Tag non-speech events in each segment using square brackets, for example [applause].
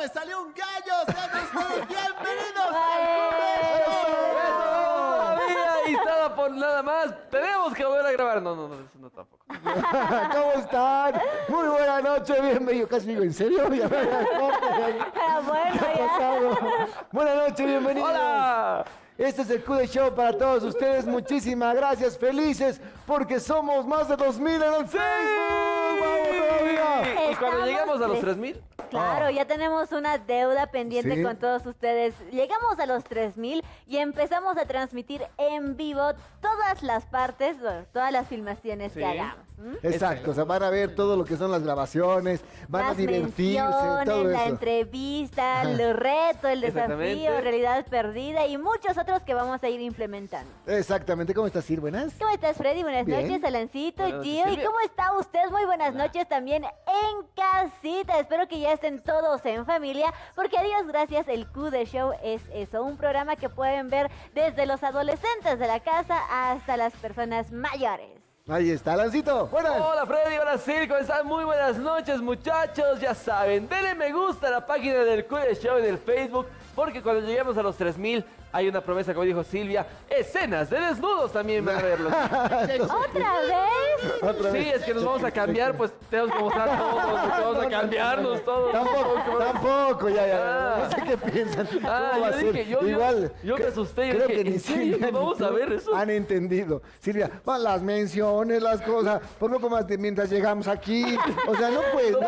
me salió un gallo. Sean ustedes [laughs] bienvenidos al Todavía por nada más. Tenemos que volver a grabar. No, no, no, eso no tampoco. [laughs] ¿Cómo están? Muy buena noche, bienvenido. Casi digo, ¿en serio? Ya me Ah, bueno. Buenas noches, bienvenidos. ¡Hola! Este es el Q de Show para todos ustedes. Muchísimas gracias, felices, porque somos más de 2000 en el Facebook. Cuando llegamos a los de- 3000, Claro, ya tenemos una deuda pendiente Sí. con todos ustedes. Llegamos a los 3000 y empezamos a transmitir en vivo todas las partes, bueno, todas las filmaciones Sí. que hagamos. ¿M? Exacto, o sea, van a ver todo lo que son las grabaciones, van a las divertirse, menciones, todo la eso. entrevista, el reto, el desafío, Exactamente. realidad perdida y muchos otros que vamos a ir implementando. Exactamente, ¿cómo estás, Sir? Buenas. ¿Cómo estás, Freddy? Buenas Bien. noches, Alancito, Gio. ¿Y cómo está usted? Muy buenas noches también en casita. Espero que ya estén todos en familia, porque a Dios gracias, el Q de Show es eso. Un programa que pueden ver desde los adolescentes de la casa hasta las personas mayores. Ahí está, Lancito. Buenas. Hola Freddy, hola Sil, ¿cómo están? Muy buenas noches muchachos, ya saben, denle me gusta a la página del de Show en el Facebook, porque cuando lleguemos a los 3000 hay una promesa, como dijo Silvia, escenas de desnudos también van a verlos. [laughs] ¿Otra vez? Otra Sí, vez. es que nos vamos a cambiar, pues tenemos que mostrar todos, [laughs] vamos a cambiarnos todos. Tampoco, tampoco, ya, ya. Ah. No sé qué piensan. ¿Cómo Ah, va a yo ser? dije, yo- yo- Igual. yo me asusté, Creo dije, que ni. Silvia [laughs] ¿Vamos a ver eso? Han entendido. Silvia, van las menciones, las cosas. Por poco más de mientras llegamos aquí. O sea, no pues, no.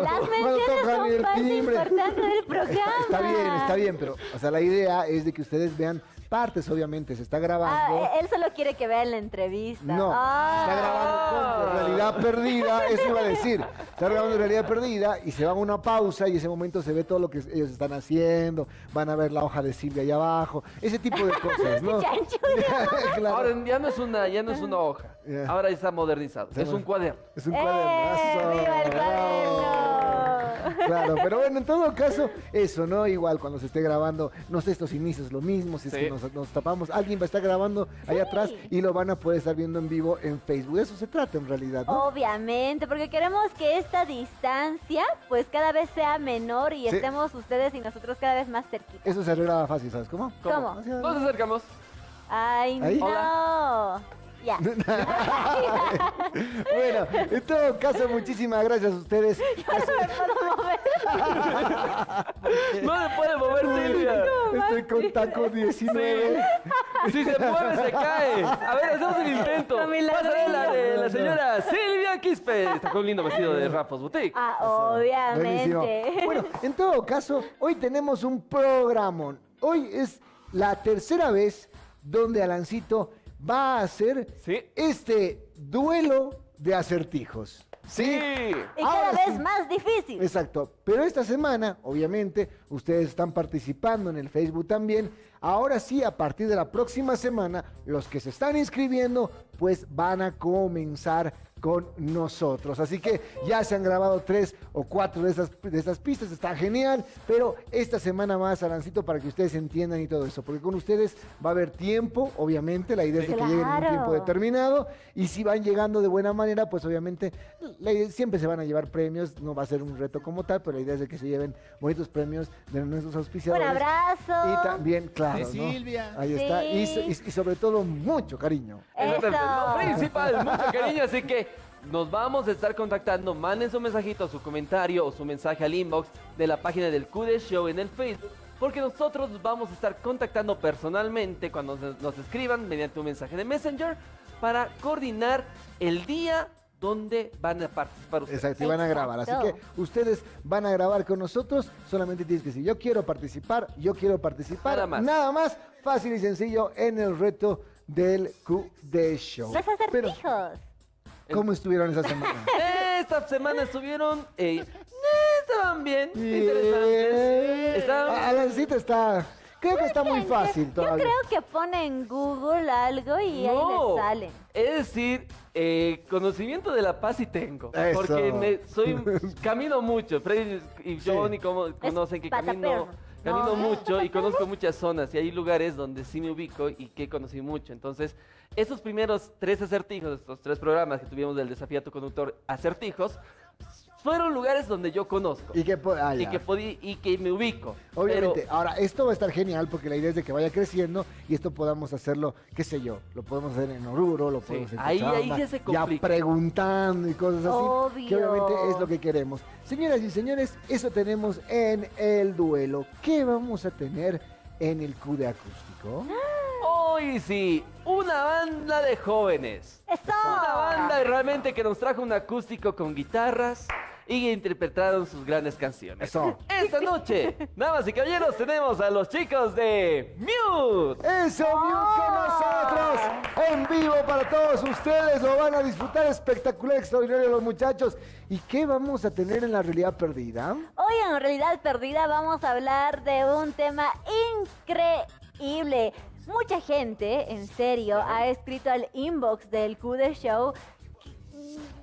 Las No menciones son el parte importante del programa. Está bien, está bien, pero, o sea, la idea es de que ustedes vean partes, obviamente. Se está grabando. Ah, él solo quiere que vean la entrevista. No, Ah. está grabando con realidad perdida, eso iba a decir. Está grabando en realidad perdida y se va a una pausa y ese momento se ve todo lo que ellos están haciendo. Van a ver la hoja de Silvia allá abajo, ese tipo de [laughs] cosas, ¿no? [laughs] Claro. Ahora ya no es una, ya no es una hoja, ahora está modernizado, Se es un cuaderno. Es un ¡Eh! cuadernazo. ¡Viva el cuaderno! Claro, pero bueno, en todo caso, eso, ¿no? Igual cuando se esté grabando, no sé, estos inicios, lo mismo, si es Sí. que nos, nos tapamos, alguien va a estar grabando allá atrás y lo van a poder estar viendo en vivo en Facebook. De eso se trata en realidad, ¿no? Obviamente, porque queremos que esta distancia pues cada vez sea menor y Sí. estemos ustedes y nosotros cada vez más cerquitas. Eso se arregla fácil, ¿sabes cómo? ¿Cómo? Nos acercamos. Ay, ¿Ahí? no. [laughs] Bueno, en todo caso, muchísimas gracias a ustedes. [laughs] No se puede mover Silvia. Estoy con taco 19. Si se mueve, se cae. A ver, hacemos el intento. Pásale la de la ladrillo. señora Silvia Quispe. Está con un lindo vestido de Rapos Boutique. Ah, Buenísimo. obviamente. Bueno, en todo caso, hoy tenemos un programón. Hoy es la tercera vez donde Alancito va a hacer Sí. este duelo de acertijos. Sí. y cada ahora vez sí. más difícil. Exacto. Pero esta semana, obviamente, ustedes están participando en el Facebook también. Ahora sí, a partir de la próxima semana, los que se están inscribiendo, pues van a comenzar con nosotros. Así que ya se han grabado tres o cuatro de esas, de esas pistas, está genial. Pero esta semana más, Arancito, para que ustedes entiendan y todo eso. Porque con ustedes va a haber tiempo, obviamente. La idea es de que lleguen en un tiempo determinado. Y si van llegando de buena manera, pues obviamente la idea- siempre se van a llevar premios. No va a ser un reto como tal, pero la idea es de que se lleven bonitos premios de nuestros Un auspiciadores. abrazo. Y también, claro, De ¿no? Silvia. Ahí está. Y, y- y sobre todo, mucho cariño. Eso. principal, mucho cariño, así que nos vamos a estar contactando. Manden su mensajito, su comentario o su mensaje al inbox de la página del QD Show en el Facebook. Porque nosotros nos vamos a estar contactando personalmente cuando nos, nos escriban mediante un mensaje de Messenger para coordinar el día donde van a participar ustedes. Exacto, y van a grabar. Así que ustedes van a grabar con nosotros. Solamente tienes que decir, yo quiero participar, yo quiero participar. Nada más. Nada más, fácil y sencillo en el reto del QD Show. Los Pero, acertijos. ¿Cómo estuvieron esa semana? [laughs] Esta semana estuvieron. eh, estaban bien, interesantes. Estaban. Alancito está. Creo que está muy fácil Yo todavía. creo que pone en Google algo y ahí No, le salen. es decir, eh, conocimiento de la paz sí tengo. Eso. Porque me- soy [laughs] camino mucho. Freddy y Sí. Johnny como conocen que camino. camino No. [laughs] mucho y conozco muchas zonas y hay lugares donde sí me ubico y que conocí mucho. Entonces, esos primeros tres acertijos, estos tres programas que tuvimos del desafío a tu conductor acertijos, fueron lugares donde yo conozco Y que, ah, y ya. que podí y que me ubico. Obviamente, Pero- ahora esto va a estar genial porque la idea es de que vaya creciendo y esto podamos hacerlo, qué sé yo, lo podemos hacer en Oruro, lo podemos hacer en ahí- ya se ya complica. preguntando y cosas así, que Obvio. obviamente es lo que queremos. Señoras y señores, eso tenemos en el duelo. ¿Qué vamos a tener en el Q de acústico? Hoy sí, una banda de jóvenes. ¡Eso! Una banda realmente que nos trajo un acústico con guitarras y que interpretaron sus grandes canciones. Eso. Esta noche, damas y caballeros, tenemos a los chicos de Mute. Eso, Mute con nosotros, en vivo para todos ustedes, lo van a disfrutar espectacular, extraordinario los muchachos. ¿Y qué vamos a tener en la realidad perdida? Hoy en Realidad Perdida vamos a hablar de un tema increíble. Mucha gente, en serio, ha escrito al inbox del Q de Show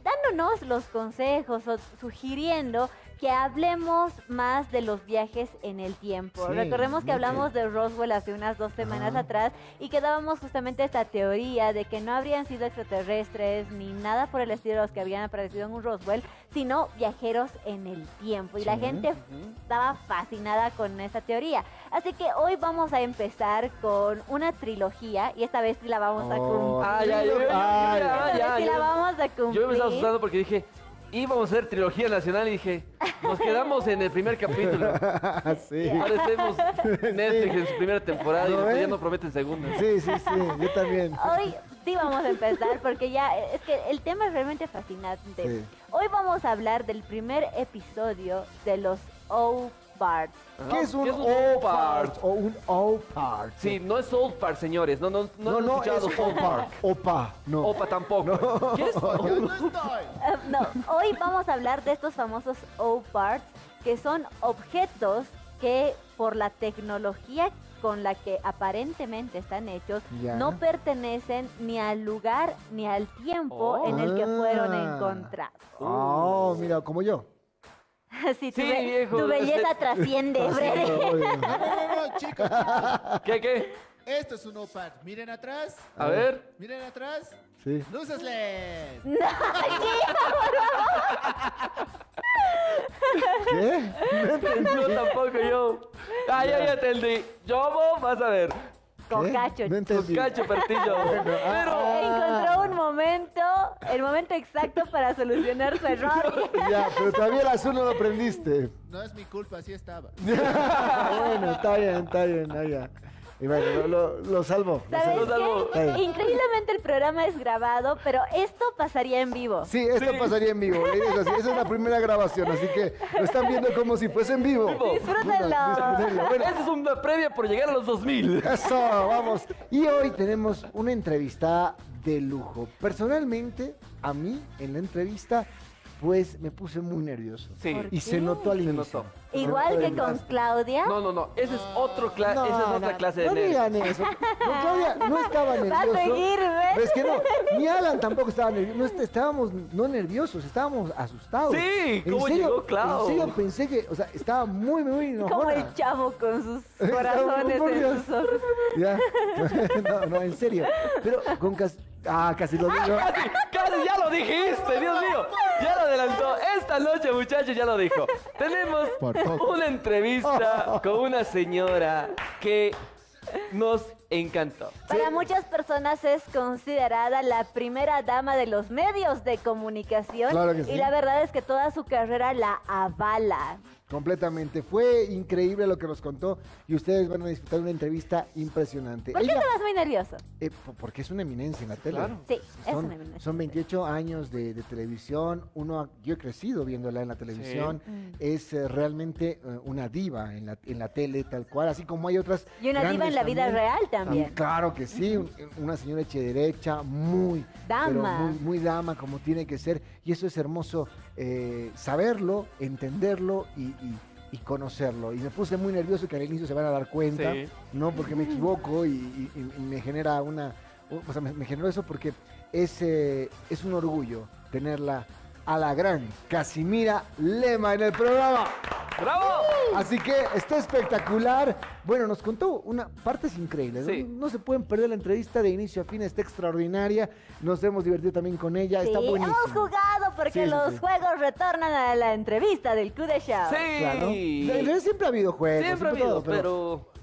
dándonos los consejos o sugiriendo que hablemos más de los viajes en el tiempo. Sí, Recordemos que hablamos de Roswell hace unas dos semanas Ajá. atrás y que dábamos justamente esta teoría de que no habrían sido extraterrestres ni nada por el estilo los que habían aparecido en un Roswell, sino viajeros en el tiempo. Y la gente estaba fascinada con esta teoría. Así que hoy vamos a empezar con una trilogía y esta vez sí la vamos a Oh, cumplir. Ya, ya, Ay. ya, Esta ya, vez sí la vamos a cumplir. Yo me estaba asustando porque dije, íbamos a hacer trilogía nacional y dije, nos quedamos en el primer capítulo. [laughs] sí. Parecemos Netflix en su primera temporada y ¿No después ya no prometen segunda. Sí, sí, sí, yo también. Hoy sí vamos a empezar porque ya es que el tema es realmente fascinante. Sí. Hoy vamos a hablar del primer episodio de los O-Bards. ¿Qué es un ¿Qué es un O O-Part? part o un O part? Sí, no es Old Park, señores. No, no, no, No, han no, es escuchado part. Opa, no. Opa tampoco. ¿Qué es? [laughs] Yo no estoy. Eh, no, hoy vamos a hablar de estos famosos O-Parts, que son objetos que por la tecnología con la que aparentemente están hechos, Ya. no pertenecen ni al lugar ni al tiempo Oh. en el que fueron Ah. encontrados. Oh, mira, como yo. [laughs] Sí, tu, Sí, be- viejo, tu belleza [laughs] trasciende, Freddy. [laughs] No, no, no, no, chicos. ¿Qué, qué? Esto es un OPAD. Miren atrás. A ver. Miren atrás. Sí. Luces LED. ¿Qué? No entendí. Yo tampoco, yo. Ah, ya, ya entendí. Yo, vos, vas a ver. Cocacho. No Tu entendí. cacho, pertillo. [laughs] Pero. ah. Encontró un momento, el momento exacto para solucionar su error. [laughs] Ya, pero todavía el azul no lo aprendiste. No es mi culpa, así estaba. [laughs] bueno, está bien, está bien, ya. Y bueno, lo, lo, lo salvo. lo ¿Sabes salvo. Salvo. qué? Increíblemente el programa es grabado, pero esto pasaría en vivo. Sí, esto Sí. pasaría en vivo. es así, Esa es la primera grabación, así que lo están viendo como si fuese en vivo. Vivo. Disfrútenlo. Disfrútenlo. [laughs] Bueno, Esta es una previa por llegar a los 2000. Eso, vamos. Y hoy tenemos una entrevista de lujo. Personalmente, a mí, en la entrevista, pues me puse muy nervioso. Sí. ¿Por Y se notó al Se inicio. notó. Igual que con. Claudia. No, no, no. Ese es otro cla- No, esa es otra no, clase de no nervios. digan eso. No, Claudia no estaba [laughs] Va a nervioso. seguir, ¿ves? Pero es que no, ni Alan tampoco estaba nervioso. No, est- estábamos no nerviosos, estábamos asustados. Sí, En ¿cómo serio, llegó? En serio pensé que, o sea, estaba muy, muy enojona. Como el chavo con sus [laughs] corazones en nervioso. sus ojos. [laughs] Ya. No, no, en serio. Pero con casi. Ah, casi lo digo. [laughs] Casi, casi ya lo dijiste, Dios mío. Ya lo adelantó. Esta noche, muchachos, ya lo dijo. Tenemos una entrevista [laughs] con una señora que nos encantó. Para muchas personas es considerada la primera dama de los medios de comunicación Claro que sí. y la verdad es que toda su carrera la avala. Completamente. Fue increíble lo que nos contó y ustedes van a disfrutar una entrevista impresionante. ¿Por qué Ella- estabas muy nervioso? eh, po- porque es una eminencia en la tele. Claro. Sí, es Son, una eminencia. son 28 años de, de televisión. Uno, ha- yo he crecido viéndola en la televisión. Mm. Es eh, realmente eh, una diva en la, en la tele, tal cual. Así como hay otras. Y una diva en la vida real también. Claro que sí, un- una señora hecha derecha, muy Dama. pero muy, muy dama como tiene que ser. Y eso es hermoso eh, saberlo, entenderlo y, y- y conocerlo. Y me puse muy nervioso que al inicio se van a dar cuenta, Sí. ¿no? Porque me equivoco y, y- y- y me genera una... O sea, me, me generó eso porque es, eh, es un orgullo tenerla a la gran Casimira Lema en el programa. ¡Bravo! Así que está espectacular. Bueno, nos contó una partes increíbles. ¿no? Sí. No, se pueden perder la entrevista de inicio a fin, está extraordinaria. Nos hemos divertido también con ella, Sí, está buenísimo. hemos jugado porque Sí, sí, los sí. juegos retornan a la entrevista del Q de Show. Sí. Claro. Siempre ha habido juegos. Siempre ha habido, todo, pero... Pero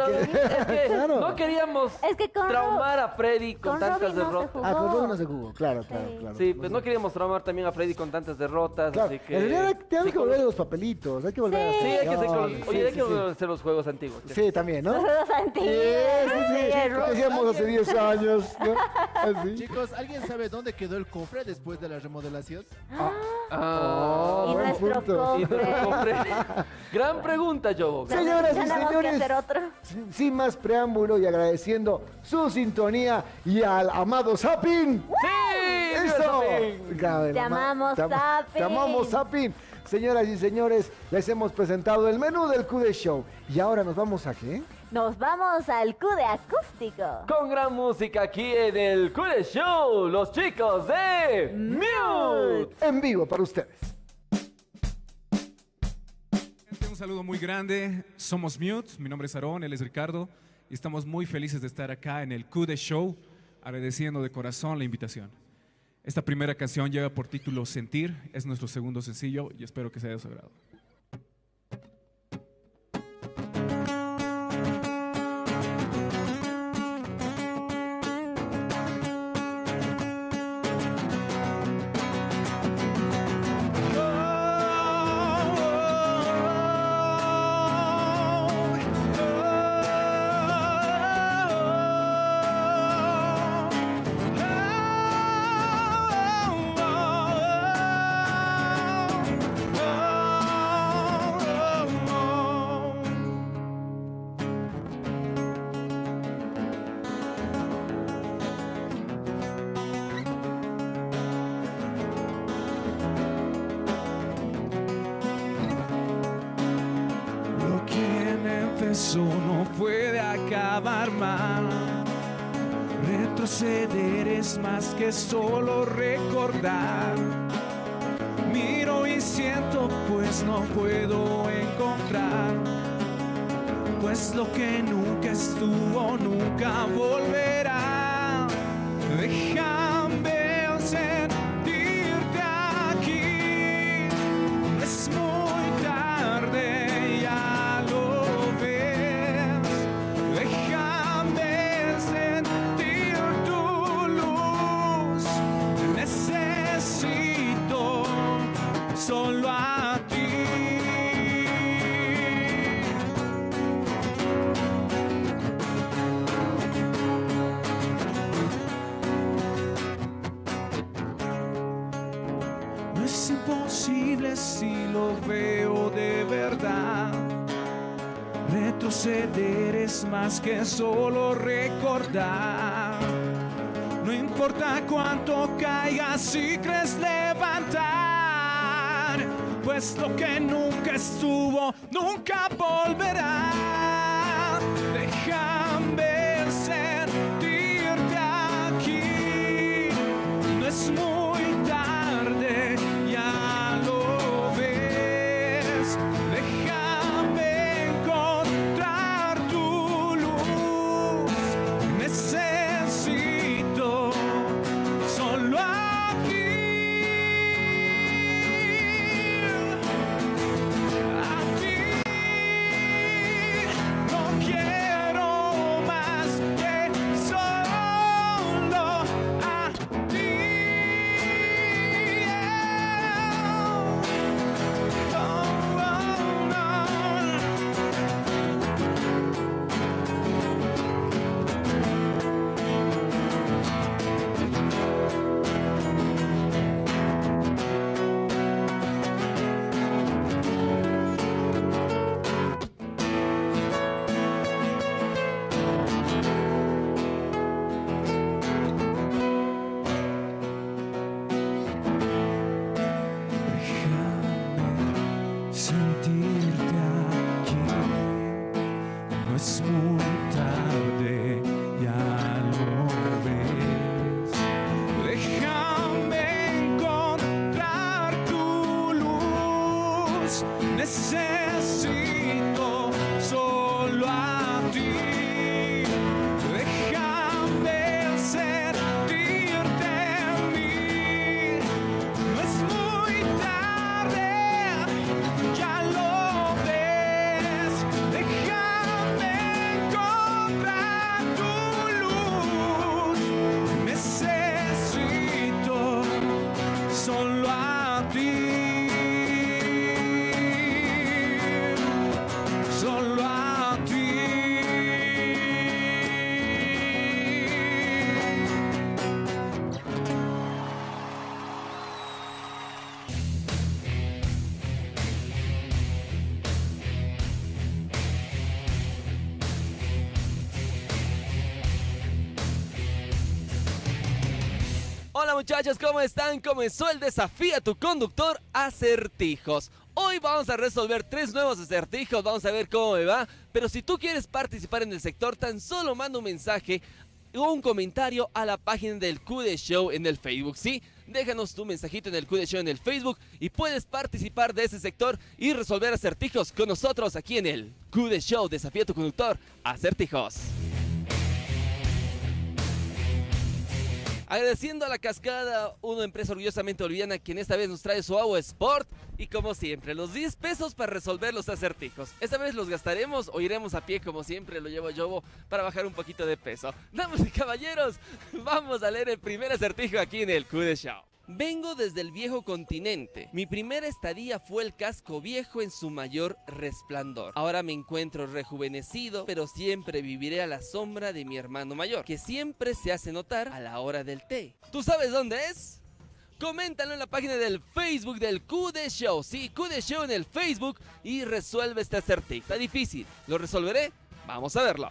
es que Claro. no queríamos Es que con Ro- traumar a Freddy con, con tantas Robin no derrotas. Ah, con Robin no se jugó, claro, claro, Sí. claro. Sí, pues no queríamos traumar también a Freddy con tantas derrotas, Claro, así que... en realidad tenemos Sí, que volver a los papelitos, hay que volver a Sí. Sí, hay que hacer, con- Sí, oye, sí, hay que sí, sí. hacer los juegos antiguos. Sí, también, ¿no? Los juegos antiguos. Sí, sí, sí, Sí, lo que hacíamos hace 10 años. ¿no? Así. Chicos, ¿alguien sabe dónde quedó el cofre después de la remodelación? Ah, Y buen nuestro punto. y cofre. nuestro cofre. [laughs] Gran pregunta, Joe. Señoras y Tenemos que señores, hacer otro. Sin- sin más preámbulo y agradeciendo su sintonía y al amado Sapin. ¡Sí! ¡Viva ¡Eso! Te ama- amamos, Sapin. Te amamos, Sapin. Señoras y señores, les hemos presentado el menú del QD Show. Y ahora nos vamos a qué? Nos vamos al Q de acústico. Con gran música aquí en el Cool Show, los chicos de Mute. En vivo para ustedes. Saludo muy grande. Somos Mute. Mi nombre es Aarón, él es Ricardo. Y estamos muy felices de estar acá en el QD Show, agradeciendo de corazón la invitación. Esta primera canción lleva por título Sentir. Es nuestro segundo sencillo y espero que sea de su agrado. Si lo veo de verdad. Retroceder es más que solo recordar. No importa cuánto caiga si crees levantar. Pues lo que nunca estuvo, nunca volverá. Muchachos, ¿cómo están? Comenzó el desafío a tu conductor acertijos. Hoy vamos a resolver tres nuevos acertijos, vamos a ver cómo me va. Pero si tú quieres participar en el sector, tan solo manda un mensaje o un comentario a la página del QD Show en el Facebook, ¿sí? Déjanos tu mensajito en el QD Show en el Facebook y puedes participar de ese sector y resolver acertijos con nosotros aquí en el QD Show Desafío a tu conductor acertijos. Agradeciendo a la cascada, una empresa orgullosamente boliviana quien esta vez nos trae su agua Sport. Y como siempre, los 10 pesos para resolver los acertijos. Esta vez los gastaremos o iremos a pie como siempre, lo llevo yo para bajar un poquito de peso. Damas y caballeros, [laughs] vamos a leer el primer acertijo aquí en el QD Show. Vengo desde el viejo continente. Mi primera estadía fue el casco viejo en su mayor resplandor. Ahora me encuentro rejuvenecido, pero siempre viviré a la sombra de mi hermano mayor, que siempre se hace notar a la hora del té. ¿Tú sabes dónde es? Coméntalo en la página del Facebook del QD Show. Sí, QD Show en el Facebook y resuelve este acertijo. Está difícil. ¿Lo resolveré? Vamos a verlo.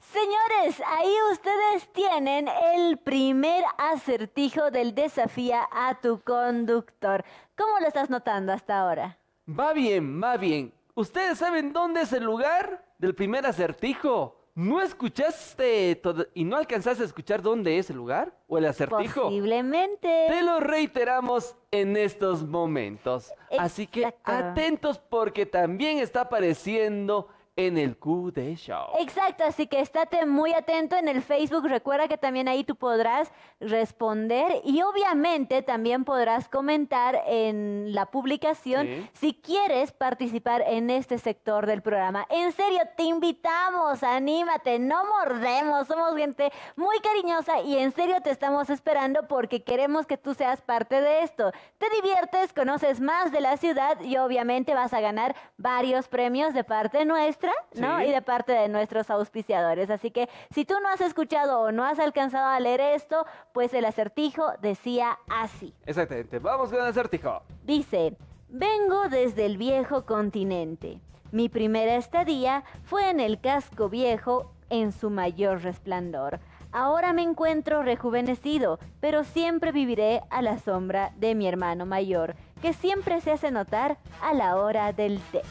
Señores, ahí ustedes tienen el primer acertijo del desafío a tu conductor. ¿Cómo lo estás notando hasta ahora? Va bien, va bien. ¿Ustedes saben dónde es el lugar del primer acertijo? ¿No escuchaste todo- y no alcanzaste a escuchar dónde es el lugar o el acertijo? Posiblemente. Te lo reiteramos en estos momentos. Así que atentos porque también está apareciendo en el QD Show. Exacto, así que estate muy atento en el Facebook. Recuerda que también ahí tú podrás responder y obviamente también podrás comentar en la publicación Sí. si quieres participar en este sector del programa. En serio, te invitamos, anímate, no mordemos, somos gente muy cariñosa y en serio te estamos esperando porque queremos que tú seas parte de esto. Te diviertes, conoces más de la ciudad y obviamente vas a ganar varios premios de parte nuestra, ¿no? Sí. Y de parte de nuestros auspiciadores. Así que si tú no has escuchado o no has alcanzado a leer esto, pues el acertijo decía así. Exactamente. Vamos con el acertijo. Dice, vengo desde el viejo continente. Mi primera estadía fue en el casco viejo en su mayor resplandor. Ahora me encuentro rejuvenecido, pero siempre viviré a la sombra de mi hermano mayor, que siempre se hace notar a la hora del té.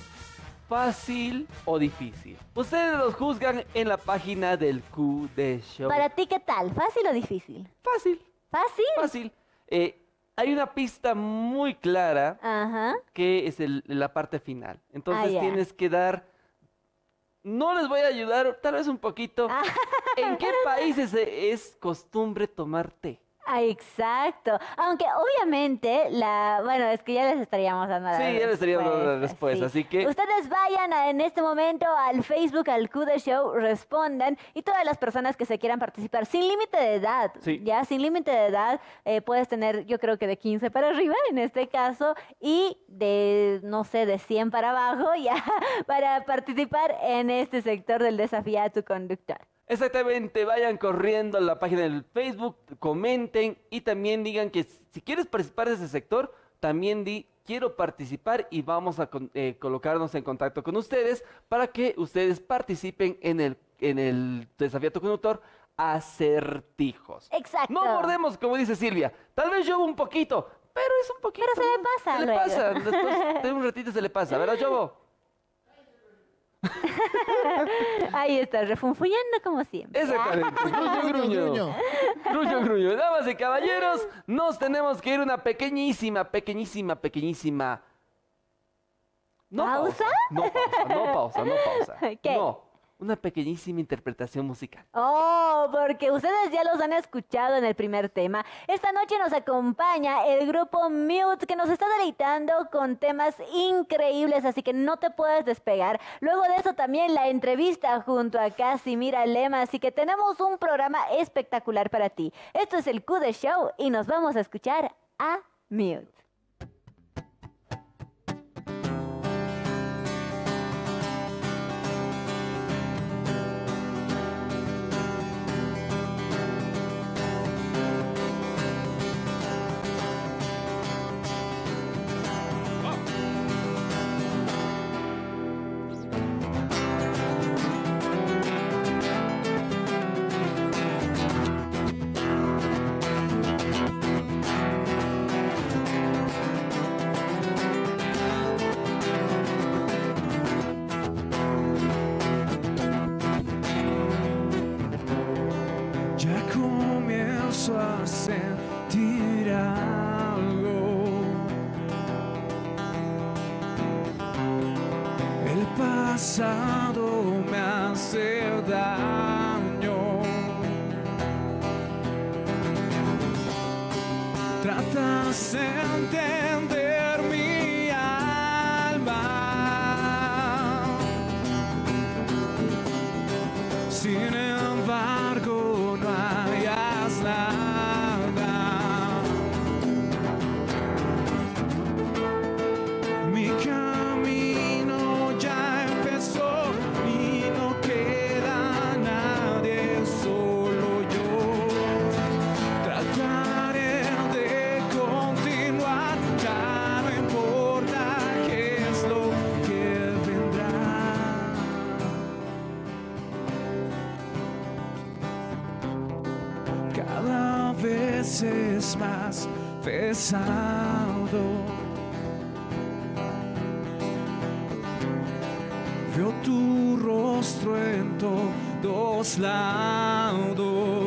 ¿Fácil o difícil? Ustedes los juzgan en la página del QD Show. Para ti, ¿qué tal? ¿Fácil o difícil? Fácil, ¿Fácil? fácil. Eh, hay una pista muy clara Ajá. que es el- la parte final. Entonces Ah, tienes que dar... No les voy a ayudar, tal vez un poquito. Ah. [laughs] ¿En qué países es costumbre tomar té? Ah, exacto. Aunque obviamente la, bueno, es que ya les estaríamos dando la Sí, ya les estaríamos dando la respuesta, así que- ustedes vayan a- en este momento al Facebook al QD Show, respondan y todas las personas que se quieran participar sin límite de edad, Sí. ya sin límite de edad eh, puedes tener, yo creo que de 15 para arriba en este caso y de no sé de 100 para abajo [laughs] ya para participar en este sector del desafío a tu conductor. Exactamente, vayan corriendo a la página del Facebook, comenten y también digan que si quieres participar de ese sector, también di quiero participar y vamos a eh, colocarnos en contacto con ustedes para que ustedes participen en el, en el desafío conductor acertijos. Exacto. No mordemos, como dice Silvia. Tal vez yo un poquito, pero es un poquito. Pero se le pasa Se le luego. pasa. Después de un ratito se le pasa. ¿Verdad, Yobo? [laughs] Ahí está, refunfuñando como siempre. Exactamente. [laughs] Gruño, gruño. Gruño. Gruño, gruño. Damas y caballeros, nos tenemos que ir una pequeñísima, pequeñísima, pequeñísima. No ¿Pausa? No pausa, no pausa, no pausa. [laughs] ¿Qué? No, una pequeñísima interpretación musical. Oh, porque ustedes ya los han escuchado en el primer tema. Esta noche nos acompaña el grupo Mute que nos está deleitando con temas increíbles, así que no te puedes despegar. Luego de eso también la entrevista junto a Casimira Lema, así que tenemos un programa espectacular para ti. Esto es el Q de Show y nos vamos a escuchar a Mute. Cada vez es más pesado. Veo tu rostro en todos lados.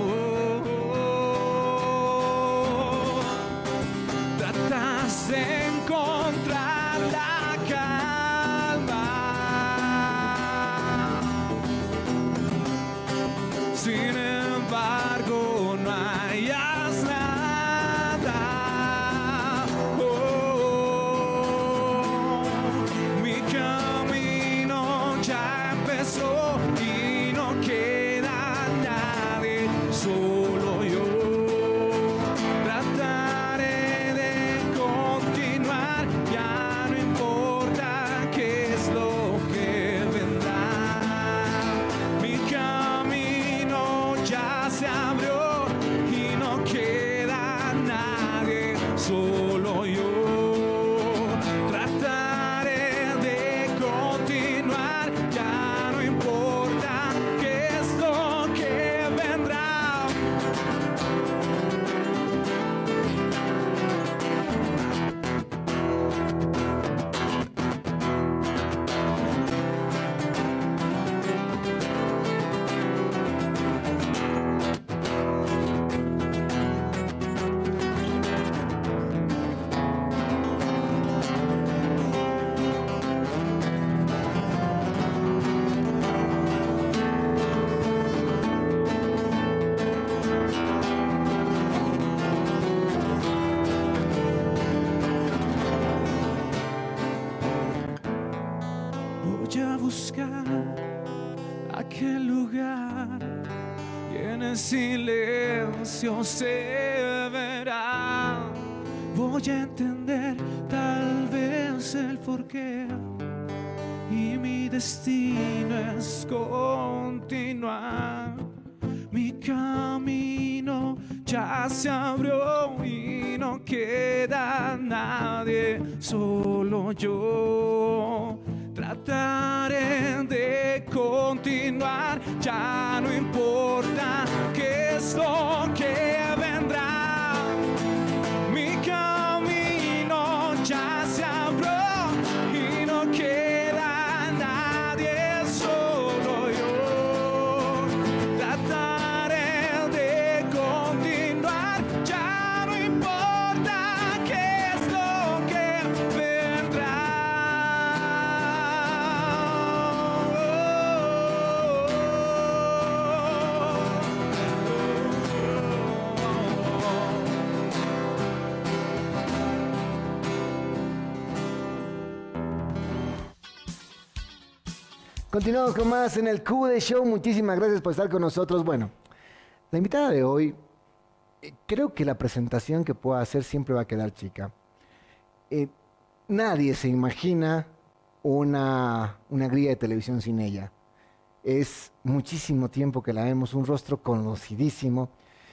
Continuamos con más en el Q de Show. Muchísimas gracias por estar con nosotros. Bueno, la invitada de hoy, eh, creo que la presentación que pueda hacer siempre va a quedar chica. Eh, nadie se imagina una, una grilla de televisión sin ella. Es muchísimo tiempo que la vemos, un rostro conocidísimo.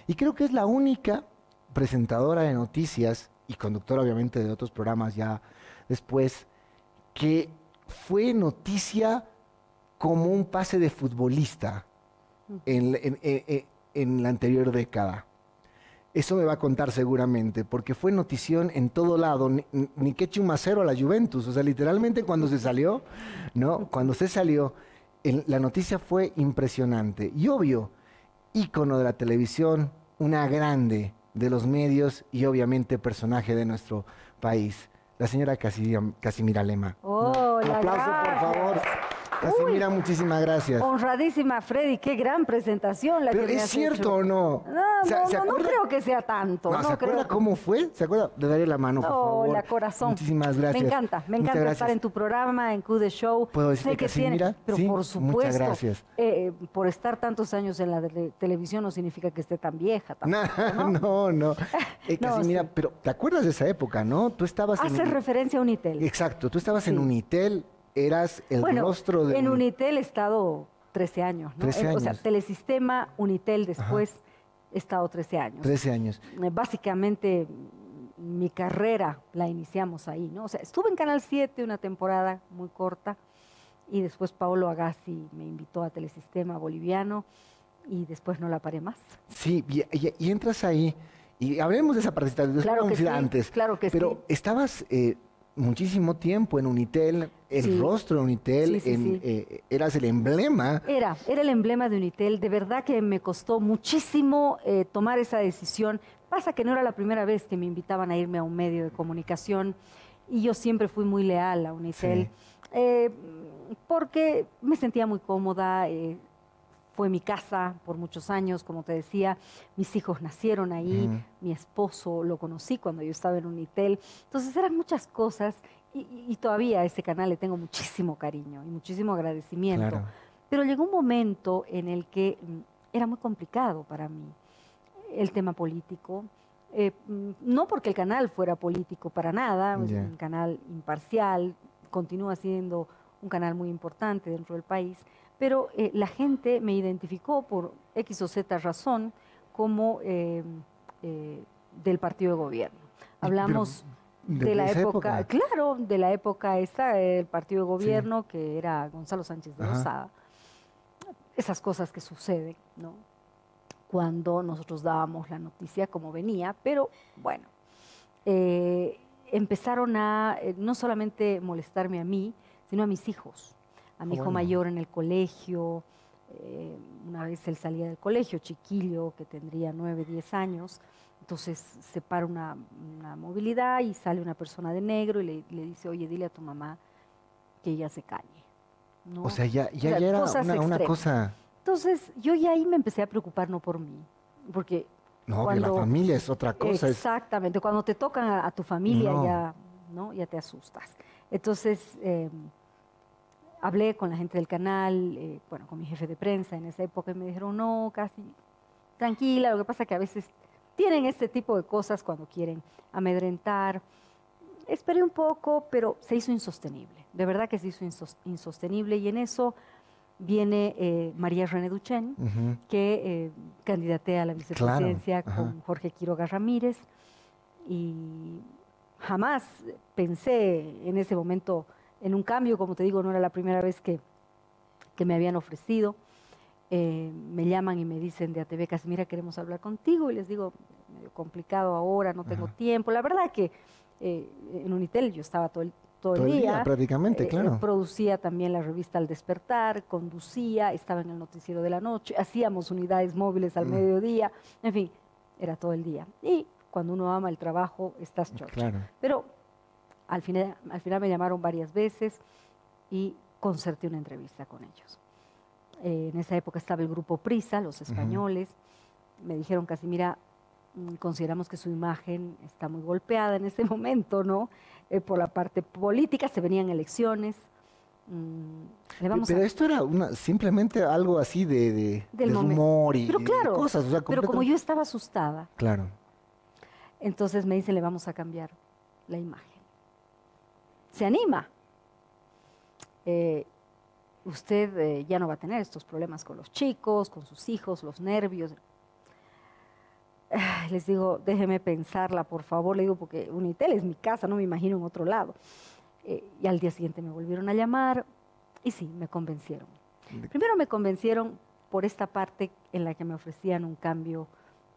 Y creo que es la única presentadora de noticias y conductora obviamente de otros programas ya después, que fue noticia como un pase de futbolista en, en- en- en la anterior década. Eso me va a contar seguramente, porque fue notición en todo lado, ni, ni que eche un macero a la Juventus. O sea, literalmente cuando se salió, ¿no? Cuando se salió, el- la noticia fue impresionante. Y obvio, ícono de la televisión, una grande de los medios y obviamente personaje de nuestro país, la señora Casimira, Lema. Hola, Un aplauso, por Casimira, muchísimas gracias. Honradísima Freddy, qué gran presentación la Pero que me ¿es has cierto hecho. o no? No, O sea, no, ¿se no, creo que sea tanto. No, No, ¿Se creo. acuerda cómo fue? ¿Se acuerda? Le daré la mano, por favor. Hola, corazón. Muchísimas gracias. Me encanta, me Muchas encanta estar en tu programa, en Q The Show. ¿Puedo decirte Sé que Casimira? tiene, pero Sí, por muchas supuesto. gracias. eh, por estar tantos años en la tele- televisión no significa que esté tan vieja. [laughs] tampoco, No, no, no. [laughs] Eh, Casimira, sí. pero ¿te acuerdas de esa época, no? Tú estabas Hace en... referencia a Unitel. Exacto, tú estabas en. Unitel, eras el bueno, rostro de... en Unitel he estado 13 años. ¿no? 13 Eh, O sea. Telesistema, Unitel después he estado 13 años. 13 años. Eh, básicamente mm, mi carrera la iniciamos ahí, ¿no? O sea, estuve en Canal 7 una temporada muy corta y después Paolo Agassi me invitó a Telesistema Boliviano y después no la paré más. Sí, y, y- y entras ahí, y hablemos de esa participación, Claro que sí, antes. claro que pero sí. estabas eh, muchísimo tiempo en Unitel, el Sí. rostro de Unitel, Sí, sí, en- sí. eh, eras el emblema. Era, era el emblema de Unitel. De verdad que me costó muchísimo eh, tomar esa decisión. Pasa que no era la primera vez que me invitaban a irme a un medio de comunicación y yo siempre fui muy leal a Unitel. Eh, porque me sentía muy cómoda. Fue mi casa por muchos años, como te decía. Mis hijos nacieron ahí. Ujú. Mi esposo lo conocí cuando yo estaba en Unitel. Entonces eran muchas cosas y, todavía a ese canal le tengo muchísimo cariño y muchísimo agradecimiento. Claro. Pero llegó un momento en el que mm, era muy complicado para mí el tema político. Eh, mm, no porque el canal fuera político para nada, es un canal imparcial, continúa siendo un canal muy importante dentro del país, pero eh, la gente me identificó por X o Z razón como eh, eh, del partido de gobierno. Hablamos de de, la época, época. claro, de la época esa, el partido de gobierno, que era Gonzalo Sánchez de Ajá. Lozada. Esas cosas que suceden, ¿no? Cuando nosotros dábamos la noticia como venía, pero bueno, eh, empezaron a no solamente molestarme a mí, sino a mis hijos, a mi Ah, hijo bueno. mayor en el colegio. eh, una vez él salía del colegio, chiquillo, que tendría nueve, diez años, entonces se para una, una movilidad y sale una persona de negro y le, le dice, oye, dile a tu mamá que ella se calle. ¿no? O sea, ya, ya, O sea, ya era una, una cosa... Entonces yo ya ahí me empecé a preocupar no por mí, porque No, que la familia es otra cosa. Exactamente, cuando te tocan a, a tu familia No. ya, ¿no? ya te asustas. Entonces, eh, hablé con la gente del canal, eh, bueno, con mi jefe de prensa en esa época y me dijeron, no, casi tranquila, lo que pasa que a veces tienen este tipo de cosas cuando quieren amedrentar. Esperé un poco, pero se hizo insostenible, de verdad que se hizo insos- insostenible y en eso viene eh, María René Duchen, Ujú. que eh, candidaté a la vicepresidencia con Jorge Quiroga Ramírez y jamás pensé en ese momento en un cambio, como te digo, no era la primera vez que, que me habían ofrecido. Eh, me llaman y me dicen de ATV Casimira, queremos hablar contigo y les digo, medio complicado ahora, no tengo Ajá. tiempo. La verdad que eh, en Unitel yo estaba todo el, todo Todo el día, día. prácticamente, Eh, claro. producía también la revista Al Despertar, conducía, estaba en el noticiero de la noche, hacíamos unidades móviles al Mm. mediodía, en fin, era todo el día. Y cuando uno ama el trabajo, estás chocho. Claro. Pero al final, al final me llamaron varias veces y concerté una entrevista con ellos. Eh, en esa época estaba el grupo Prisa, los españoles. Me dijeron, Casimira, mm, consideramos que su imagen está muy golpeada en este [laughs] momento, ¿no? Eh, por la parte política, se venían elecciones mm, vamos Pero a... esto era una, simplemente algo así de, de, Del de humor y Pero de claro, cosas. o sea, pero como yo estaba asustada, Claro. entonces me dice, le vamos a cambiar la imagen. Se anima. Eh, usted eh, ya no va a tener estos problemas con los chicos, con sus hijos, los nervios. Ah, Les digo, déjeme pensarla, por favor. Le digo, porque Unitel es mi casa, no me imagino en otro lado. Eh, y al día siguiente me volvieron a llamar y sí, me convencieron. Primero me convencieron por esta parte en la que me ofrecían un cambio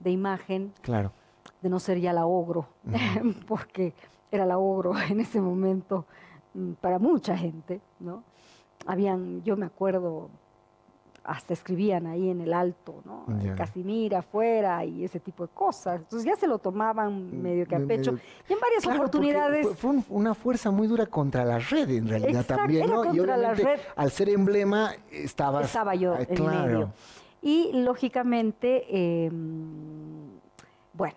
de imagen, Claro. de no ser ya la ogro, [laughs] porque era la ogro [laughs] en ese momento mm, para mucha gente, ¿no? Habían, yo me acuerdo, hasta escribían ahí en el alto, ¿no? Casimira afuera y ese tipo de cosas. Entonces ya se lo tomaban medio que a pecho. Y en varias Claro, oportunidades... Fue, fue un- una fuerza muy dura contra la red, en realidad Exacto, también, era ¿no? y contra la obviamente, red. al ser emblema, estabas. estaba yo ah, en claro. medio. Y lógicamente, eh, bueno,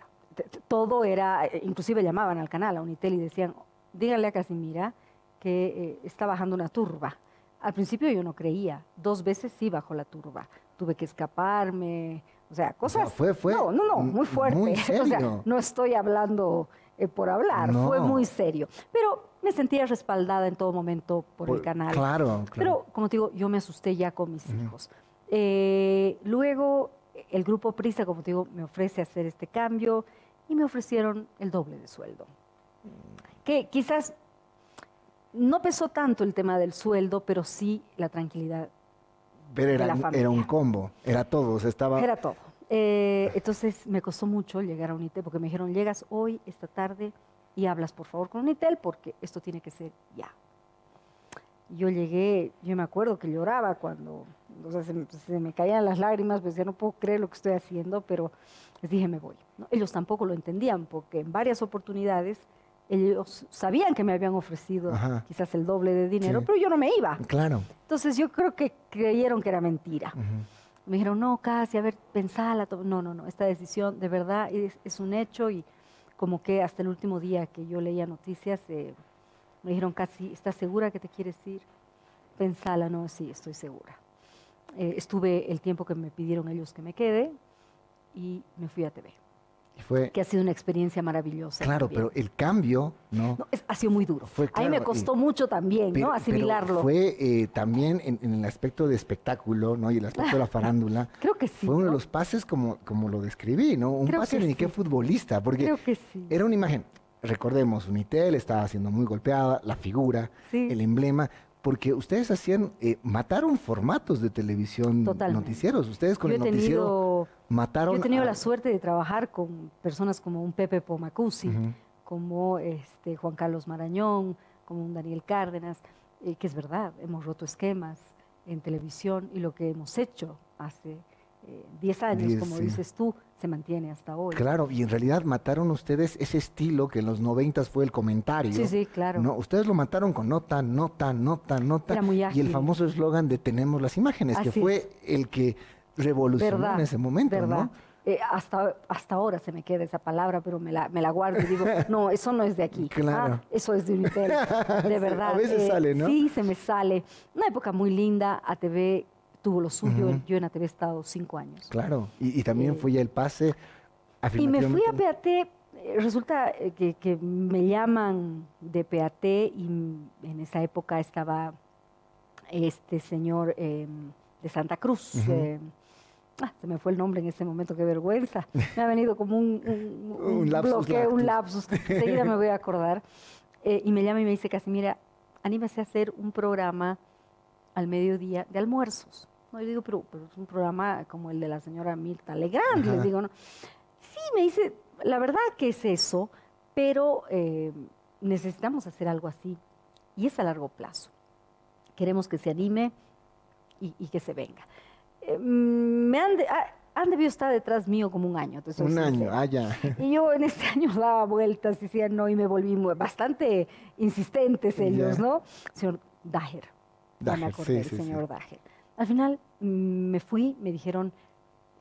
todo era, eh, inclusive llamaban al canal, a Unitel, y decían, díganle a Casimira que eh, está bajando una turba. Al principio yo no creía, dos veces sí bajó la turba. Tuve que escaparme, o sea, cosas... fue- fue no, no, no, muy fuerte. muy [laughs] o sea, serio. no estoy hablando eh, por hablar, No. fue muy serio. Pero me sentía respaldada en todo momento por, el canal. Claro, claro. Pero, como te digo, yo me asusté ya con mis hijos. Eh, luego, el grupo Prisa, como te digo, me ofrece hacer este cambio y me ofrecieron el doble de sueldo. Que quizás no pesó tanto el tema del sueldo, pero sí la tranquilidad. Pero de era, la un- familia. era un combo, era todo, o sea, estaba. Era todo. Eh, entonces me costó mucho llegar a Unitel porque me dijeron, llegas hoy, esta tarde, y hablas por favor con Unitel porque esto tiene que ser ya. Yo llegué, yo me acuerdo que lloraba cuando, o sea, se, me- se me caían las lágrimas, pues ya no puedo creer lo que estoy haciendo, pero les dije, me voy. ¿no? Ellos tampoco lo entendían porque en varias oportunidades ellos sabían que me habían ofrecido Ajá. quizás el doble de dinero, Sí. pero yo no me iba. Claro. Entonces yo creo que creyeron que era mentira. Me dijeron, no, casi, a ver, pensala. No, no, no, esta decisión de verdad es, es un hecho y como que hasta el último día que yo leía noticias, eh, me dijeron casi, ¿estás segura que te quieres ir? Pensala, no, sí, estoy segura. Eh, estuve el tiempo que me pidieron ellos que me quede y me fui a TV, fue. que ha sido una experiencia maravillosa. Claro, también. pero el cambio, ¿no? No, es- ha sido muy duro. Fue a mí me claro, costó mucho también, Pero- ¿no? Asimilarlo. fue eh, también en, en el aspecto de espectáculo, ¿no? Y el aspecto de la farándula. [laughs] Creo que sí. fue uno de ¿no? los pases como, como lo describí, ¿no? Un Creo pase ni qué sí. futbolista, porque Creo que sí. era una imagen, recordemos, Unitel estaba siendo muy golpeada, la figura, Sí. el emblema, porque ustedes hacían, eh, mataron formatos de televisión, Totalmente. noticieros. Ustedes con Yo el noticiero tenido mataron. Yo he tenido a- la suerte de trabajar con personas como un Pepe Pomacuzzi, Ujú. como este Juan Carlos Marañón, como un Daniel Cárdenas, eh, que es verdad, hemos roto esquemas en televisión y lo que hemos hecho hace 10 años, Diez, como sí. dices tú, se mantiene hasta hoy. Claro, y en realidad mataron ustedes ese estilo que en los noventas fue el comentario. Sí, sí, claro. No, ustedes lo mataron con nota, nota, nota, nota. Era muy Y el famoso eslogan de tenemos las imágenes, que fue el que revolucionó verdad, en ese momento, verdad. ¿no? Eh, hasta, hasta ahora se me queda esa palabra, pero me la, me la guardo y digo, [laughs] no, eso no es de aquí. Claro. Ah, eso es de Unitel, [laughs] de verdad. a veces Eh, sale, ¿no? Sí, se me sale. Una época muy linda, ATV tuvo lo suyo, Ujú. yo en ATV he estado cinco años. Claro. Y, y también Eh, fue ya el pase. Y me fui a PAT, eh, resulta eh, que, que me llaman de PAT y en esa época estaba este señor eh, de Santa Cruz. Ujú. eh, ah, se me fue el nombre en ese momento, qué vergüenza. [laughs] Me ha venido como un, un- un Un lapsus bloqueo, un lapsus. Enseguida me voy a acordar. [laughs] Eh, y me llama y me dice, casi mira, anímese a hacer un programa al mediodía de almuerzos. No, yo digo, pero, pero es un programa como el de la señora Mirta Legrand. Ajá. Les digo, no. Sí, me dice, la verdad que es eso, pero eh, necesitamos hacer algo así. Y es a largo plazo. Queremos que se anime y, y que se venga. Eh, me han, de- ah, han debido estar detrás mío como un año. Un año, sincera. ah, ya. Y yo en este año daba vueltas, decía no, y me volví muy- bastante insistentes ellos. ¿no? Señor Dager. Dager, sí, sí, sí. señor Dager. Al final mm, me fui, me dijeron,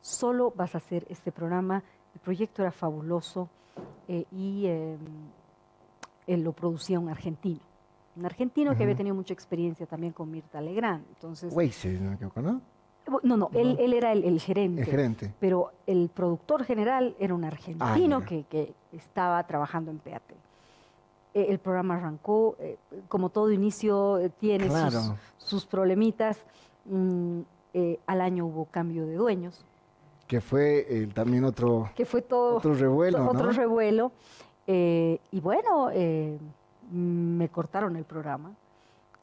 solo vas a hacer este programa. El proyecto era fabuloso eh, y eh, él lo producía un argentino. un argentino que había tenido mucha experiencia también con Mirta Legrand. Entonces, Weiss, si no me equivoco, ¿no? no, no, él, él era el, el gerente. El gerente. Pero el productor general era un argentino ya. que, que estaba trabajando en PAT. Eh, El programa arrancó, eh, como todo inicio eh, tiene sus, Claro. sus problemitas. Mm, al año hubo cambio de dueños, Que fue también otro, que fue todo otro revuelo, ¿no? otro revuelo. y bueno, eh, me cortaron el programa.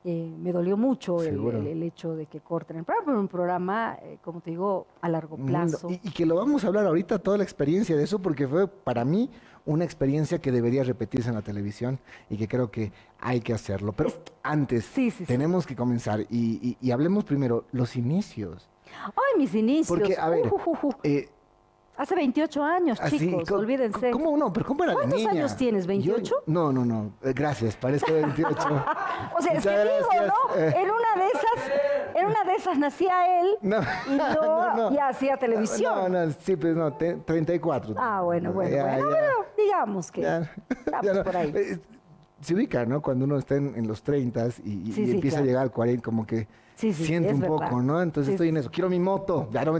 Eh, me dolió mucho el, el- el hecho de que corten el programa, pero un programa, eh, como te digo, a largo plazo. Y, y que lo vamos a hablar ahorita, toda la experiencia de eso, porque fue para mí una experiencia que debería repetirse en la televisión y que creo que hay que hacerlo. Pero antes, Sí, sí, sí. tenemos que comenzar y, y- y hablemos primero los inicios. Ay, mis inicios. Porque, a ver, Uh, uh, uh. Eh, Hace 28 años, así, chicos, co- olvídense. ¿Cómo no? ¿Pero cómo era ¿Cuántos niña? años tienes, Yo- 28? no, no, no. eh, Gracias, parezco 28. [laughs] O sea, es que digo. ¿no? En una de esas, en una de esas nacía él [laughs] No, y yo [laughs] no, no. ya hacía televisión. No, no, sí, pues no, te- 34. Ah, bueno, bueno, Ya, bueno, ya. bueno, digamos que Ya, estamos [laughs] por ahí. Eh, Se ubica, ¿no? Cuando uno está en, en los 30 y, y Sí, sí, empieza claro. a llegar al 40, como que Sí, siente un verdad. poco, ¿no? Entonces estoy en eso. Quiero mi moto. Ya no me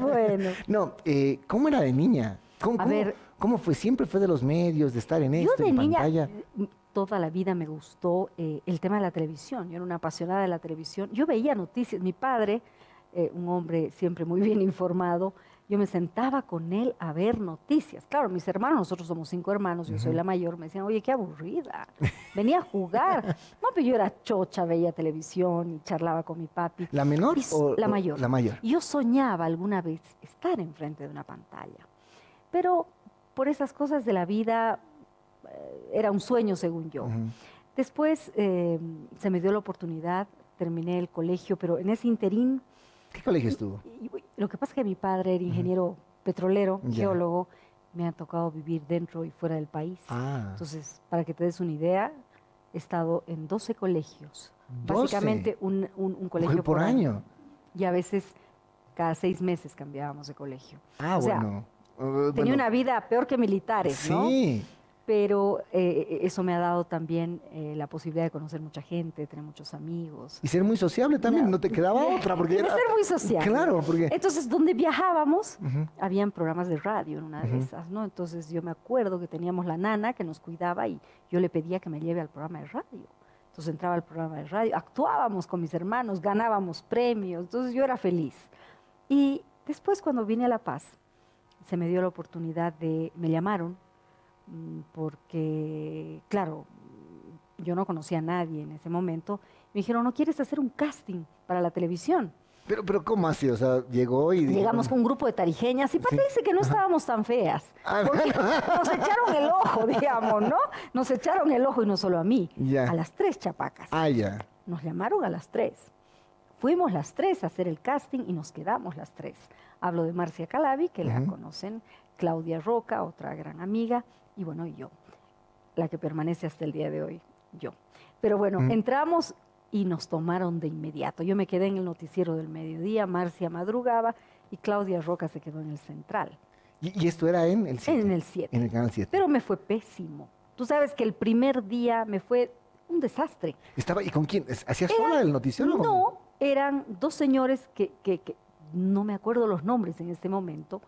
Bueno. No, eh, ¿cómo era de niña? ¿Cómo, A cómo- ver. ¿Cómo fue? ¿Siempre fue de los medios, de estar en Yo esto, de en niña, pantalla? Toda la vida me gustó eh, el tema de la televisión. Yo era una apasionada de la televisión. Yo veía noticias. Mi padre, eh, un hombre siempre muy bien [laughs] informado, yo me sentaba con él a ver noticias. Claro, mis hermanos, nosotros somos cinco hermanos, yo soy la mayor, me decían, oye, qué aburrida. Venía a jugar. [laughs] No, pero yo era chocha, veía televisión y charlaba con mi papi. ¿La menor Y o la mayor. La mayor. Yo soñaba alguna vez estar enfrente de una pantalla, pero por esas cosas de la vida era un sueño según yo. Ujú. Después eh, se me dio la oportunidad, terminé el colegio, pero en ese interín, ¿Qué colegio estuvo? y- y- lo que pasa es que mi padre era ingeniero petrolero, Ya. geólogo, me ha tocado vivir dentro y fuera del país. Ah, Entonces, para que te des una idea, he estado en 12 colegios. 12. Básicamente un, un- un colegio por año. y a veces cada seis meses cambiábamos de colegio. Ah, O sea, bueno. Uh, Tenía bueno, una vida peor que militares, ¿no? Sí. Pero eh, eso me ha dado también eh, la posibilidad de conocer mucha gente, tener muchos amigos. Y ser muy sociable también, no, No. te quedaba [laughs] otra. Porque era- ser muy social. Claro, porque... Entonces, donde viajábamos, Ujú. habían programas de radio en una de Ujú. esas, ¿no? Entonces, yo me acuerdo que teníamos la nana que nos cuidaba y yo le pedía que me lleve al programa de radio. Entonces, entraba al programa de radio, actuábamos con mis hermanos, ganábamos premios, entonces yo era feliz. Y después, cuando vine a La Paz, se me dio la oportunidad de, me llamaron, porque, claro, yo no conocía a nadie en ese momento, me dijeron, ¿no quieres hacer un casting para la televisión? Pero, pero ¿cómo así? O sea, llegó y... Llegamos con un grupo de tarijeñas y parece que no estábamos tan feas. Ah, Porque nos echaron el ojo, [laughs] digamos, ¿no? Nos echaron el ojo y no solo a mí, a las tres chapacas. Ah, ya. Nos llamaron a las tres. Fuimos las tres a hacer el casting y nos quedamos las tres. Hablo de Marcia Calabi, que la conocen, Claudia Roca, otra gran amiga, y bueno, y yo, la que permanece hasta el día de hoy, yo. Pero bueno, Ujú. entramos y nos tomaron de inmediato. Yo me quedé en el noticiero del mediodía, Marcia madrugaba y Claudia Roca se quedó en el central, ¿Y, y esto era en el 7? en el 7. En el canal 7. Pero me fue pésimo. Tú sabes que el primer día me fue un desastre. Estaba, ¿Y con quién? ¿Hacías Era- sola el noticiero? No, eran dos señores que, que- que no me acuerdo los nombres en este momento,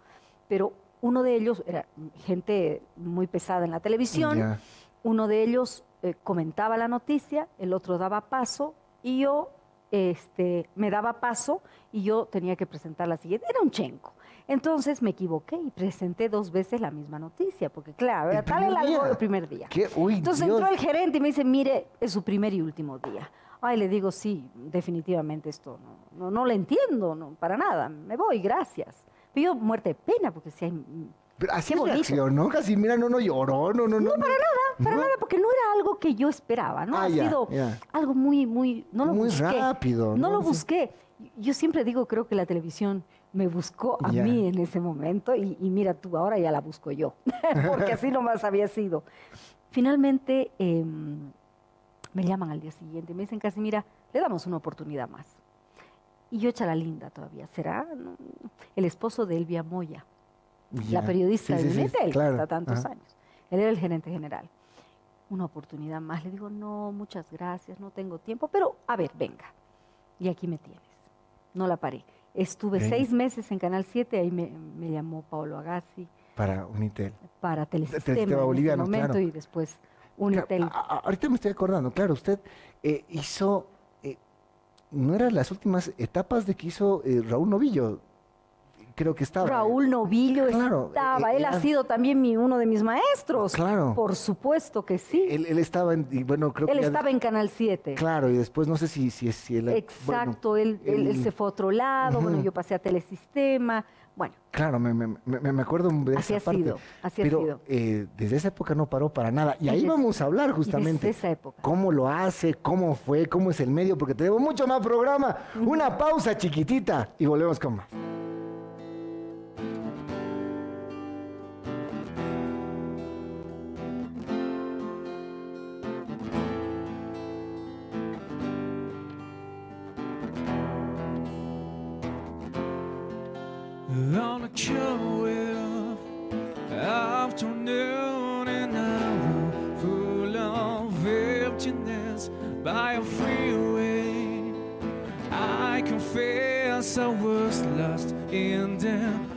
pero uno de ellos era gente muy pesada en la televisión, uno de ellos eh, comentaba la noticia, el otro daba paso y yo este, me daba paso y yo tenía que presentar la siguiente. Era un chenco. Entonces me equivoqué y presenté dos veces la misma noticia, porque claro, era ¿El tal el primer algo día? el primer día. ¿Qué? Uy, Entonces Dios. entró el gerente y me dice, mire, es su primer y último día. Ay, le digo, sí, definitivamente esto no, no, no lo entiendo, no, para nada, me voy, gracias. Yo muerte de pena, porque si hay... Pero así qué reaccionó, casi, mira, no, no lloró, no, no, no. para nada, Para nada, porque no era algo que yo esperaba, ¿no? Ah, ha ya, sido ya. algo muy, muy... No lo Muy busqué. rápido, No, ¿no? lo busqué. Yo siempre digo, creo que la televisión me buscó a Ya. mí en ese momento y, y mira tú, ahora ya la busco yo, [laughs] porque así nomás había sido. Finalmente em, me llaman al día siguiente me dicen, casi mira, le damos una oportunidad más. Y yo echa la linda todavía. ¿Será el esposo de Elvia Moya? Ya. la periodista Sí, de sí, sí, Unitel, claro. hasta tantos Ajá. años. Él era el gerente general. una oportunidad más. Le digo, no, muchas gracias, no tengo tiempo, pero a ver, venga. Y aquí me tienes. No la paré. Estuve Venga. seis meses en Canal 7, ahí me, me llamó Paulo Agassi Para Unitel. para Telesistema, Telesistema en ese boliviano, momento claro. y después Unitel. Claro, ahorita me estoy acordando, claro, usted eh, hizo, no eran las últimas etapas de que hizo eh, Raúl Novillo, creo que estaba. Raúl Novillo Claro, estaba, eh, él ha sido también mi, uno de mis maestros. Claro. Por supuesto que sí. Él, Él, él estaba en, y bueno, creo que ya- estaba en Canal 7. Claro, y después no sé si, si, si él... bueno, Exacto, él, él- él él- se fue a otro lado, bueno, yo pasé a Telesistema, bueno, Claro, me, me, me, me acuerdo de Así esa ha parte. sido, así ha pero sido. eh, desde esa época no paró para nada. Y ahí Desde- vamos a hablar justamente. desde esa época. ¿Cómo lo hace? ¿Cómo fue? ¿Cómo es el medio? Porque tenemos mucho más programa. Una pausa chiquitita y volvemos con más. On a chill afternoon and hour full of emptiness by a freeway. I confess I was lost in the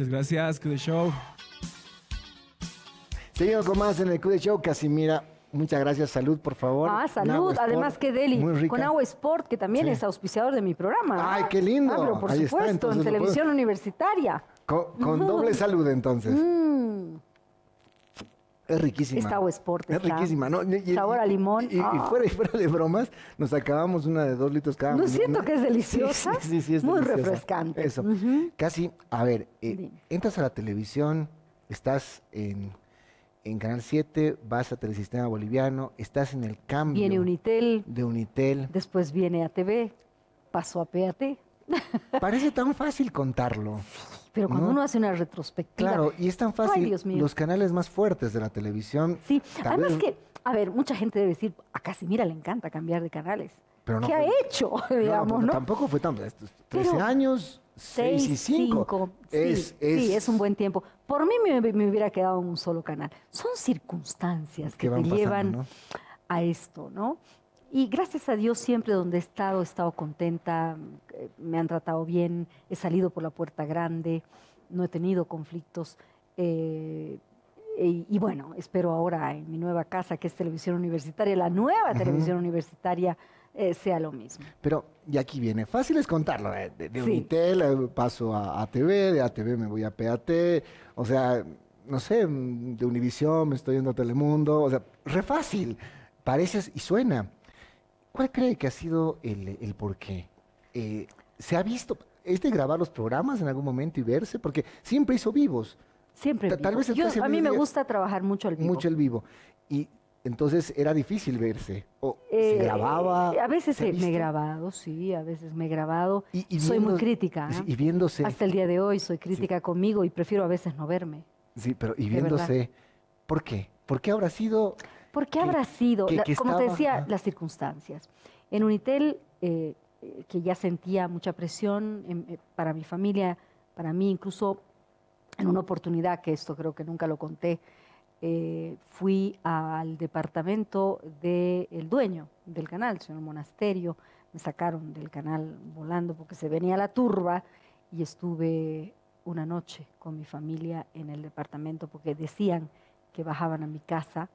Muchas gracias, Q Show. Seguimos con más en el Q de Show. Casimira, muchas gracias. Salud, por favor. Ah, salud. Además, que Deli, Muy rica. con Agua Sport, que también Sí. es auspiciador de mi programa. Ay, qué lindo. Ah, pero por Ahí está, supuesto, entonces en televisión universitaria. Con, con doble salud, entonces. Mm, Es riquísima. Esta Sport Es está. riquísima, ¿no? Y- Sabor a limón. Y, y Ah. fuera, y fuera de bromas, nos acabamos una de dos litros cada ¿No mañana. siento que es deliciosa? Sí, sí, sí, es Muy deliciosa. refrescante. Eso. Casi, a ver, eh, entras a la televisión, estás en, en Canal 7, vas a Telesistema Boliviano, estás en el cambio Viene Unitel, de Unitel. después viene ATV, pasó a PAT. Parece tan fácil contarlo. Pero cuando No. uno hace una retrospectiva. Claro, y es tan Ay, fácil. Dios mío. Los canales más fuertes de la televisión. Sí, además vez- que, a ver, mucha gente debe decir, a Casimira le encanta cambiar de canales. Pero no ¿Qué ha hecho? [laughs] [laughs] Digamos, ¿no? tampoco fue tan. estos 13 Pero años, 6 y 5. cinco, Sí, Es, sí, es un buen tiempo. Por mí me, me hubiera quedado en un solo canal. Son circunstancias Que que, te pasando, llevan a esto, ¿no? Y gracias a Dios siempre donde he estado, he estado contenta, eh, me han tratado bien, he salido por la puerta grande, no he tenido conflictos. eh, y, y bueno, espero ahora en mi nueva casa, que es televisión universitaria, la nueva televisión universitaria, eh, sea lo mismo. Pero, y aquí viene, fácil es contarlo. eh, De, de Sí. Unitel paso a ATV, de ATV me voy a PAT, o sea, no sé, mm, de Univisión me estoy yendo a Telemundo, o sea, re fácil. Pareces y suena. ¿Cuál cree que ha sido el, el porqué? Eh, ¿Se ha visto, es de grabar los programas en algún momento y verse? Porque siempre hizo vivos, Siempre. Ta- tal vivo. vez el Yo- a mí me gusta trabajar mucho al vivo. mucho el vivo. Y entonces era difícil verse. O Eh, se grababa. A veces ¿se eh, me he grabado, sí, a veces me he grabado. Y- y soy muy crítica. Y viéndose. Hasta el día de hoy soy crítica conmigo y prefiero a veces no verme. Sí, pero y viéndose. ¿Por qué? ¿Por qué habrá sido? ¿Por qué habrá sido? que- La- que como te decía, las circunstancias. En Unitel, eh, que ya sentía mucha presión en- eh, para mi familia, para mí incluso en una oportunidad, que esto creo que nunca lo conté, eh, fui al departamento del dueño del canal, el señor Monasterio, me sacaron del canal volando porque se venía la turba y estuve una noche con mi familia en el departamento porque decían que bajaban a mi casa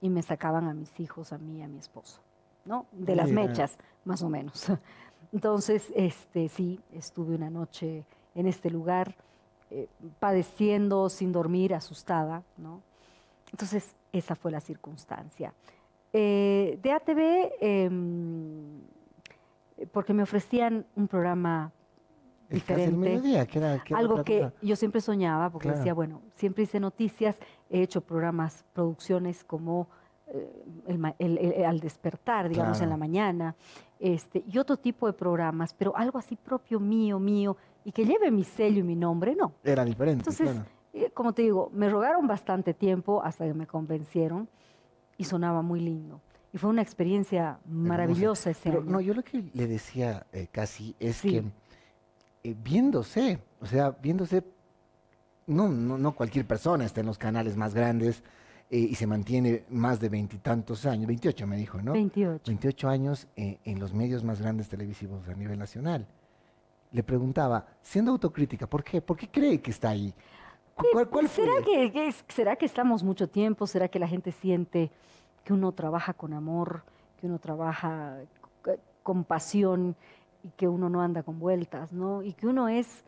y me sacaban a mis hijos, a mí y a mi esposo, ¿no? De las Mira. mechas, más o menos. [laughs] Entonces, este, sí, estuve una noche en este lugar, eh, padeciendo, sin dormir, asustada, ¿no? Entonces, esa fue la circunstancia. Eh, de ATV, em, porque me ofrecían un programa El casi el diferente mediodía, que era, que algo que yo siempre soñaba, porque Claro. decía, bueno, siempre hice noticias, he hecho programas, producciones como eh, el el- el- al despertar, digamos, en la mañana, este, y otro tipo de programas, pero algo así propio mío, mío, y que lleve mi sello y mi nombre, no. Era diferente. Entonces, claro. eh, como te digo, me rogaron bastante tiempo hasta que me convencieron y sonaba muy lindo. Y fue una experiencia maravillosa ese Pero año. no, yo lo que le decía eh, casi es Sí. que eh, viéndose, o sea, viéndose, no, no, no cualquier persona está en los canales más grandes eh, y se mantiene más de veintitantos años, 28 me dijo, ¿no? 28. 28 años eh, en los medios más grandes televisivos a nivel nacional. Le preguntaba, siendo autocrítica, ¿por qué? ¿Por qué cree que está ahí? ¿Cu- ¿Cuál, cuál fue? ¿Será que, ¿Será que estamos mucho tiempo? ¿Será que la gente siente que uno trabaja con amor, que uno trabaja con pasión y que uno no anda con vueltas, ¿no? Y que uno es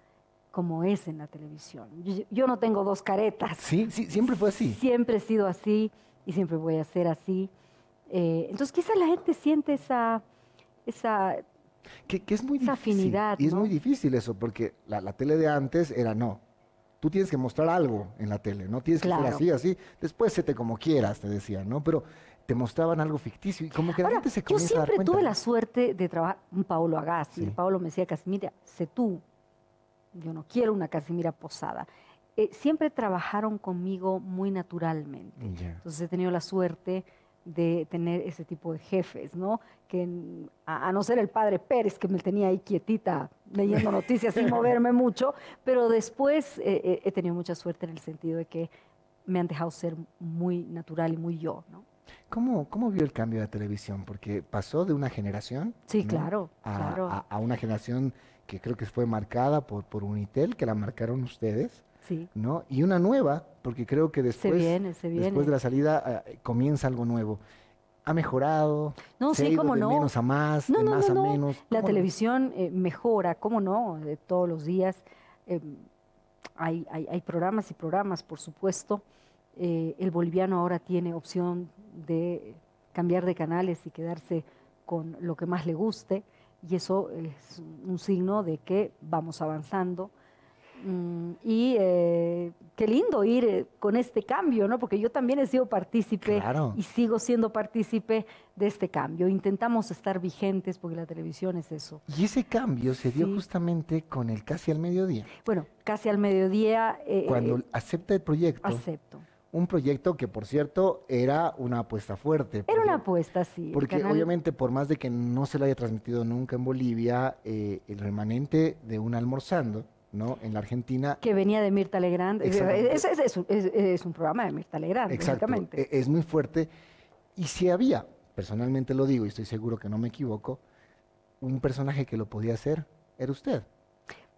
como es en la televisión. Yo, yo no tengo dos caretas. Sí, sí, siempre fue así. Siempre he sido así y siempre voy a ser así. Eh, entonces quizás la gente siente esa, esa Que, que es muy Esa difícil. afinidad, Y es ¿no? muy difícil eso, porque la, la tele de antes era no. Tú tienes que mostrar algo en la tele, ¿no? Tienes que Claro. ser así, así. Después séte como quieras, te decían, ¿no? Pero te mostraban algo ficticio y como que la Ahora, gente se yo comienza a dar siempre cuenta. tuve ¿no? la suerte de trabajar, un Paolo Agassi, Sí. Paolo me decía, Casimira, sé tú, yo no quiero una Casimira posada. Eh, siempre trabajaron conmigo muy naturalmente. Entonces he tenido la suerte de tener ese tipo de jefes, ¿no? Que a, a no ser el padre Pérez, que me tenía ahí quietita leyendo [laughs] noticias sin moverme mucho, pero después eh, eh, he tenido mucha suerte en el sentido de que me han dejado ser muy natural y muy yo, ¿no? ¿Cómo, ¿Cómo vio el cambio de la televisión? Porque pasó de una generación Sí, ¿no? claro, a, claro. a- a una generación que creo que fue marcada por, por Unitel, que la marcaron ustedes, Sí, ¿no? Y una nueva, porque creo que se después, viene, se viene. después de la salida eh, comienza algo nuevo. ¿Ha mejorado? No, ¿Se ha sí, cómo de no. menos a más, No, de no, más no, a no. menos? La televisión eh, mejora, ¿cómo no? De todos los días. eh, hay, hay, hay programas y programas, por supuesto. Eh, el boliviano ahora tiene opción de cambiar de canales y quedarse con lo que más le guste. Y eso es un signo de que vamos avanzando. Mm, y eh, qué lindo ir eh, con este cambio, ¿no? Porque yo también he sido partícipe Claro. y sigo siendo partícipe de este cambio. Intentamos estar vigentes porque la televisión es eso. Y ese cambio se dio Sí. justamente con el casi al mediodía, Bueno, casi al mediodía eh, cuando eh, acepta el proyecto. acepto. Un proyecto que, por cierto, era una apuesta fuerte. Era porque- una apuesta, sí. Porque canal- obviamente, por más de que no se lo haya transmitido nunca en Bolivia, eh, el remanente de un almorzando, ¿no? En la Argentina, que venía de Mirta Legrand. Es, Exactamente. es- es un- es- es un programa de Mirta Legrand, exacto, lógicamente. e- es muy fuerte. Y si había, personalmente lo digo y estoy seguro que no me equivoco, un personaje que lo podía hacer, era usted.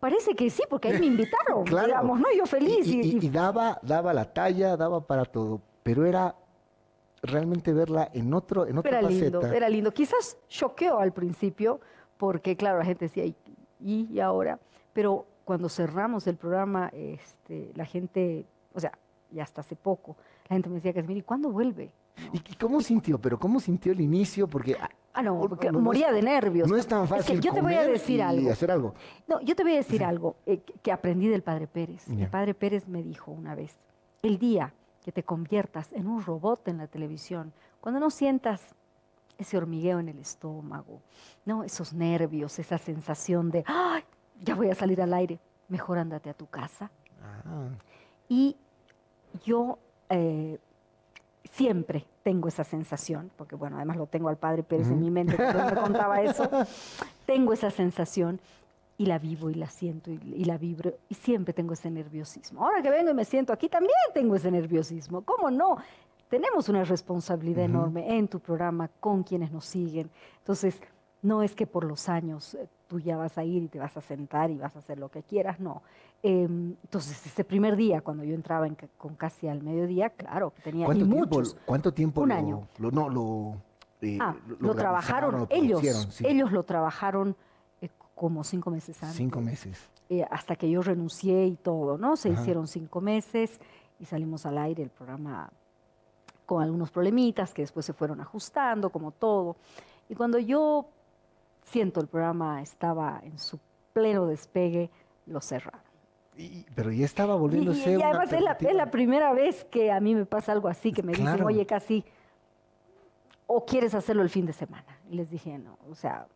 Parece que sí, porque ahí me [laughs] invitaron, Claro. digamos, ¿no? Yo feliz. Y, y- y- y- y daba, daba la talla, daba para todo, pero era realmente verla en otro, en otra era faceta. lindo, era lindo. Quizás choqueó al principio, porque claro, la gente decía, ¿y, y, y ahora? Pero cuando cerramos el programa, este, la gente, o sea, ya hasta hace poco, la gente me decía, Casimir, ¿y cuándo vuelve? ¿Y y cómo sintió? Pero ¿cómo sintió el inicio? Porque ah, Ah, no, porque no es- moría de nervios. no es tan que fácil yo te voy a decir algo. hacer algo. No, yo te voy a decir algo eh, que- que aprendí del padre Pérez. El padre Pérez me dijo una vez, el día que te conviertas en un robot en la televisión, cuando no sientas ese hormigueo en el estómago, no, esos nervios, esa sensación de, ¡ay! Ya voy a salir al aire, mejor ándate a tu casa. Ah, Y yo eh, siempre tengo esa sensación, porque bueno, además lo tengo al padre Pérez en mi mente cuando me contaba eso, [laughs] tengo esa sensación y la vivo y la siento y, y la vibro y siempre tengo ese nerviosismo. Ahora que vengo y me siento aquí también tengo ese nerviosismo, ¿cómo no? Tenemos una responsabilidad enorme en tu programa con quienes nos siguen. Entonces, no es que por los años eh, tú ya vas a ir y te vas a sentar y vas a hacer lo que quieras, no. Eh, entonces, ese primer día, cuando yo entraba en con casi al mediodía, claro, tenía y ¿Cuánto tiempo? muchos. ¿Cuánto tiempo Un lo, año. lo- no, lo, eh, Ah, lo- lo, lo trabajaron ellos. Sí, Ellos lo trabajaron eh, como cinco meses antes. Cinco meses. hasta que yo renuncié y todo, ¿no? Se Ajá. hicieron cinco meses y salimos al aire el programa con algunos problemitas que después se fueron ajustando, como todo. Y cuando yo siento el programa estaba en su pleno despegue, lo cerraron. Y- pero ya estaba Y, volviéndose y una además es la, es la alternativa. primera vez que a mí me pasa algo así, que me dicen, oye, casi, o quieres hacerlo el fin de semana. Y les dije, no, o sea,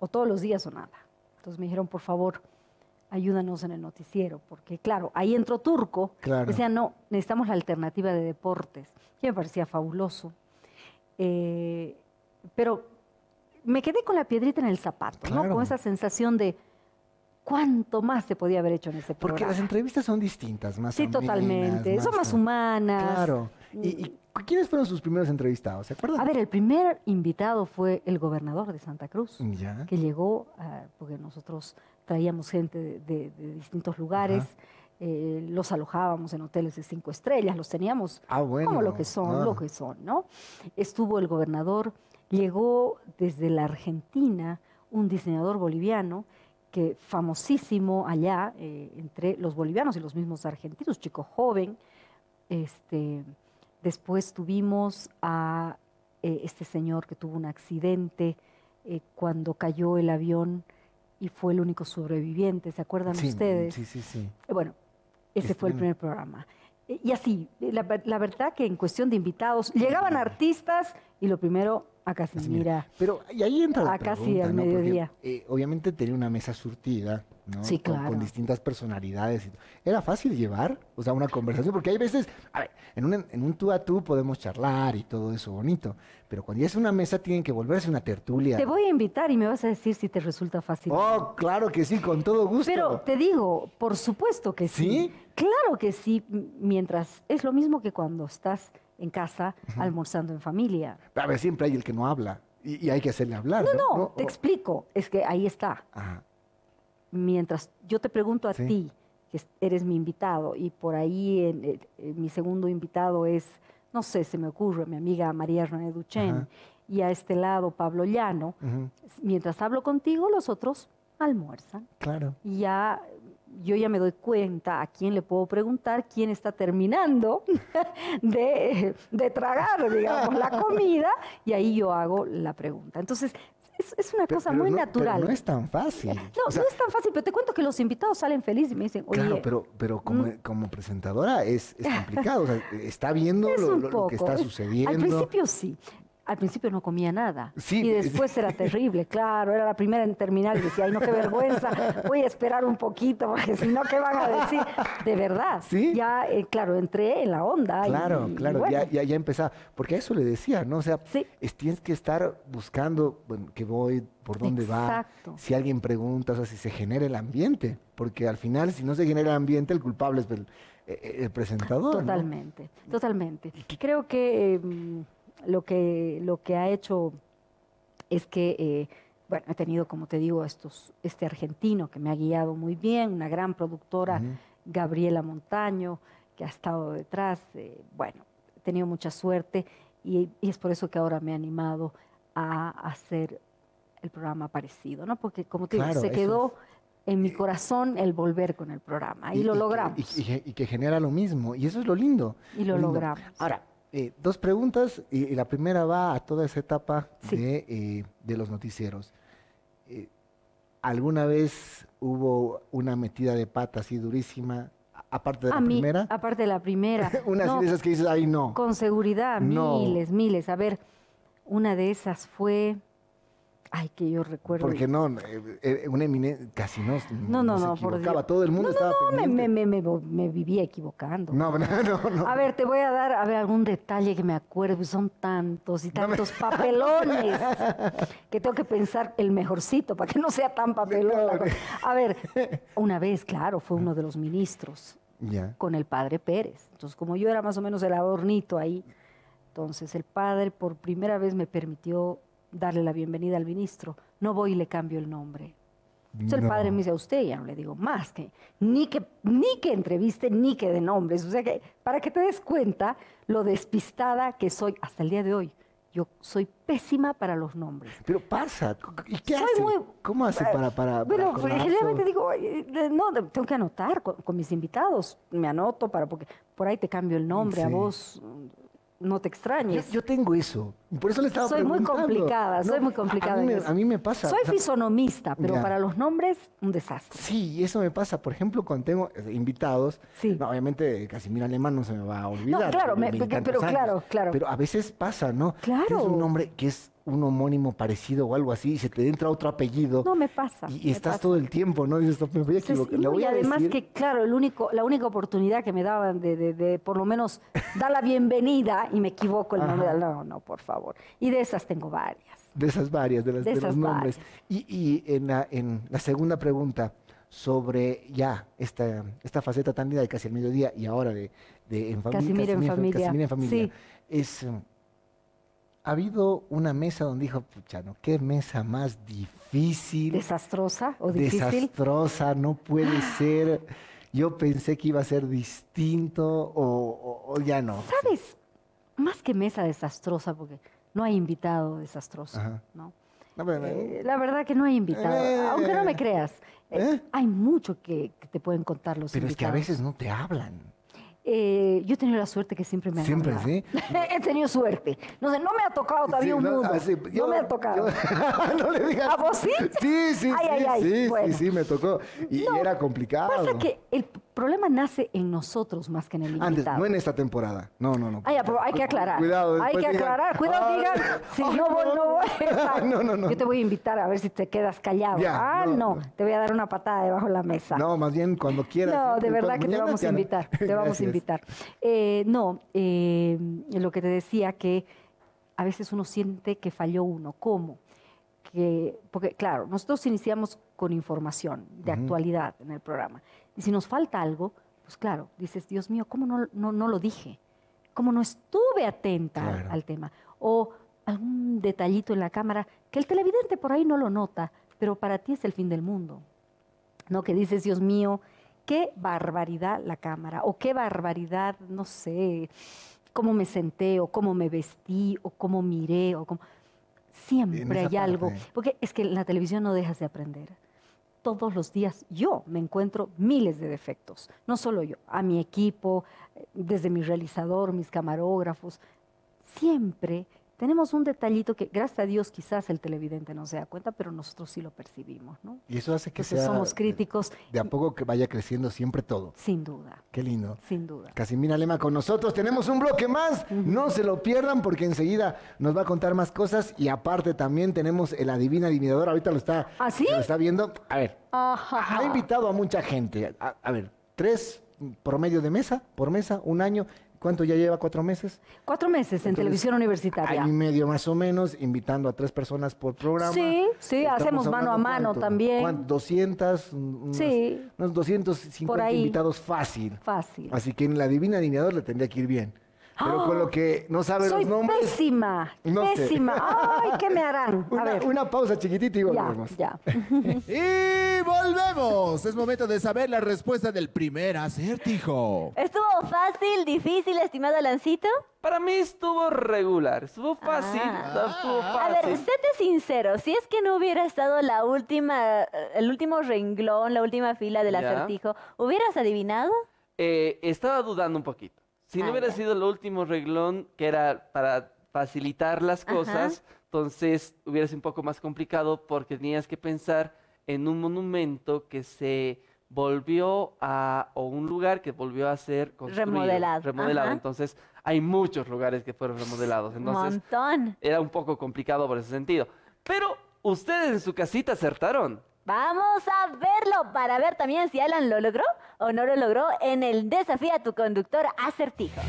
o todos los días o nada. Entonces me dijeron, por favor, ayúdanos en el noticiero, porque claro, ahí entró Turco, Claro. decía, no, necesitamos la alternativa de deportes, que me parecía fabuloso. Eh, pero me quedé con la piedrita en el zapato, ¿no? Con esa sensación de cuánto más se podía haber hecho en ese Porque programa. las entrevistas son distintas, más Sí, totalmente. Son más humanas. Claro. ¿Y, y quiénes fueron sus primeros entrevistados? ¿Se acuerdan? A ver, el primer invitado fue el gobernador de Santa Cruz, Ya. que llegó, ah, porque nosotros traíamos gente de, de- de distintos lugares, eh, los alojábamos en hoteles de cinco estrellas, los teníamos Ah, bueno. como lo que son, Ah. lo que son, ¿no? Estuvo el gobernador, llegó desde la Argentina un diseñador boliviano que famosísimo allá eh, entre los bolivianos y los mismos argentinos, chico joven. Este, después tuvimos a eh, este señor que tuvo un accidente eh, cuando cayó el avión y fue el único sobreviviente, ¿se acuerdan Sí, ustedes? Sí, sí, sí. Bueno, ese fue el primer programa. Y así, la, la verdad que en cuestión de invitados, llegaban artistas y lo primero, a Casimira. Pero y ahí entra la pregunta, al ¿no? Porque, mediodía. eh, obviamente tenía una mesa surtida, ¿no? Sí, claro. Con, distintas personalidades. ¿Era fácil llevar? O sea, una conversación, porque hay veces, a ver, en un, en un tú a tú podemos charlar y todo eso bonito, pero cuando ya es una mesa tienen que volverse una tertulia. Te voy a invitar y me vas a decir si te resulta fácil. Oh, claro que sí, con todo gusto. Pero te digo, por supuesto que sí. ¿Sí? Claro que sí, mientras es lo mismo que cuando estás en casa almorzando en familia. A ver, siempre hay el que no habla y, y hay que hacerle hablar. No, No, te explico, es que ahí está. Ajá. Mientras yo te pregunto a Sí. ti, que es- eres mi invitado, y por ahí en- en- en mi segundo invitado es, no sé, se me ocurre, mi amiga María René Duchen, Ajá. y a este lado Pablo Llano, mientras hablo contigo, los otros almuerzan. Claro. Y ya yo ya me doy cuenta a quién le puedo preguntar quién está terminando [laughs] de, de tragar, digamos, la comida, y ahí yo hago la pregunta. Entonces, es, es una Pero- cosa pero muy no- pero natural. no es tan fácil. No, O sea, no es tan fácil, pero te cuento que los invitados salen felices y me dicen, oye, Claro, pero, pero como, como presentadora es, es complicado. O sea, está [laughs] viendo es lo, lo- lo que está es- sucediendo. Al principio sí. Al principio no comía nada. Sí, y es- después era terrible, claro. Era la primera en terminar y decía, ay, no, qué vergüenza. Voy a esperar un poquito, porque si no, ¿qué van a decir? De verdad. Sí. Ya, eh, claro, entré en la onda. y- Claro, y claro, bueno, ya, ya, ya empezaba. Porque a eso le decía, ¿no? O sea, es- tienes que estar buscando, bueno, que voy, por dónde va, Exacto. si alguien pregunta, o sea, si se genera el ambiente. Porque al final, si no se genera el ambiente, el culpable es el, eh, el presentador. ¿no? Totalmente, totalmente. Creo que eh, lo que lo que ha hecho es que, eh, bueno, he tenido, como te digo, estos, este argentino que me ha guiado muy bien, una gran productora. Gabriela Montaño, que ha estado detrás. eh, bueno, he tenido mucha suerte y, y es por eso que ahora me he animado a hacer el programa parecido, ¿no? Porque, como te Claro, digo, se quedó en mi corazón el volver con el programa y, lo logramos. y- y- y que genera lo mismo. Y eso es lo lindo. Y lo logramos. Ahora, eh, dos preguntas. Y, y la primera va a toda esa etapa Sí. de, eh, de los noticieros. Eh, ¿Alguna vez hubo una metida de pata así durísima? Aparte de la A mí, primera. aparte de la primera. [laughs] Una No, de esas que dices, ay, no. Con seguridad, No. miles, miles. A ver, una de esas fue. Ay, que yo recuerdo. Porque no, eh, eh, una eminencia casi no, No, no, se no, por equivocaba. Dios. Todo el mundo No, estaba no, me, pendiente. me, me, me, me vivía equivocando. No, no, no, no. A ver, te voy a dar a ver, algún detalle que me acuerdo, son tantos y tantos papelones [laughs] que tengo que pensar el mejorcito para que no sea tan papelón. A ver, una vez, claro, fue uno de los ministros Ya. con el padre Pérez. Entonces, como yo era más o menos el adornito ahí, entonces el padre por primera vez me permitió darle la bienvenida al ministro. No voy y le cambio el nombre. Entonces el padre me dice a usted, ya no le digo más que ni que ni que entreviste ni que de nombres. O sea que para que te des cuenta lo despistada que soy hasta el día de hoy. Yo soy pésima para los nombres. Pero pasa. ¿Y qué Soy hace? muy- ¿Cómo hace para, para, Bueno, para acordarse? generalmente digo, eh, eh, no, tengo que anotar con, con mis invitados. Me anoto para, porque por ahí te cambio el nombre, a vos no te extrañes. yo tengo eso. Por eso le estaba Soy muy preguntando. complicada, soy muy complicada A, mí, en me, eso. a mí me pasa. Soy o sea, fisonomista, pero Ya. para los nombres, un desastre. Sí, y eso me pasa, por ejemplo, cuando tengo eh, invitados. Sí. No, obviamente, Casimiro Alemán no se me va a olvidar. claro, tiene me- pero años. claro, claro. Pero a veces pasa, ¿no? Claro. Tienes un nombre que es un homónimo parecido o algo así, y se te entra otro apellido. No me pasa. Y, y me estás pasa. todo el tiempo, ¿no? Dices, me voy a Sí, sí, equivocar. no, voy y a además decir- que, claro, el único, la única oportunidad que me daban de, de- de, por lo menos dar la bienvenida y me equivoco el nombre. Ajá. No, no, por favor. Y de esas tengo varias. De esas varias, de, las, De de los nombres. Y, y en, la, en la segunda pregunta, sobre ya esta, esta faceta tan linda de casi al mediodía y ahora de, de en familia. Casimiro en familia, Casimiro en familia. sí. Es, ha habido una mesa donde dijo, pucha, no, qué mesa más difícil, Desastrosa o difícil. desastrosa, no puede [gasps] ser. Yo pensé que iba a ser distinto o, o- o ya no. ¿Sabes? Más que mesa desastrosa, porque no hay invitado desastroso, Ajá. ¿no? No, pero, Eh, la verdad que no hay invitado, Eh. aunque no me creas. eh. Hay mucho que, que te pueden contar los pero es que a invitados. veces no te hablan. Eh, yo he tenido la suerte que siempre me han Siempre, hablado. ¿sí? [laughs] he tenido suerte. No sé, no me ha tocado todavía Sí, un no, mudo. ah, sí, no me ha tocado. yo- [laughs] no le digas. ¿A vos sí? Sí, sí, Ay, sí, ay, sí, bueno. sí, sí, me tocó. Y, y No, era complicado. Pasa que el problema nace en nosotros más que en el invitado. Antes, no en esta temporada. No, no, no. Pero hay que aclarar. Cuidado, Hay que digan, aclarar. Cuidado, "Ay, digan. Si no voy, no voy. [laughs] No, no, no. Yo te voy a invitar a ver si te quedas callado. Ya, ah, no, no, no. Te voy a dar una patada debajo de la mesa. No, más bien cuando quieras. No, de verdad que te vamos a invitar, te vamos a Gracias. Invitar. Eh, no, eh, lo que te decía que a veces uno siente que falló uno. ¿Cómo? Que, porque claro, nosotros iniciamos con información de actualidad en el programa. Y si nos falta algo, pues claro, dices, Dios mío, ¿cómo no, no, no lo dije? como no estuve atenta Claro. al tema. O algún detallito en la cámara que el televidente por ahí no lo nota, pero para ti es el fin del mundo. ¿No? Que dices, Dios mío, qué barbaridad la cámara, o qué barbaridad, no sé, cómo me senté, o cómo me vestí, o cómo miré, o cómo... Siempre hay algo, porque es que en la televisión no dejas de aprender. Todos los días yo me encuentro miles de defectos, no solo yo, a mi equipo, desde mi realizador, mis camarógrafos, siempre tenemos un detallito que, gracias a Dios, quizás el televidente no se da cuenta, pero nosotros sí lo percibimos, ¿no? Y eso hace que Entonces sea somos críticos, De, a poco que vaya creciendo siempre todo. sin duda, Qué lindo. sin duda. Casimira Lema con nosotros. Tenemos un bloque más. No se lo pierdan porque enseguida nos va a contar más cosas. Y aparte también tenemos el adivina adivinador. Ahorita lo está, ¿Ah, sí? lo está viendo. A ver, Ajá. ha invitado a mucha gente. A, a ver, tres promedio de mesa, por mesa, un año. ¿Cuánto ya lleva? ¿Cuatro meses? Cuatro meses en televisión universitaria. Año y medio más o menos, invitando a tres personas por programa. Sí, sí, Estamos hacemos mano a mano ¿cuánto? también. ¿Cuánto? 200, un- unos, Sí. unos 250 Por ahí. invitados fácil. Fácil. Así que en la divina adivinador le tendría que ir bien. Pero con lo que no sabe Soy los nombres. pésima, No sé. pésima. Ay, ¿qué me harán? A Una, ver, una pausa chiquitita y ya, volvemos. ya. [laughs] Y volvemos. Es momento de saber la respuesta del primer acertijo. ¿Estuvo fácil, difícil, estimado Lancito? Para mí estuvo regular, estuvo fácil, Ah. estuvo A ver, fácil. séte sincero, si es que no hubiera estado la última, eh, el último renglón, la última fila del Ya. acertijo, ¿hubieras adivinado? Eh, estaba dudando un poquito. Si no hubiera sido el último reglón, que era para facilitar las Ajá. cosas, entonces hubiera sido un poco más complicado porque tenías que pensar en un monumento que se volvió a, o un lugar que volvió a ser construido, Remodelado, remodelado. Entonces, hay muchos lugares que fueron remodelados. Un Entonces, montón. era un poco complicado por ese sentido. Pero ustedes en su casita acertaron. Vamos a verlo para ver también si Alan lo logró o no lo logró en el desafío a tu conductor acertijo.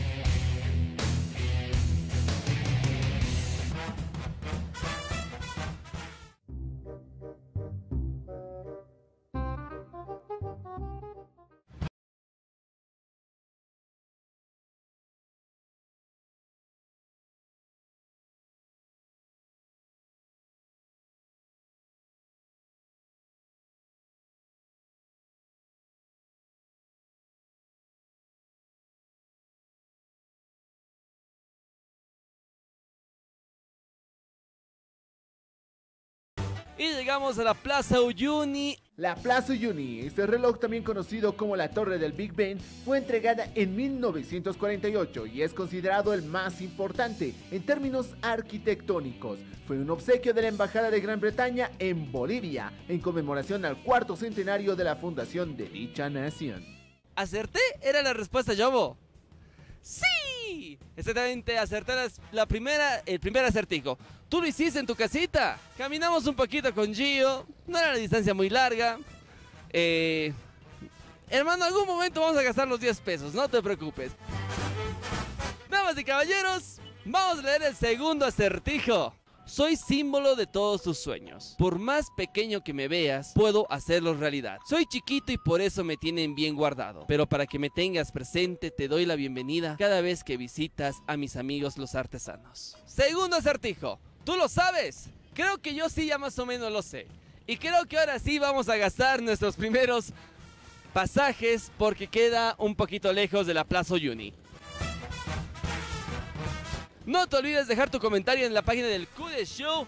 Y llegamos a la Plaza Uyuni. La Plaza Uyuni, este reloj también conocido como la Torre del Big Ben, fue entregada en 1948 y es considerado el más importante en términos arquitectónicos. Fue un obsequio de la Embajada de Gran Bretaña en Bolivia, en conmemoración al cuarto centenario de la fundación de dicha nación. ¿Acerté? Era la respuesta, Yobo. ¡Sí! Exactamente, acerté las- la primera, el primer acertijo. Tú lo hiciste en tu casita. Caminamos un poquito con Gio. No era la distancia muy larga. Eh, hermano, algún momento vamos a gastar los 10 pesos, no te preocupes. Damas y caballeros, vamos a leer el segundo acertijo. Soy símbolo de todos tus sueños. Por más pequeño que me veas, puedo hacerlos realidad. Soy chiquito y por eso me tienen bien guardado. Pero para que me tengas presente, te doy la bienvenida cada vez que visitas a mis amigos los artesanos. Segundo acertijo. ¿Tú lo sabes? Creo que yo sí ya más o menos lo sé. Y creo que ahora sí vamos a gastar nuestros primeros pasajes porque queda un poquito lejos de la Plaza Uni. No te olvides dejar tu comentario en la página del QD Show.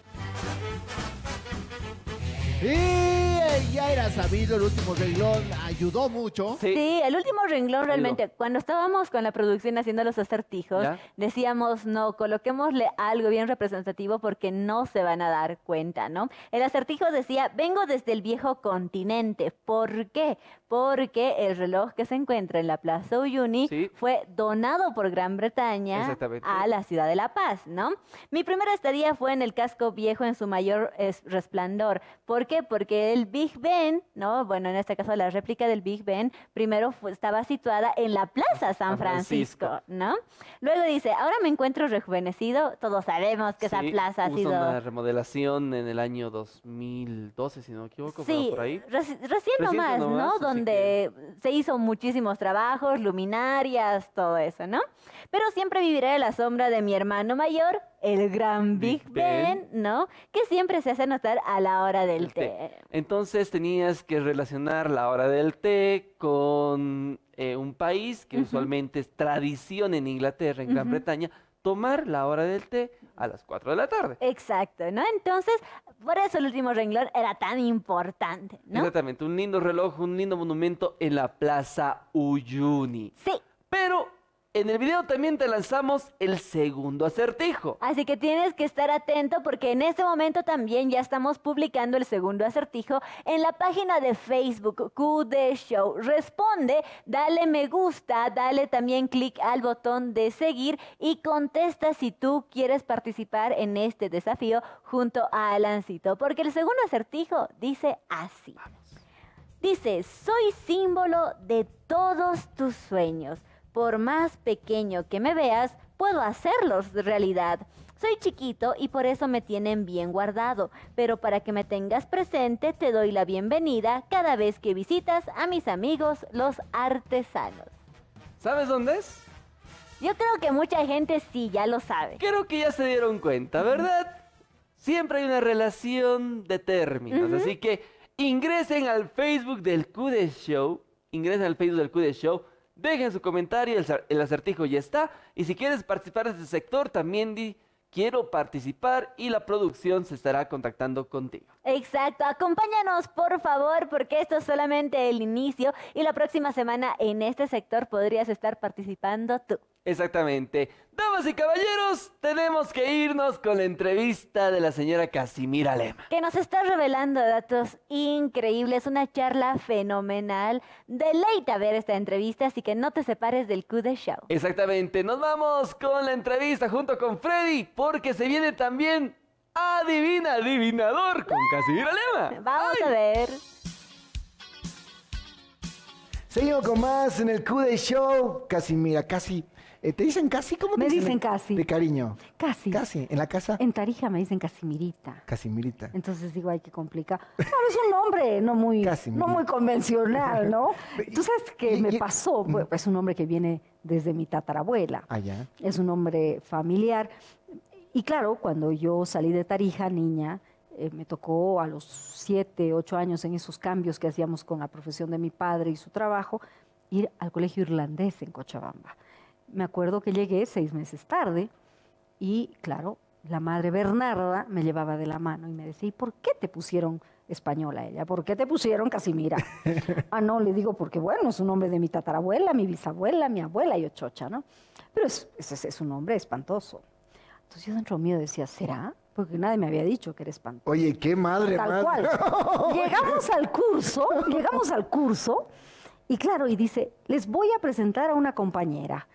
Y ya era sabido, el último renglón ayudó mucho. Sí, el último renglón realmente, cuando estábamos con la producción haciendo los acertijos, ¿Ya? decíamos, no, coloquémosle algo bien representativo porque no se van a dar cuenta, ¿no? El acertijo decía, vengo desde el viejo continente. ¿Por qué? Porque el reloj que se encuentra en la Plaza Uyuni Sí. fue donado por Gran Bretaña a la ciudad de La Paz, ¿no? Mi primera estadía fue en el casco viejo en su mayor es, resplandor. ¿Por qué? Porque el Big Ben, ¿no? Bueno, en este caso la réplica del Big Ben, primero fue- estaba situada en la Plaza San Francisco. ¿no? Luego dice, ahora me encuentro rejuvenecido, todos sabemos que esa Sí, plaza ha sido... una remodelación en el año 2012, si no me equivoco, Sí, por ahí. reci- recién Reciente nomás, nomás, ¿no? Donde se hizo muchísimos trabajos, luminarias, todo eso, ¿no? Pero siempre viviré en la sombra de mi hermano mayor, el gran Big, Big Ben, Ben. ¿no? Que siempre se hace notar a la hora del El té. té. Entonces tenías que relacionar la hora del té con eh, un país que usualmente es tradición en Inglaterra, en Gran. Bretaña, tomar la hora del té a las 4 de la tarde. Exacto, ¿no? Entonces, por eso el último renglón era tan importante, ¿no? Exactamente, un lindo reloj, un lindo monumento en la Plaza Uyuni. Sí, Pero en el video también te lanzamos el segundo acertijo. Así que tienes que estar atento porque en este momento también ya estamos publicando el segundo acertijo en la página de Facebook QD Show. Responde, dale me gusta, dale también clic al botón de seguir y contesta si tú quieres participar en este desafío junto a Alancito. Porque el segundo acertijo dice así. Dice, soy símbolo de todos tus sueños. Por más pequeño que me veas, puedo hacerlos realidad. Soy chiquito y por eso me tienen bien guardado, pero para que me tengas presente te doy la bienvenida cada vez que visitas a mis amigos los artesanos. ¿Sabes dónde es? Yo creo que mucha gente sí ya lo sabe. Creo que ya se dieron cuenta, ¿verdad? Siempre hay una relación de términos, así que ingresen al Facebook del QD Show, ingresen al Facebook del QD Show, dejen su comentario, el, cer- el acertijo ya está, y si quieres participar de este sector, también di quiero participar y la producción se estará contactando contigo. Exacto, acompáñanos por favor porque esto es solamente el inicio y la próxima semana en este sector podrías estar participando tú. Exactamente. Damas y caballeros, tenemos que irnos con la entrevista de la señora Casimira Lema. que nos está revelando datos increíbles, una charla fenomenal. Deleita ver esta entrevista, así que no te separes del Q de Show. Exactamente, nos vamos con la entrevista junto con Freddy, porque se viene también Adivina Adivinador con Casimira Lema. Vamos ¡Ay! a ver. Seguimos con más en el Q de Show. Casi, mira, casi. eh, ¿Te dicen casi? ¿Cómo te Me dicen? dicen casi. De cariño. Casi. Casi. ¿En la casa? En Tarija me dicen Casimirita. Casimirita. Entonces digo, hay que complicar. Claro, es un nombre no muy, Casimirita. no muy convencional, ¿no? [laughs] Tú sabes qué Y- me y- pasó. Bueno, es un nombre que viene desde mi tatarabuela. Allá. Es un nombre familiar. Y claro, cuando yo salí de Tarija, niña, eh, me tocó a los siete, ocho años en esos cambios que hacíamos con la profesión de mi padre y su trabajo, ir al colegio irlandés en Cochabamba. Me acuerdo que llegué seis meses tarde y, claro, la madre Bernarda me llevaba de la mano y me decía, ¿y por qué te pusieron española ella? ¿Por qué te pusieron Casimira? [laughs] ah, no, le digo, porque bueno, es un nombre de mi tatarabuela, mi bisabuela, mi abuela y ochocha, ¿no? Pero es, es, es un nombre espantoso. Entonces yo dentro mío decía, ¿será? Porque nadie me había dicho que era espantoso. Oye, qué madre, Tal madre. cual. [laughs] Llegamos al curso, llegamos al curso, y claro, y dice, les voy a presentar a una compañera,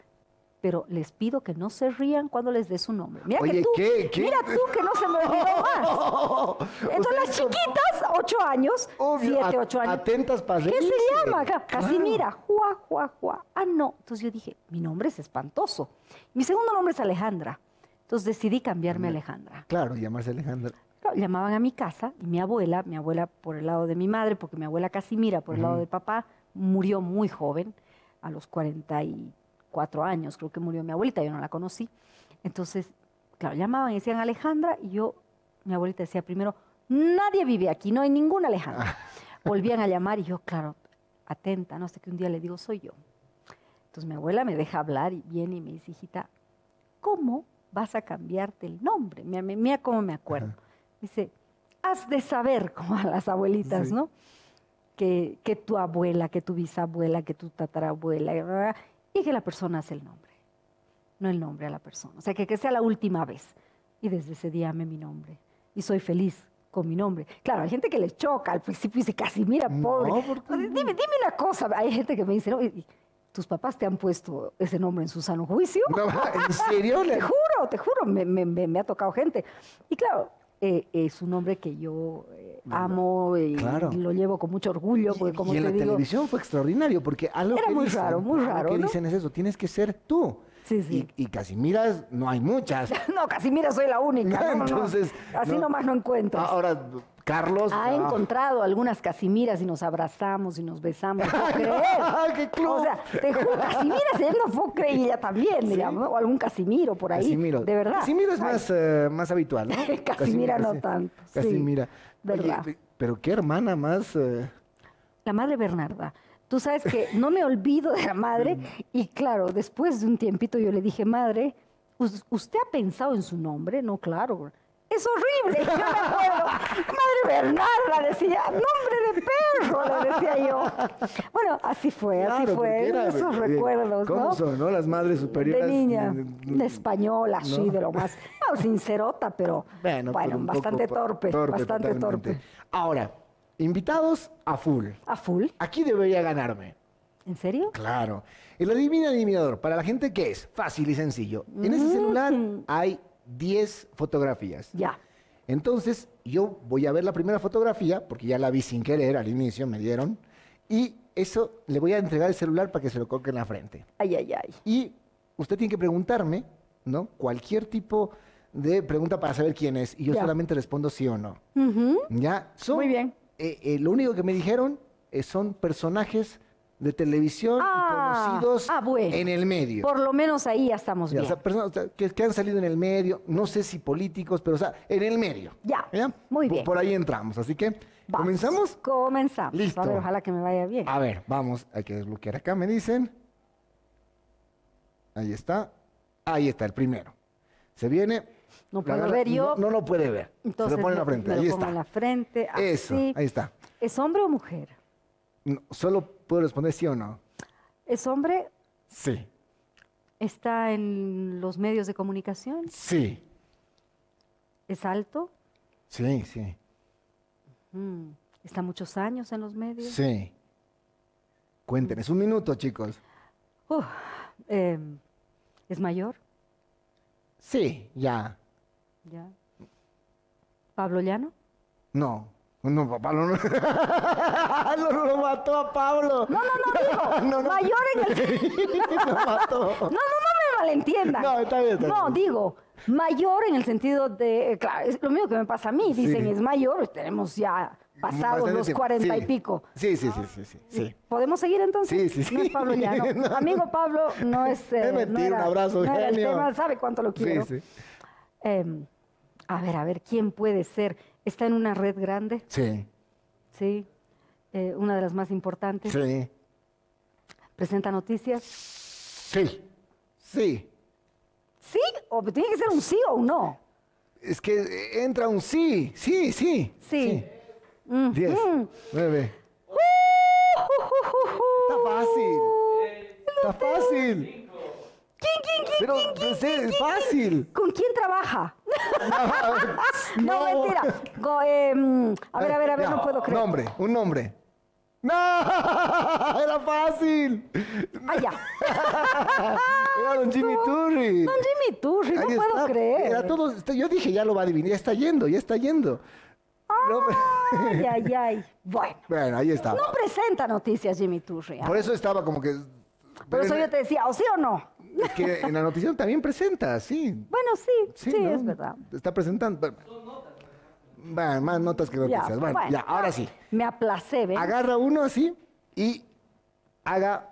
pero les pido que no se rían cuando les dé su nombre. Mira Oye, que tú, ¿qué? ¿Qué? mira tú que no se me olvidó [laughs] más. Entonces las chiquitas, ocho años, Obvio, siete, ocho años. Atentas para ¿Qué se llama? Claro. Casimira, Juá, Juá, Juá. Ah, no. Entonces yo dije, mi nombre es espantoso. Mi segundo nombre es Alejandra. Entonces decidí cambiarme a Alejandra. Claro, llamarse Alejandra. Llamaban a mi casa y mi abuela, mi abuela por el lado de mi madre, porque mi abuela Casimira por el lado de papá, murió muy joven, a los 44 años creo que murió mi abuelita, yo no la conocí. Entonces, claro, llamaban y decían Alejandra y yo, mi abuelita decía primero, nadie vive aquí, no hay ninguna Alejandra. [laughs] Volvían a llamar y yo, claro, atenta, no sé qué un día le digo, soy yo. Entonces mi abuela me deja hablar y viene y me dice, hijita, ¿cómo vas a cambiarte el nombre? Mira, cómo me acuerdo. Dice, has de saber, [laughs] como a las abuelitas, Sí. ¿no? Que, que tu abuela, que tu bisabuela, que tu tatarabuela, y que la persona hace el nombre, no el nombre a la persona. O sea, que, que sea la última vez. Y desde ese día amé mi nombre. Y soy feliz con mi nombre. Claro, hay gente que le choca al principio y dice, casi mira, pobre. Dime, dime una cosa. Hay gente que me dice, ¿no? ¿Y- ¿tus papás te han puesto ese nombre en su sano juicio? No, [laughs] ¿En serio? Te juro, te juro, me, me- me- ha tocado gente. Y claro, eh, es un hombre que yo eh, amo y Claro. lo llevo con mucho orgullo, porque como y en te la digo, televisión fue extraordinario, porque algo Era que muy dicen, raro, muy raro, que ¿no? dicen es eso, tienes que ser tú. Sí, sí. Y, y Casimiras no hay muchas. [laughs] no, casi mira, soy la única. [laughs] no, no. Entonces, así no. nomás no encuentro. Ahora, Carlos. Ha ah. encontrado algunas casimiras y nos abrazamos y nos besamos. No [laughs] puedo creer. ¡Qué club! O sea, te juro, Casimira, si él no puedo creer, y ella también, digamos, o algún Casimiro por ahí. Casimiro. De verdad. Casimiro es Ay, más, eh, más habitual, ¿no? [laughs] Casimira no sí. tanto, sí. Casimira. Verdad. pe- pero qué hermana más. eh, La madre Bernarda. Tú sabes que no me olvido de la madre [laughs] y claro, después de un tiempito yo le dije, madre, ¿us- ¿usted ha pensado en su nombre? No, claro. Es horrible. Yo me acuerdo. Madre Bernarda decía, nombre de perro, le decía yo. Bueno, así fue, así claro, fue. era, Esos recuerdos, ¿Cómo ¿no? son, no? Las madres De superiores. niña, mm, de española, ¿no? de lo más. No, sincerota, pero bueno, pero un bastante torpe, bastante totalmente. torpe. Ahora, invitados a full. ¿A full? Aquí debería ganarme. ¿En serio? Claro. El adivina adivinador, para la gente, ¿qué es? Fácil y sencillo. En ese celular hay 10 fotografías. Ya. Entonces, yo voy a ver la primera fotografía, porque ya la vi sin querer al inicio, me dieron, y eso le voy a entregar el celular para que se lo coloque en la frente. Ay, ay, ay. Y usted tiene que preguntarme, ¿no? Cualquier tipo de pregunta para saber quién es, y yo Ya. solamente respondo sí o no. ¿Ya? Son, Muy bien. eh, eh, lo único que me dijeron eh, son personajes de televisión Ah, y conocidos ah, bueno. en el medio. Por lo menos ahí ya estamos Ya, o bien. sea, personas que, que han salido en el medio, no sé si políticos, pero o sea, en el medio. Ya, muy Por- bien. Por ahí entramos, así que, Vamos. ¿comenzamos? Comenzamos. Listo. A ver, ojalá que me vaya bien. A ver, vamos, hay que desbloquear acá, me dicen. Ahí está. Ahí está, el primero. Se viene. No puedo ver yo. No, no lo puede ver. Entonces Se lo pone en la frente. me lo Ahí pongo está. en la frente, Eso, ahí está. ¿Es hombre o mujer? No, solo puedo responder sí o no. ¿Es hombre? Sí. ¿Está en los medios de comunicación? Sí. ¿Es alto? Sí, sí. Mm. ¿Está muchos años en los medios? Sí. Cuenten, es un minuto, chicos. Em, ¿Es mayor? Sí, ya. Ya. ¿Pablo Llano? No. No, papá, no, no. [laughs] no, lo mató a Pablo. No, no, no, digo, [laughs] No, no. mayor en el... [laughs] Lo mató. No, no, no me malentiendan. No, está bien, está No, digo, mayor en el sentido de, claro, es lo mismo que me pasa a mí. Dicen, Sí. es mayor, tenemos ya pasados Bastante los cuarenta y Sí. pico. Sí, sí, sí, sí, sí. sí. ¿Podemos seguir entonces? Sí, sí, No sí. es Pablo Llano. No, no. Amigo Pablo, no es... eh, Es no mentira, era- un abrazo, no era el tema, sabe cuánto lo Sí, quiero. sí. Em, a ver, a ver, ¿quién puede ser? ¿Está en una red grande? Sí, Sí. Eh, una de las más importantes. sí. ¿Presenta noticias? Sí, sí. ¿Sí? ¿O tiene que ser un sí o un no? Es que entra un sí, sí, sí. Sí. Mm, Diez, mm. nueve. Está fácil. Está fácil. ¿Quién, quién, quién? Pero es fácil. ¿Con quién trabaja? [laughs] No, mentira. Go- em, a ver, a ver, a ver, no puedo creer. Nombre, un nombre. ¡No! [laughs] Era fácil. Ah, ya. [laughs] Era don Jimmy Turri. Don Jimmy Turri, no puedo está. creer. Era todo, está- yo dije, ya lo va a adivinar, ya está yendo, ya está yendo. Ay, ay, ay. Bueno, bueno, ahí está. no presenta noticias Jimmy Turri. ¿ah? Por eso estaba como que... Por pero eso yo te decía, o sí o no. Es que en la noticia también presenta, sí. Bueno, sí, sí, ¿no? es verdad. Está presentando. Bueno, más notas que noticias. Ya, bueno, bueno. ya, ahora sí. Me aplacé, ¿ven? Agarra uno así y haga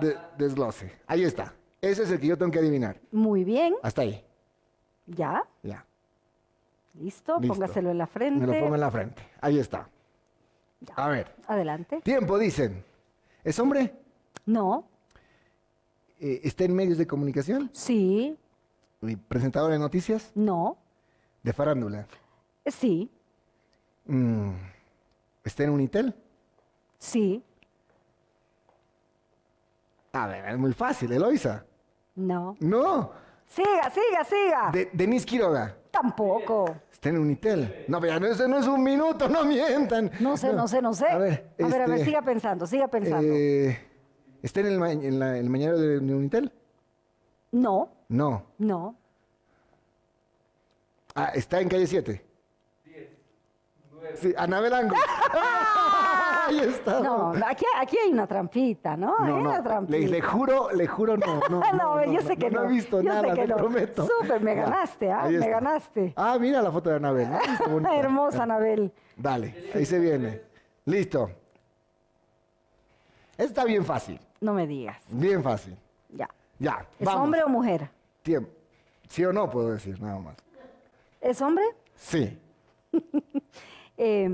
de- desglose. Ahí está. Ese es el que yo tengo que adivinar. Muy bien, Hasta ahí. ya, Ya. listo, Listo. póngaselo en la frente. Me lo pongo en la frente. Ahí está. A ver. Adelante. Tiempo, dicen. ¿Es hombre? No, Eh, ¿Está en medios de comunicación? sí, ¿Y ¿Presentador de noticias? no, ¿De farándula? sí, Mm, ¿Está en Unitel? sí, A ver, es muy fácil, Eloisa. no. No. Siga, siga, siga. De, Denise Quiroga. Tampoco. Está en Unitel. No, pero no, ese no es un minuto, [laughs] no mientan. No sé, no sé, no sé. A ver, a ver, a ver, este, siga pensando, siga pensando. eh, ¿Está en el, ma- en la- el mañana de Unitel? No, No. no, Ah, ¿está en calle 7? Sí, Anabel Angus. [laughs] Ahí está. No, aquí, aquí hay una trampita, ¿no? hay No, una no, trampita. le, le juro, le juro, no, no. [laughs] No, yo sé que no. No he visto yo sé nada, que te no. prometo. Súper, me ganaste, ¿ah? Me ganaste. Ah, mira la foto de Anabel. Hermosa, Anabel. Dale, ahí se viene. Listo. Está bien fácil, No me digas. bien fácil. Ya. Ya, ¿Es vamos. hombre o mujer? Tiempo. Sí o no puedo decir, nada más. ¿Es hombre? Sí, [laughs] Eh,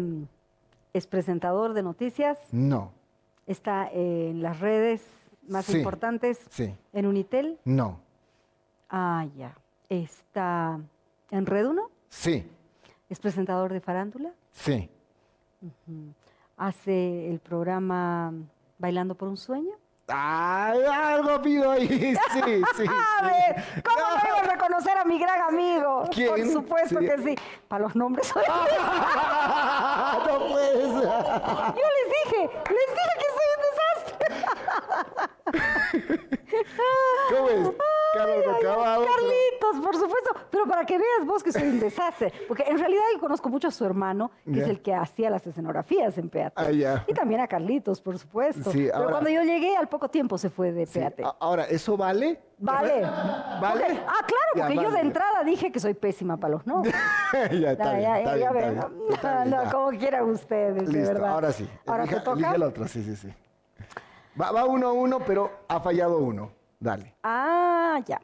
¿Es presentador de noticias? no, ¿Está en las redes más Sí. importantes? sí, ¿En Unitel? no, Ah, ya. ¿Está en Red Uno? sí, ¿Es presentador de farándula? sí, ¿Hace el programa Bailando por un sueño? Ay, algo pido ahí. [laughs] Sí, sí. A ver, ¿cómo no iba a reconocer a mi gran amigo? ¿Quién? Por supuesto Sí. que sí. Para los nombres. [laughs] Yo no puedes. les dije, les dije que. ¿Cómo es? Carlos Ay, ay. Carlitos, por supuesto. Pero para que veas vos que soy un desastre. Porque en realidad yo conozco mucho a su hermano, que es el que hacía las escenografías en PAT. Ah, ya. Y también a Carlitos, por supuesto. Sí, Pero ahora- cuando yo llegué, al poco tiempo se fue de Sí, PAT. Ahora, ¿eso vale? Vale. ¿Vale? Ah, claro, Ya, porque yo vale, de entrada dije que soy pésima para los [laughs] nombres. ya está Ya, bien, ya, está ya, bien, está [laughs] No, como quieran ustedes, de verdad. ahora sí. Ahora Elija- te toca. Elige el otro, sí, sí, sí. Va, va uno a uno, pero ha fallado uno. Dale. Ah, ya.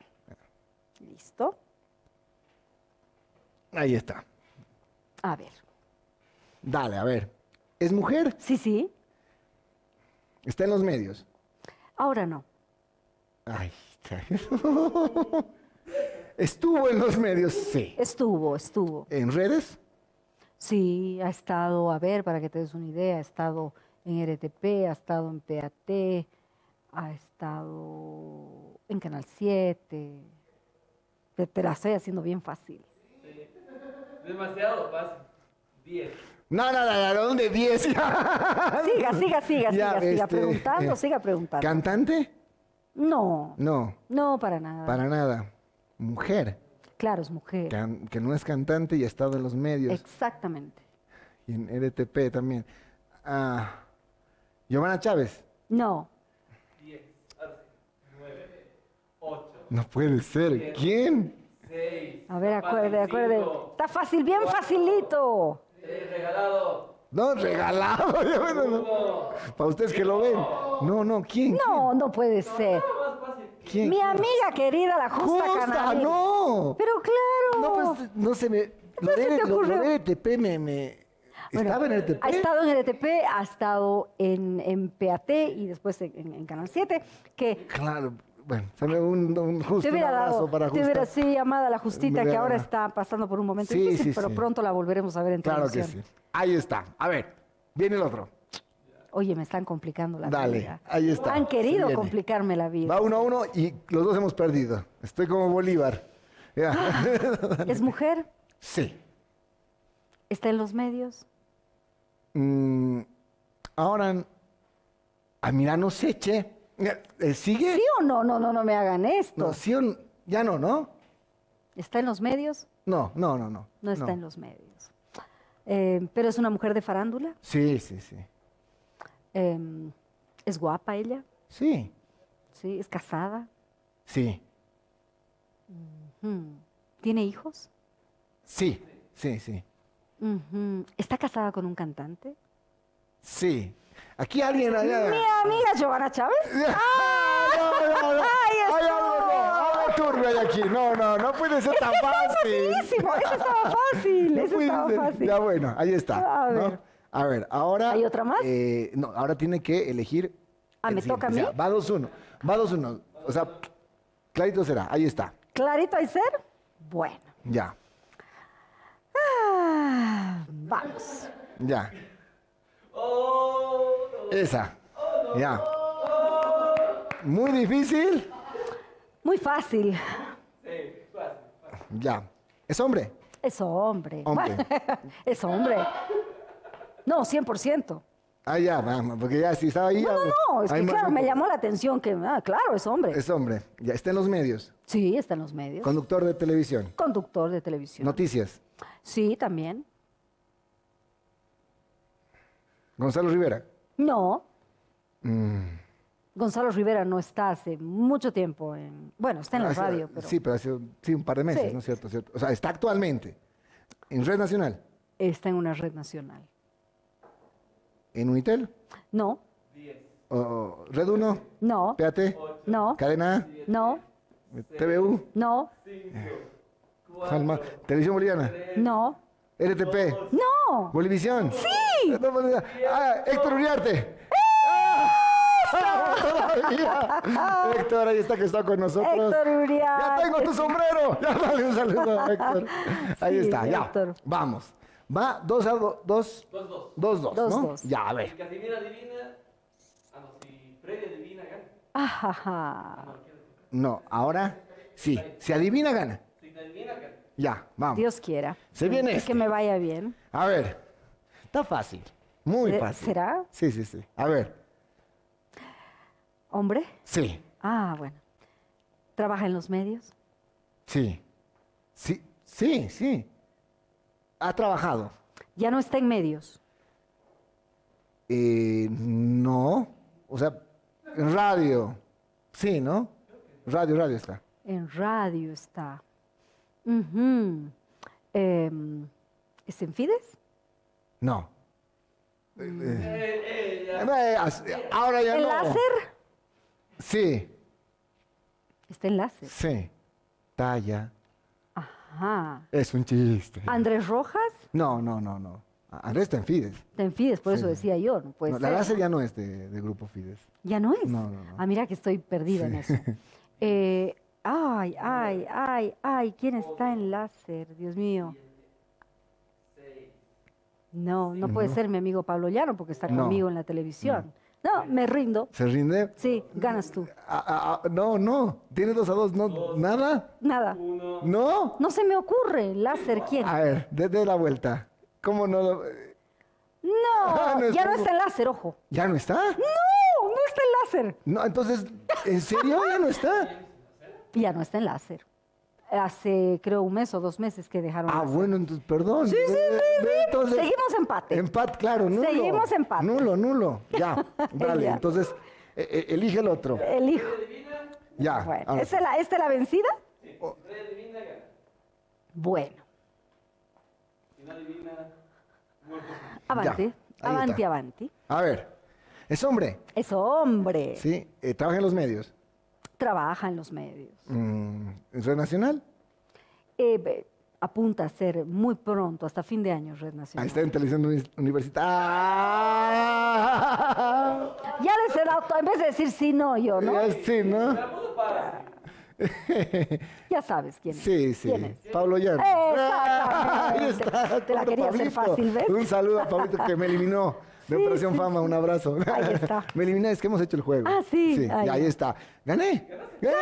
Listo. Ahí está. A ver. Dale, a ver. ¿Es mujer? Sí, sí. Está en los medios. Ahora no. Ay, está. [laughs] Estuvo en los medios, sí. Estuvo, estuvo. ¿En redes? Sí, ha estado, a ver, para que te des una idea, ha estado en RTP, ha estado en PAT, ha estado en Canal 7. Te, te la estoy haciendo bien fácil. Demasiado fácil. 10. No, no, no, no, ¿dónde 10? Siga, [laughs] siga, siga, siga, Ya, siga este, preguntando, eh, siga preguntando. ¿Cantante? No, No, no para nada. para nada. Mujer, Claro, es mujer. can- que no es cantante y ha estado en los medios. Exactamente. Y en RTP también. Ah, Giovanna Chávez. No, No puede ser. ¿Quién? 6. a ver, acuerde, acuerde. Está fácil, bien facilito. regalado. No, regalado. [laughs] ya bueno, no. Para ustedes que lo ven. No, no, ¿quién? No, no puede ser. ¿Quién? Mi amiga querida, la justa Justa, no. Pero claro. No, pues, no se me... Lo se de, te lo- lo RTP me... me- Bueno, ¿Estaba en RTP? Ha estado en RTP, ha estado en, en PAT y después en, Canal 7, que Claro. Bueno, se me un, un justo te un hubiera abrazo dado, para te Justa. hubiera sí llamada la justita que ahora está pasando por un momento Sí, difícil, sí, pero sí. pronto la volveremos a ver en Claro que sí. Ahí está. A ver, viene el otro. Oye, me están complicando la Dale, vida. ahí está. Han querido complicarme la vida. Va uno a uno y los dos hemos perdido. Estoy como Bolívar. [laughs] ¿Es mujer? sí. ¿Está en los medios? Mm, ahora, ah, mira, no sé, che. Eh, ¿Sigue? ¿Sí o no? No, no, no me hagan esto. No, sí o n- ya no, ¿no? ¿Está en los medios? No, no, no, no. No está en los medios. Eh, ¿Pero es una mujer de farándula? Sí, sí, sí. Eh, ¿Es guapa ella? Sí, ¿Sí? ¿Es casada? sí. ¿Tiene hijos? sí, sí, sí. ¿Está casada con un cantante? Sí. Aquí alguien allá. Mi amiga Giovanna Chávez. ¡Ah! [laughs] No, no, no. Hay algo, no, algo turbio hay aquí. No, no, no puede ser tan fácil. Facilísimo. Eso estaba fácil. [laughs] No Eso estaba ser. fácil. Ya bueno, ahí está. A ¿no? ver. A ver, ahora. ¿Hay otra más? eh, no, ahora tiene que elegir. Ah, el ¿me toca a mí? O sea, va 2-1. Va 2-1. O sea, clarito será. Ahí está. ¿Clarito hay ser? Bueno. Ya, Ah, vamos. ya. Esa. Ya. Muy difícil. Muy fácil. Ya. ¿Es hombre? Es hombre. Hombre. [laughs] es hombre. No, 100%. Ah, ya, vamos, porque ya si estaba ahí. No, no, no. Es que claro, me llamó la atención que, ah, claro, es hombre. Es hombre. Ya está en los medios. Sí, está en los medios. Conductor de televisión. Conductor de televisión. Noticias. Sí, también. Gonzalo Rivera. No, Mm. Gonzalo Rivera no está hace mucho tiempo en... Bueno, está en la Hace- radio, pero Sí, pero hace sí, un par de meses, Sí. ¿no es cierto? cierto? O sea, está actualmente en Red Nacional, está en una red nacional. En Unitel, No, o Red 1, no, PAT, no, Cadena no, TVU, no, Televisión Boliviana, no, RTP, no. Bolivisión. ¡Sí! Ah, Héctor Uriarte. ¡Ah! Todavía. [laughs] Héctor, ahí está que está con nosotros. Héctor ¡Ya Uriarte. tengo tu sombrero! Ya dale un saludo Héctor. [laughs] Ahí Sí, está, ya. Héctor. Vamos. Va dos a do- dos. Dos, dos. Dos, dos, Dos, ¿no? dos. Ya, a Si ver. Casimira adivina. Ah, no, si Freddy adivina, gana. Ajaja. No, ahora sí. Si adivina, gana. Si adivina, gana. Ya, vamos. Dios quiera. Se viene este. que me vaya bien. A ver. Está fácil. Muy ¿Se- fácil. será? Sí, sí, sí. A ver. ¿Hombre? Sí, Ah, bueno. ¿Trabaja en los medios? sí. Sí, sí, sí. Ha trabajado. Ya no está en medios. Eh, no. O sea, en radio. Sí, ¿no? Radio, radio está. En radio está. Em, ¿Es en Fides? No. Eh, eh, as- ahora ya ¿En no. láser? Sí, Está en láser. sí. Talla. Ajá. Es un chiste. ¿Andrés Rojas? No, no, no, no. Andrés está en Fides. Está en Fides, por eso Sí. decía yo. No puede No, la ser. láser ya no es de, de Grupo Fides. ¿Ya no es? No, no, no. Ah, mira que estoy perdida en eso. [laughs] Eh, ay, ay, ay, ay, ¿quién está en láser? Dios mío. No, no puede ser mi amigo Pablo Llano porque está No. conmigo en la televisión. No, me rindo. ¿Se rinde? Sí, ganas tú. Ah, ah, ah, no, no. Tiene dos a dos. No, ¿Nada? Nada. ¿No? No se me ocurre. ¿Láser quién? A ver, desde la vuelta. ¿Cómo no lo- [laughs] Ah, No, ya no está en láser, ojo. ¿Ya no está? No, no está en láser. No, entonces, ¿en serio ya no está? Ya no está en láser. Hace, creo, un mes o dos meses que dejaron Ah, bueno, entonces, perdón. Sí, sí, Ve- sí, sí. entonces- Seguimos empate. Empate, claro, nulo. Seguimos empate. Nulo, nulo. Ya, dale. [laughs] Ya. Entonces, eh, eh, elige el otro. El hijo. Ya. Bueno, ¿esta es la, esta es la vencida? Bueno. [laughs] Avanti, ahí avanti, está. avanti. A ver, es hombre, Es hombre. ¿sí? Eh, trabaja en los medios. Trabaja en los medios. Mm, ¿En Red Nacional? Eh, apunta a ser muy pronto, hasta fin de año, Red Ahí Nacional. está en televisión uni- universitaria. ¡Ah! Ya les he dado, en vez de decir sí, no, yo, ¿no? Ya Sí, ¿no? [laughs] Ya sabes quién es. Sí, sí. ¿Quién es? Pablo Llano. Exactamente. [laughs] Ahí está. Te la quería hacer fácil, ¿ves? Un saludo a Pablito que me eliminó de Operación sí, Fama. Un abrazo. Ahí [laughs] está. me eliminé, es que hemos hecho el juego. Ah, sí. Sí, Ah, y ahí está. ¡Gané! ¡Gané!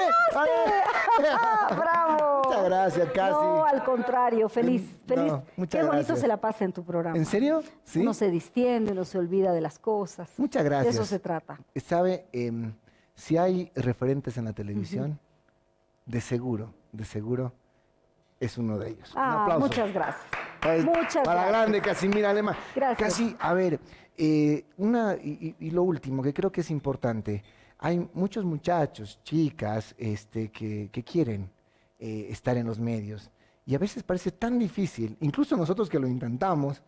¡Ah, ¡Bravo! [laughs] Muchas gracias, casi. No, al contrario, feliz, No, feliz. muchas Qué bonito gracias. se la pasa en tu programa. ¿En serio? Sí. Uno se distiende, uno se olvida de las cosas. Muchas De gracias. eso se trata. ¿Sabe? Em, si hay referentes en la televisión, de seguro, de seguro, es uno de ellos. Un Ah, aplauso. muchas gracias. Para, Muchas para gracias. grande Casimira Lema. Gracias. Casi, a ver, eh, una, y, lo último que creo que es importante. Hay muchos muchachos, chicas, este, que, que quieren eh, estar en los medios. Y a veces parece tan difícil, incluso nosotros que lo intentamos,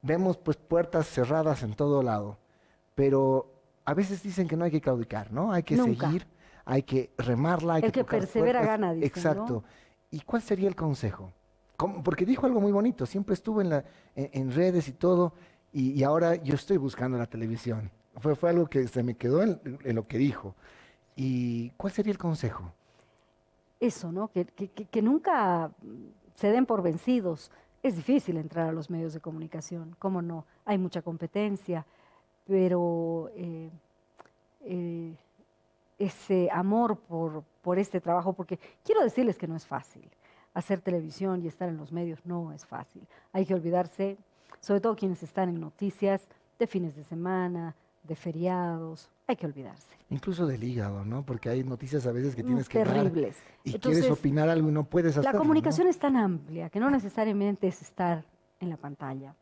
vemos pues puertas cerradas en todo lado. Pero a veces dicen que no hay que claudicar, ¿no? Hay que Nunca. seguir, hay que remarla, hay El que tocar persevera puertas. gana, dicen, ¿no? Exacto. ¿Y cuál sería el consejo? Porque dijo algo muy bonito, siempre estuvo en, la, en, en redes y todo, y, ahora yo estoy buscando la televisión. Fue, fue algo que se me quedó en, lo que dijo. ¿Y cuál sería el consejo? Eso, ¿no? Que, que- nunca se den por vencidos. Es difícil entrar a los medios de comunicación, ¿cómo no? Hay mucha competencia, pero eh, eh, ese amor por, por este trabajo, porque quiero decirles que no es fácil. Hacer televisión y estar en los medios no es fácil. Hay que olvidarse, sobre todo quienes están en noticias, de fines de semana, de feriados, hay que olvidarse. Incluso del hígado, ¿no? Porque hay noticias a veces que tienes que dar Terribles. y Entonces, quieres opinar algo y no puedes hacerlo. La ¿no? comunicación es tan amplia que no necesariamente es estar en la pantalla.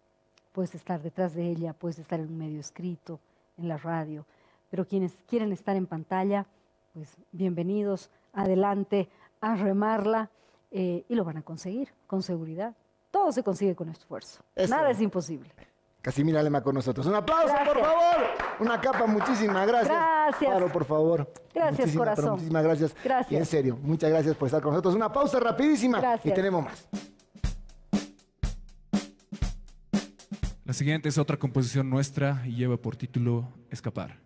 puedes estar detrás de ella, puedes estar en un medio escrito, en la radio. Pero quienes quieren estar en pantalla, pues bienvenidos, adelante, a remarla eh, y lo van a conseguir con seguridad. Todo se consigue con esfuerzo. Eso. Nada es imposible. Casimira Lema con nosotros. Un aplauso, por favor. Una capa, muchísimas gracias. Gracias. Paro, por favor. Gracias, Muchísimas, corazón. Muchísimas gracias. Gracias. Y en serio, muchas gracias por estar con nosotros. Una pausa rapidísima Gracias. y tenemos más. La siguiente es otra composición nuestra y lleva por título Escapar.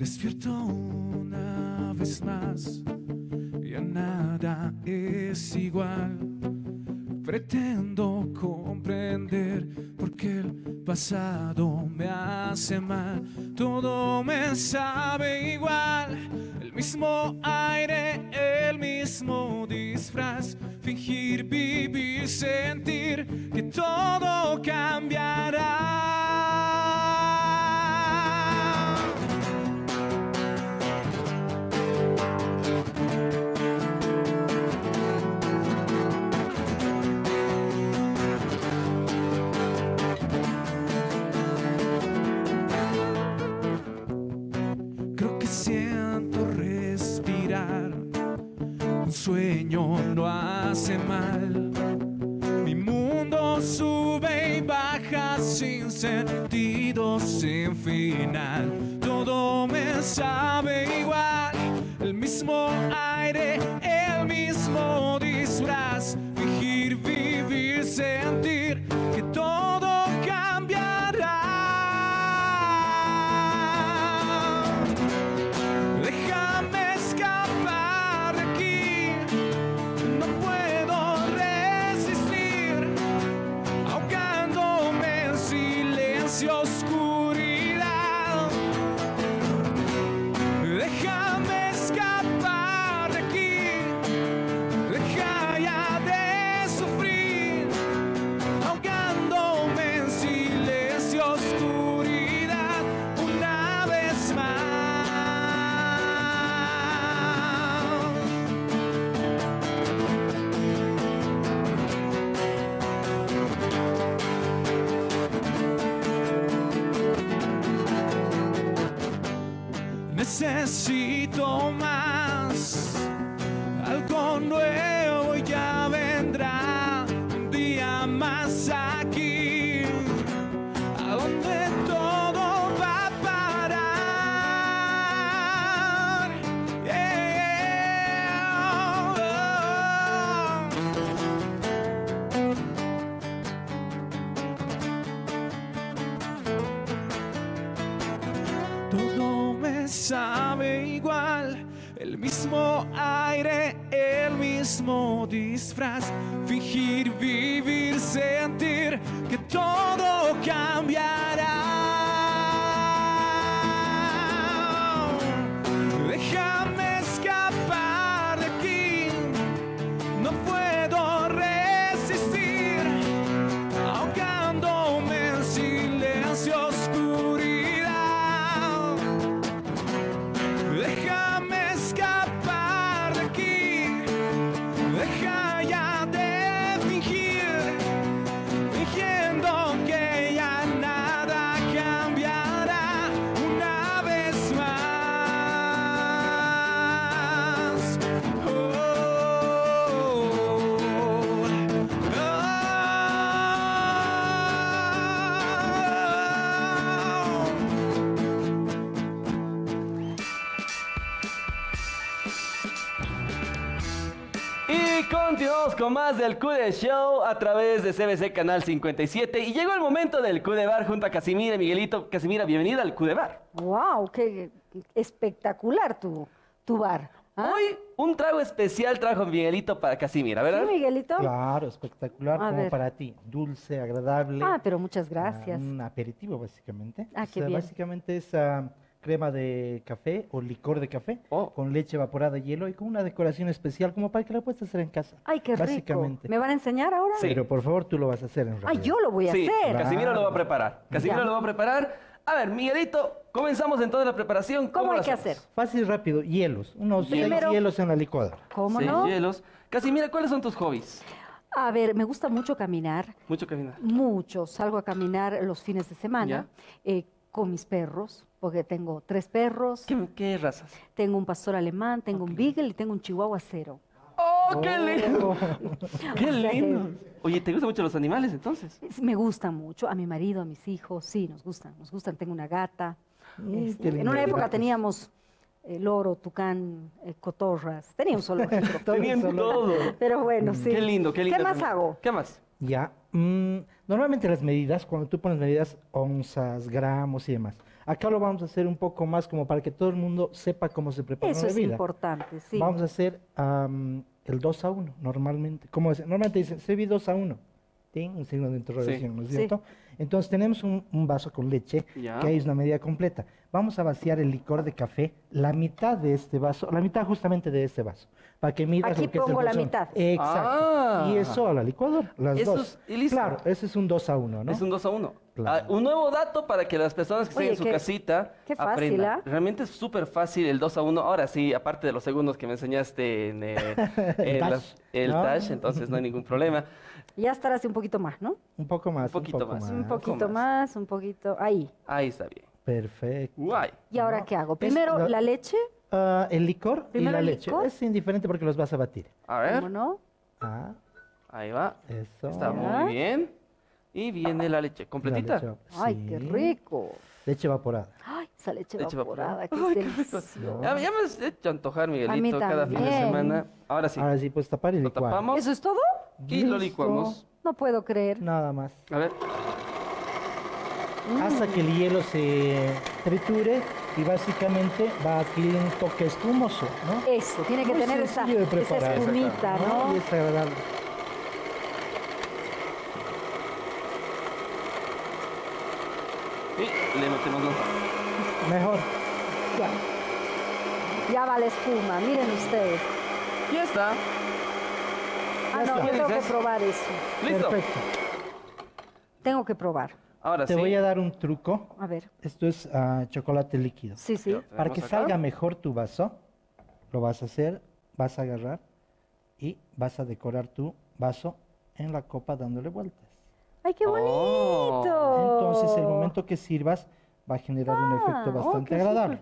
Despierto una vez más, ya nada es igual. Pretendo comprender por qué el pasado me hace mal. Todo me sabe igual, el mismo aire, el mismo disfraz. Fingir, vivir, sentir que todo cambiará. No hace mal. Mi mundo sube y baja sin sentido, sin final. Todo me sabe igual. El mismo más del QD Show a través de CBC Canal 57. Y llegó el momento del QD Bar junto a Casimira y Miguelito. Casimira, bienvenida al QD Bar. ¡Wow! ¡Qué espectacular tu, tu bar! ¿ah? Hoy un trago especial trajo Miguelito para Casimira, ¿verdad? ¿Sí, Miguelito? Claro, espectacular, A como ver. para ti. Dulce, agradable. Ah, pero muchas gracias. Un aperitivo, básicamente. Ah, O qué sea, bien. Básicamente es ah, crema de café o licor de café Oh. con leche evaporada, hielo y con una decoración especial como para que la puedas hacer en casa. ¡Ay, qué rico! Básicamente. ¿Me van a enseñar ahora? Sí. Pero por favor, tú lo vas a hacer en realidad. ¡Ay, yo lo voy a Sí, hacer! Casimiro lo va a preparar. Casimiro Ya. lo va a preparar. A ver, Miguelito, comenzamos entonces la preparación. ¿Cómo hay que hacer? Fácil, rápido. Hielos. Unos seis hielos en la licuadora. ¿Cómo Seis no? hielos. Casimira, ¿cuáles son tus hobbies? A ver, me gusta mucho caminar, Mucho caminar. mucho. Salgo a caminar los fines de semana eh, con mis perros, porque tengo tres perros, ¿Qué, qué razas? tengo un pastor alemán, tengo un beagle y tengo un chihuahua cero. ¡Oh, qué lindo! [laughs] ¡Qué lindo! Oye, ¿te gustan mucho los animales entonces? Es- Me gustan mucho, a mi marido, a mis hijos, sí, nos gustan, nos gustan. Tengo una gata. Mm, Este, en una época teníamos eh, loro, tucán, eh, cotorras, tenía un. [laughs] Todo Tenían solo- todo. Pero bueno, sí. Qué lindo, qué lindo. ¿Qué más hago? ¿Qué más? Ya. mm, normalmente las medidas, cuando tú pones medidas, onzas, gramos y demás. Acá lo vamos a hacer un poco más como para que todo el mundo sepa cómo se prepara Eso una es bebida. importante, sí. Vamos a hacer am, el 2 a 1, normalmente. ¿Cómo es? Normalmente dicen, serví 2 a 1. Un signo de interrogación, ¿no es Sí. cierto? Entonces tenemos un, un vaso con leche, Ya. que ahí es una medida completa. Vamos a vaciar el licor de café, la mitad de este vaso, la mitad justamente de este vaso, para que midas Aquí lo que es el pongo la mitad. Exacto. Ah. Y eso a la licuadora, las Eso dos. es- y listo. Claro, ese es un 2 a 1, ¿no? Es un 2 a 1. Claro. un nuevo dato para que las personas que estén Oye, en su qué- casita qué fácil, aprendan. ¿ah? Realmente es súper fácil el 2 a 1. Ahora sí, aparte de los segundos que me enseñaste en eh, [laughs] en dash, las- el ¿no? dash, entonces no hay ningún problema. Ya estarás un poquito más, ¿no? Un poco más. Un poquito poco más. Un Ah, poquito ¿cómo más, un poquito. Ahí. Ahí está bien. Perfecto. Guay. ¿Y ahora No, qué hago? es Primero la- la leche, Ah, el licor y Primero la el leche. licor. Es indiferente porque los vas a batir. A ver. ¿cómo no? Ah, Ahí va. eso. Está muy bien. Y viene la leche. La ¿Completita? leche- Ay, qué rico. Leche evaporada. Ay, esa leche, Leche evaporada, Ay, qué deliciosa. Ya, ya me has hecho antojar, Miguelito, cada fin de semana. Ahora sí. Ahora sí, pues tapar y Lo licuar. tapamos ¿Eso es todo? y lo licuamos. No puedo creer. Nada más. A ver. Hasta que el hielo se triture y básicamente va a adquirir un toque espumoso, ¿no? Eso, tiene que Muy tener esa, espumita, ¿no? ¿no? Y es agradable. Y le metemos los Mejor. Ya. Ya va la espuma, miren ustedes. Ya está. Ah, no, está. yo tengo que probar eso. Listo. Perfecto. Tengo que probar. Ahora Te sí. voy a dar un truco. A ver. Esto es ah, chocolate líquido. Sí, sí. Para que acá. salga mejor tu vaso, lo vas a hacer, vas a agarrar y vas a decorar tu vaso en la copa dándole vueltas. ¡Ay, qué Oh. bonito! Entonces, el momento que sirvas va a generar un Ah, efecto oh, bastante agradable.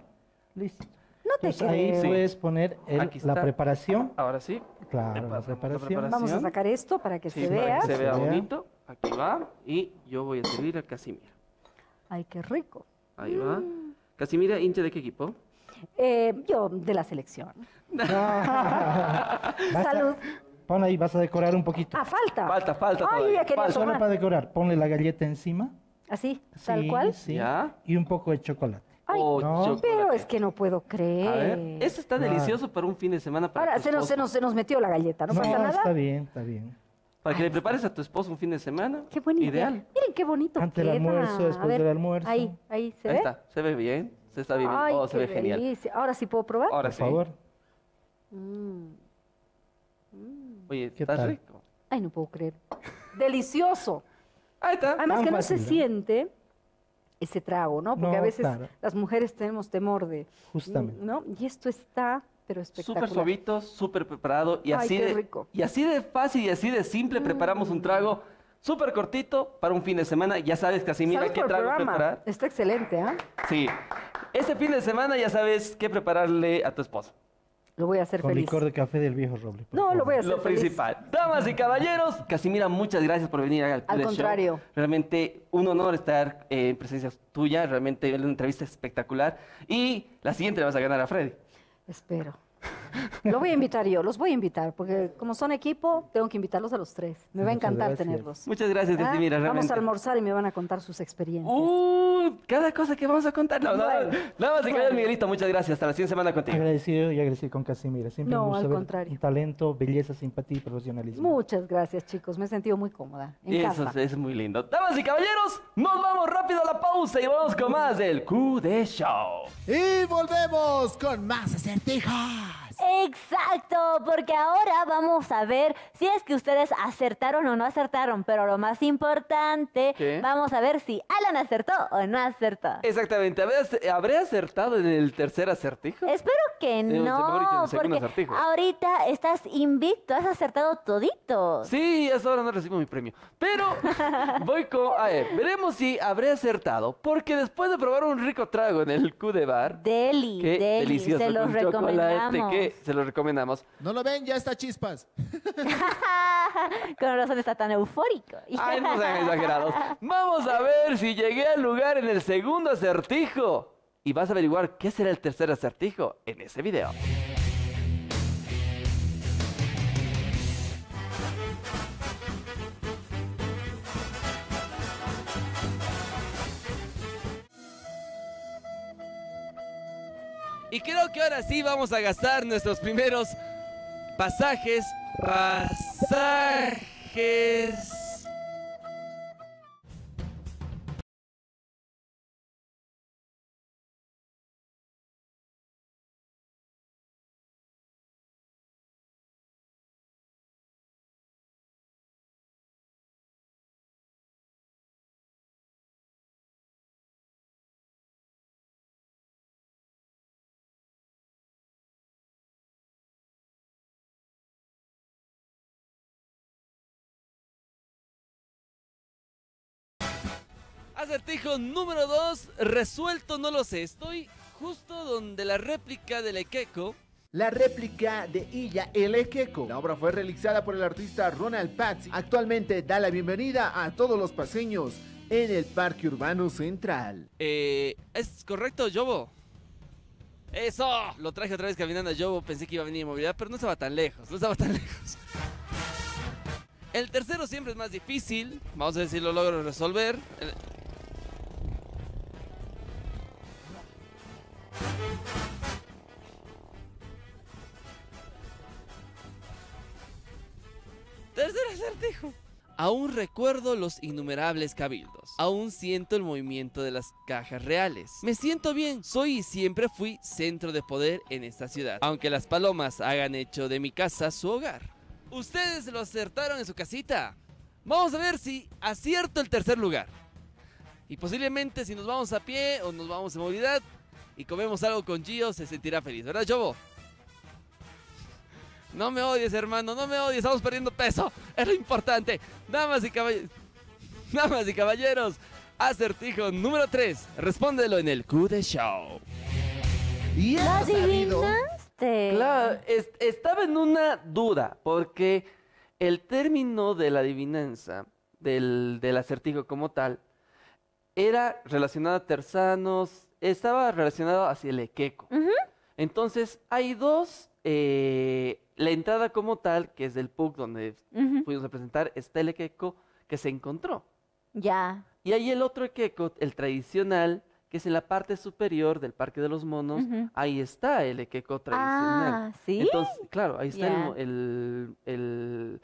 Listo. No te Entonces, ahí puedes poner el- la preparación. Ahora sí. Claro, la preparación. preparación. Vamos a sacar esto para que Sí, se para vea. que se vea Se vea. bonito. Aquí va. Y yo voy a servir a Casimira. Ay, qué rico. Ahí va. Mm. Casimira, hincha de qué equipo? Eh, yo, de la selección. Vas [laughs] a- Salud. Pon ahí, vas a decorar un poquito. Ah, falta. Falta, falta Ay, todavía. ya quería Falta. Solo tomar. para decorar, ponle la galleta encima. Así, tal Sí, cual. sí, Ya. Y un poco de chocolate. Ay, Oh, no. chocolate. pero es que no puedo creer. A ver, eso está Claro. delicioso para un fin de semana para Ahora tu se nos, se, esposo. nos, se nos metió la galleta, ¿no, pasa nada? está bien, está bien. Para que le prepares a tu esposo un fin de semana. Qué bonito. Ideal. Miren qué bonito Ante el queda. almuerzo, A después ver, del almuerzo. Ahí, ahí, ¿se Ahí ve? está. Se ve bien. Se está bien. Ay, oh, se qué ve genial. delicia. Ahora sí puedo probar. Ahora Por sí. favor. Mm. Oye, ¿Qué está tal? rico. Ay, no puedo creer. Delicioso. Ahí está. Además Tan que no fácil, se ¿no? siente ese trago, ¿no? Porque a veces claro. las mujeres tenemos temor de... Justamente. ¿No? Y esto está, pero espectacular. Súper suavito, súper preparado y Ay, así qué de rico. Mm. y así de fácil y así de simple preparamos un trago súper cortito para un fin de semana. Ya sabes, Casimira, Salud qué trago programa. preparar. Está excelente, ¿ah? Sí. Este fin de semana ya sabes qué prepararle a tu esposo. Lo voy a hacer Con feliz. licor de café del viejo roble. No, lo voy a hacer Lo feliz. principal. Damas y caballeros, Casimira, muchas gracias por venir al, Al de Show. contrario. Realmente un honor estar eh, en presencia tuya. Realmente una entrevista espectacular. Y la siguiente le vas a ganar a Freddy. Espero. Lo voy a invitar yo, los voy a invitar, porque como son equipo, tengo que invitarlos a los tres. Me va a encantar gracias. tenerlos. Muchas gracias, ¿Ah? Casimira. Vamos a almorzar y me van a contar sus experiencias. Uy, cada cosa que vamos a contar. No, no, Bueno. Nada más y Bueno. Miguelito, muchas gracias. Hasta la siguiente semana contigo. Agradecido y agradecido con Casimira. Siempre No, al contrario. un talento, belleza, simpatía y profesionalismo. Muchas gracias, chicos. Me he sentido muy cómoda en Eso casa. es, es muy lindo. Damas y caballeros, nos vamos rápido a la pausa y vamos con más del Q de Show. Y volvemos con más acertijos. Exacto, porque ahora vamos a ver si es que ustedes acertaron o no acertaron, pero lo más importante, ¿Qué? vamos a ver si Alan acertó o no acertó. Exactamente. ¿Habré, ¿Habré acertado en el tercer acertijo? Espero que dicho, no, segundo porque acertijo. ahorita estás invicto, has acertado todito. Sí, hasta ahora no recibo mi premio. Pero [laughs] voy con. A ver, veremos si habré acertado. Porque después de probar un rico trago en el Q de bar. Deli, Qué deli, delicioso. se los recomendamos. que se los recomendamos. ¿No lo ven? Ya está chispas. [laughs] Con razón está tan eufórico. Ay, no sean [laughs] exagerados. Vamos a ver si llegué al lugar en el segundo acertijo. Y vas a averiguar qué será el tercer acertijo en ese video. Y creo que ahora sí vamos a gastar nuestros primeros pasajes. Pasajes. Acertijo número 2, resuelto no lo sé. Estoy justo donde la réplica del Ekeko. La réplica de Illa el Ekeko. La obra fue realizada por el artista Ronald Patz. Actualmente da la bienvenida a todos los paseños en el Parque Urbano Central. Eh, ¿Es correcto, Yobo? ¡Eso! Lo traje otra vez caminando a Yobo. Pensé que iba a venir en movilidad, pero no estaba tan lejos. No estaba tan [laughs] lejos. El tercero siempre es más difícil. Vamos a ver si lo logro resolver. El- Tercer acertijo. Aún recuerdo los innumerables cabildos. Aún siento el movimiento de las cajas reales. Me siento bien. Soy y siempre fui centro de poder en esta ciudad. Aunque las palomas hagan hecho de mi casa su hogar. Ustedes lo acertaron en su casita. Vamos a ver si acierto el tercer lugar. Y posiblemente si nos vamos a pie o nos vamos en movilidad y comemos algo con Gio, se sentirá feliz, ¿verdad, Chobo? No me odies, hermano, no me odies, estamos perdiendo peso. Es lo importante. Damas y caballeros. Damas y caballeros, acertijo número 3. Respóndelo en el Q de Show. Y ¿Lo has sabido. adivinaste? Claro, es- estaba en una duda, porque el término de la adivinanza, del, del acertijo como tal, era relacionado a tersanos, estaba relacionado hacia el equeco. Entonces, hay dos, eh, la entrada como tal, que es del PUC, donde fuimos a presentar, está el equeco que se encontró. Ya. Y hay el otro equeco, el tradicional, que es en la parte superior del Parque de los Monos. Ahí está el equeco tradicional. Ah, ¿sí? Entonces, claro, ahí está el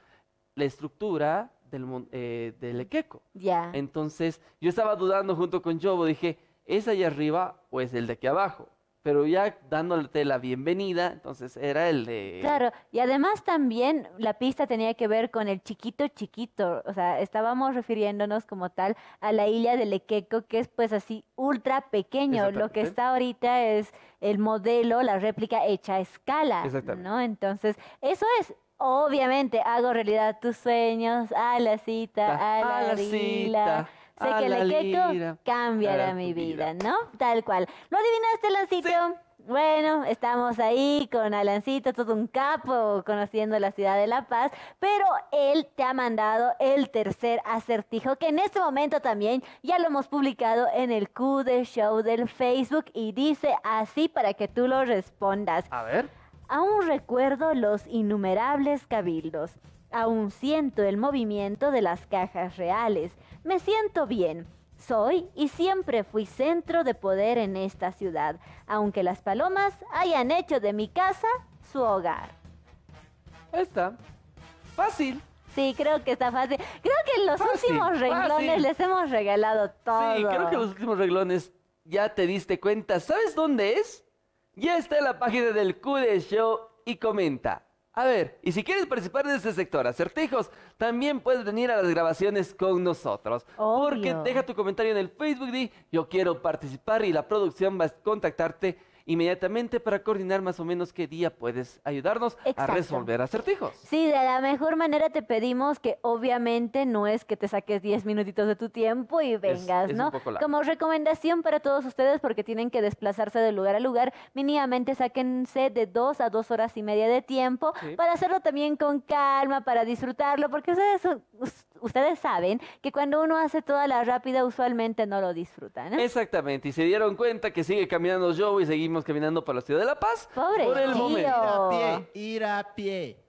la estructura del, eh, del equeco. ya. Entonces, yo estaba dudando junto con Jobo, dije, ¿es allá arriba o es el de aquí abajo? Pero ya dándote la bienvenida, entonces era el de... Claro, y además también la pista tenía que ver con el chiquito chiquito, o sea, estábamos refiriéndonos como tal a la isla de Lequeco, que es pues así ultra pequeño, lo que está ahorita es el modelo, la réplica hecha a escala. ¿no? Entonces, eso es, obviamente, hago realidad tus sueños, a la cita, a la, A la cita, Sé a que la lira, cambiará para mi vida. ¿no? Tal cual. ¿Lo adivinaste, Lancito? Bueno, estamos ahí con Alancito, todo un capo, conociendo la ciudad de La Paz, pero él te ha mandado el tercer acertijo, que en este momento también ya lo hemos publicado en el Q de Show del Facebook y dice así para que tú lo respondas. A ver. Aún recuerdo los innumerables cabildos. Aún siento el movimiento de las cajas reales. Me siento bien. Soy y siempre fui centro de poder en esta ciudad, aunque las palomas hayan hecho de mi casa su hogar. Ahí está. Fácil. Sí, creo que está fácil. Creo que en los Fácil, últimos renglones fácil. les hemos regalado todo. Sí, creo que los últimos reglones ya te diste cuenta. ¿Sabes dónde es? Ya está en la página del Q de Show y comenta. A ver, y si quieres participar de este sector, acertijos, también puedes venir a las grabaciones con nosotros. Porque deja tu comentario en el Facebook de yo quiero participar y la producción va a contactarte inmediatamente para coordinar más o menos qué día puedes ayudarnos a Exacto. resolver acertijos. Sí, de la mejor manera te pedimos que obviamente no es que te saques 10 minutitos de tu tiempo y vengas, es un ¿no? poco largo. Como recomendación para todos ustedes, porque tienen que desplazarse de lugar a lugar, mínimamente sáquense de dos a dos horas y media de tiempo Sí. para hacerlo también con calma, para disfrutarlo, porque ustedes, ustedes saben que cuando uno hace toda la rápida, usualmente no lo disfrutan. ¿no? Exactamente, y se dieron cuenta que sigue caminando Joe y seguimos caminando para la ciudad de La Paz. Pobre por el tío. momento. Ir a pie, ir a pie.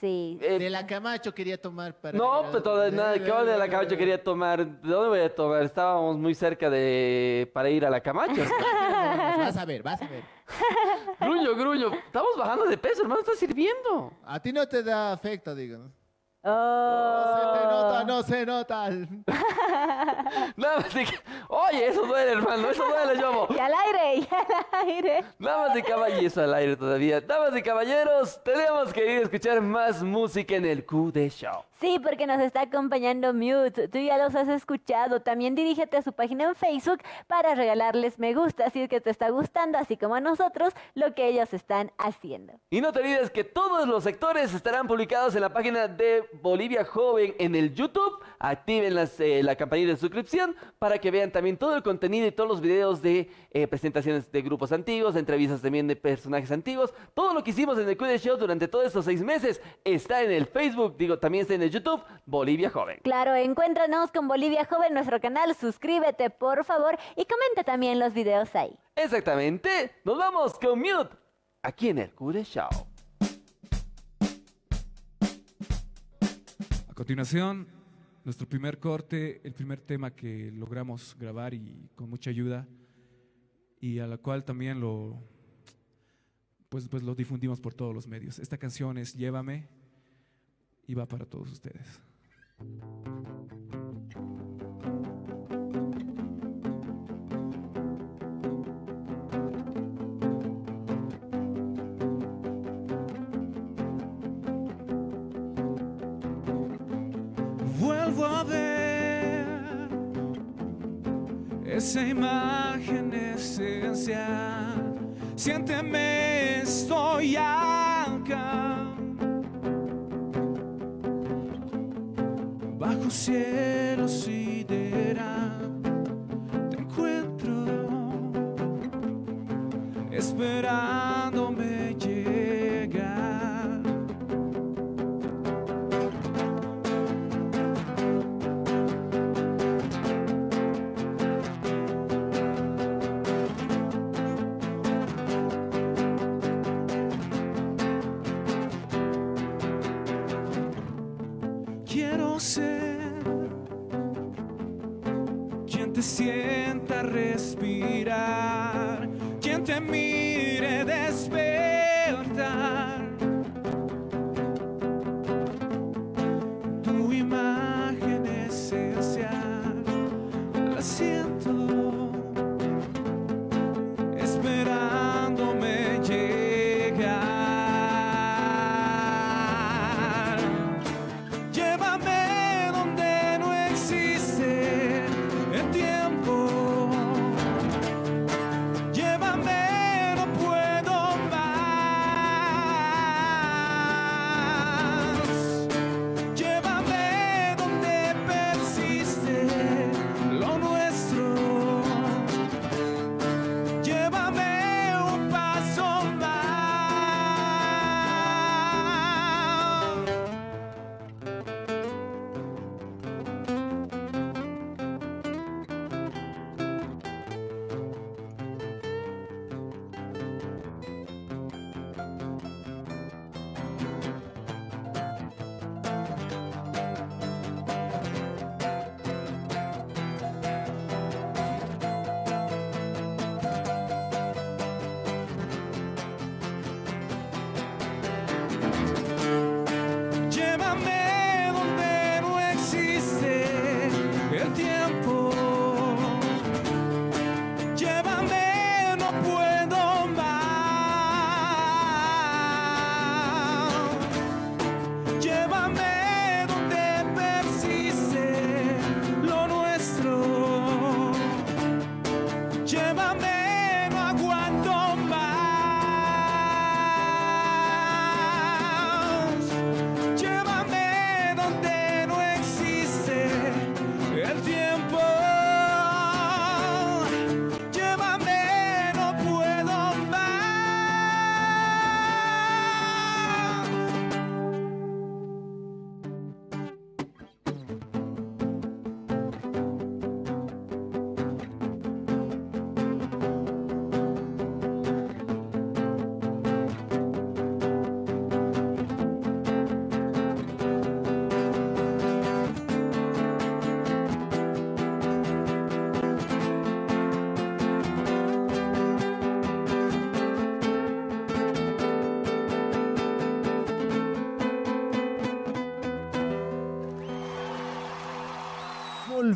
Sí. Eh, De la Camacho quería tomar para. No, ir a- todo, nada, ¿qué onda de la Camacho quería tomar? ¿De dónde voy a tomar? Estábamos muy cerca de para ir a la Camacho. [laughs] Vas a ver, vas a ver. gruño, gruño. Estamos bajando de peso, hermano, está sirviendo. A ti no te da afecto, digo. No Oh. se te nota, no se nota. [laughs] Nada más de que- Oye, eso duele, hermano, eso duele, Yomo. [laughs] Y al aire, y al aire. Damas y caballeros, y eso al aire todavía. Damas y caballeros, tenemos que ir a escuchar más música en el Q de Show. Sí, porque nos está acompañando Mute. Tú ya los has escuchado. También dirígete a su página en Facebook para regalarles me gusta, si es que te está gustando, así como a nosotros, lo que ellos están haciendo. Y no te olvides que todos los sectores estarán publicados en la página de Bolivia Joven en el YouTube. Activen las, eh, la campanita de suscripción para que vean también todo el contenido y todos los videos de eh, presentaciones de grupos antiguos, de entrevistas también de personajes antiguos. Todo lo que hicimos en el Cuide Show durante todos estos seis meses está en el Facebook, digo, también está en el YouTube, Bolivia Joven. Claro, encuéntranos con Bolivia Joven, nuestro canal. Suscríbete, por favor, y comenta también los videos ahí. Exactamente, nos vamos con Mute aquí en el Cude Show. Continuación, nuestro primer corte, el primer tema que logramos grabar y con mucha ayuda y a la cual también lo pues, pues lo difundimos por todos los medios. Esta canción es Llévame y va para todos ustedes. Esa imagen esencial. Siénteme, estoy acá. Bajo cielo sideral te encuentro esperándome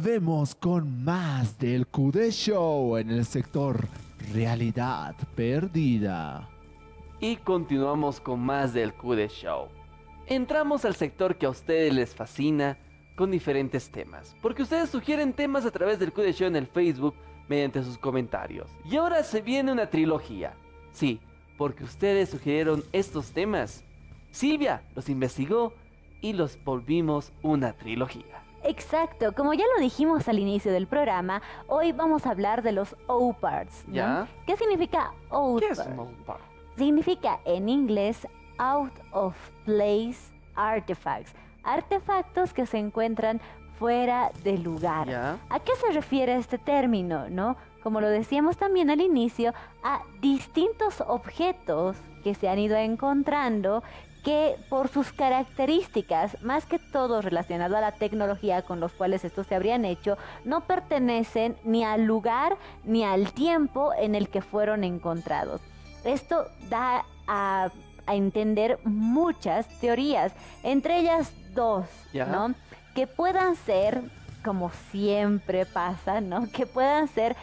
volvemos con más del QD Show en el sector Realidad Perdida. Y continuamos con más del QD Show. Entramos al sector que a ustedes les fascina con diferentes temas, porque ustedes sugieren temas a través del QD Show en el Facebook mediante sus comentarios. Y ahora se viene una trilogía. Sí, porque ustedes sugirieron estos temas. Silvia los investigó y los volvimos una trilogía. Exacto, como ya lo dijimos al inicio del programa, hoy vamos a hablar de los O-Parts. ¿no? ¿Ya? ¿Qué significa ¿Qué es O-Part? un OPAR? Significa en inglés out of place artifacts. Artefactos que se encuentran fuera de lugar. ¿Ya? ¿A qué se refiere este término, no? Como lo decíamos también al inicio, a distintos objetos que se han ido encontrando que por sus características, más que todo relacionado a la tecnología con los cuales estos se habrían hecho, no pertenecen ni al lugar ni al tiempo en el que fueron encontrados. Esto da a, a entender muchas teorías, entre ellas dos. ¿no? Que puedan ser, como siempre pasa, ¿no? Que puedan ser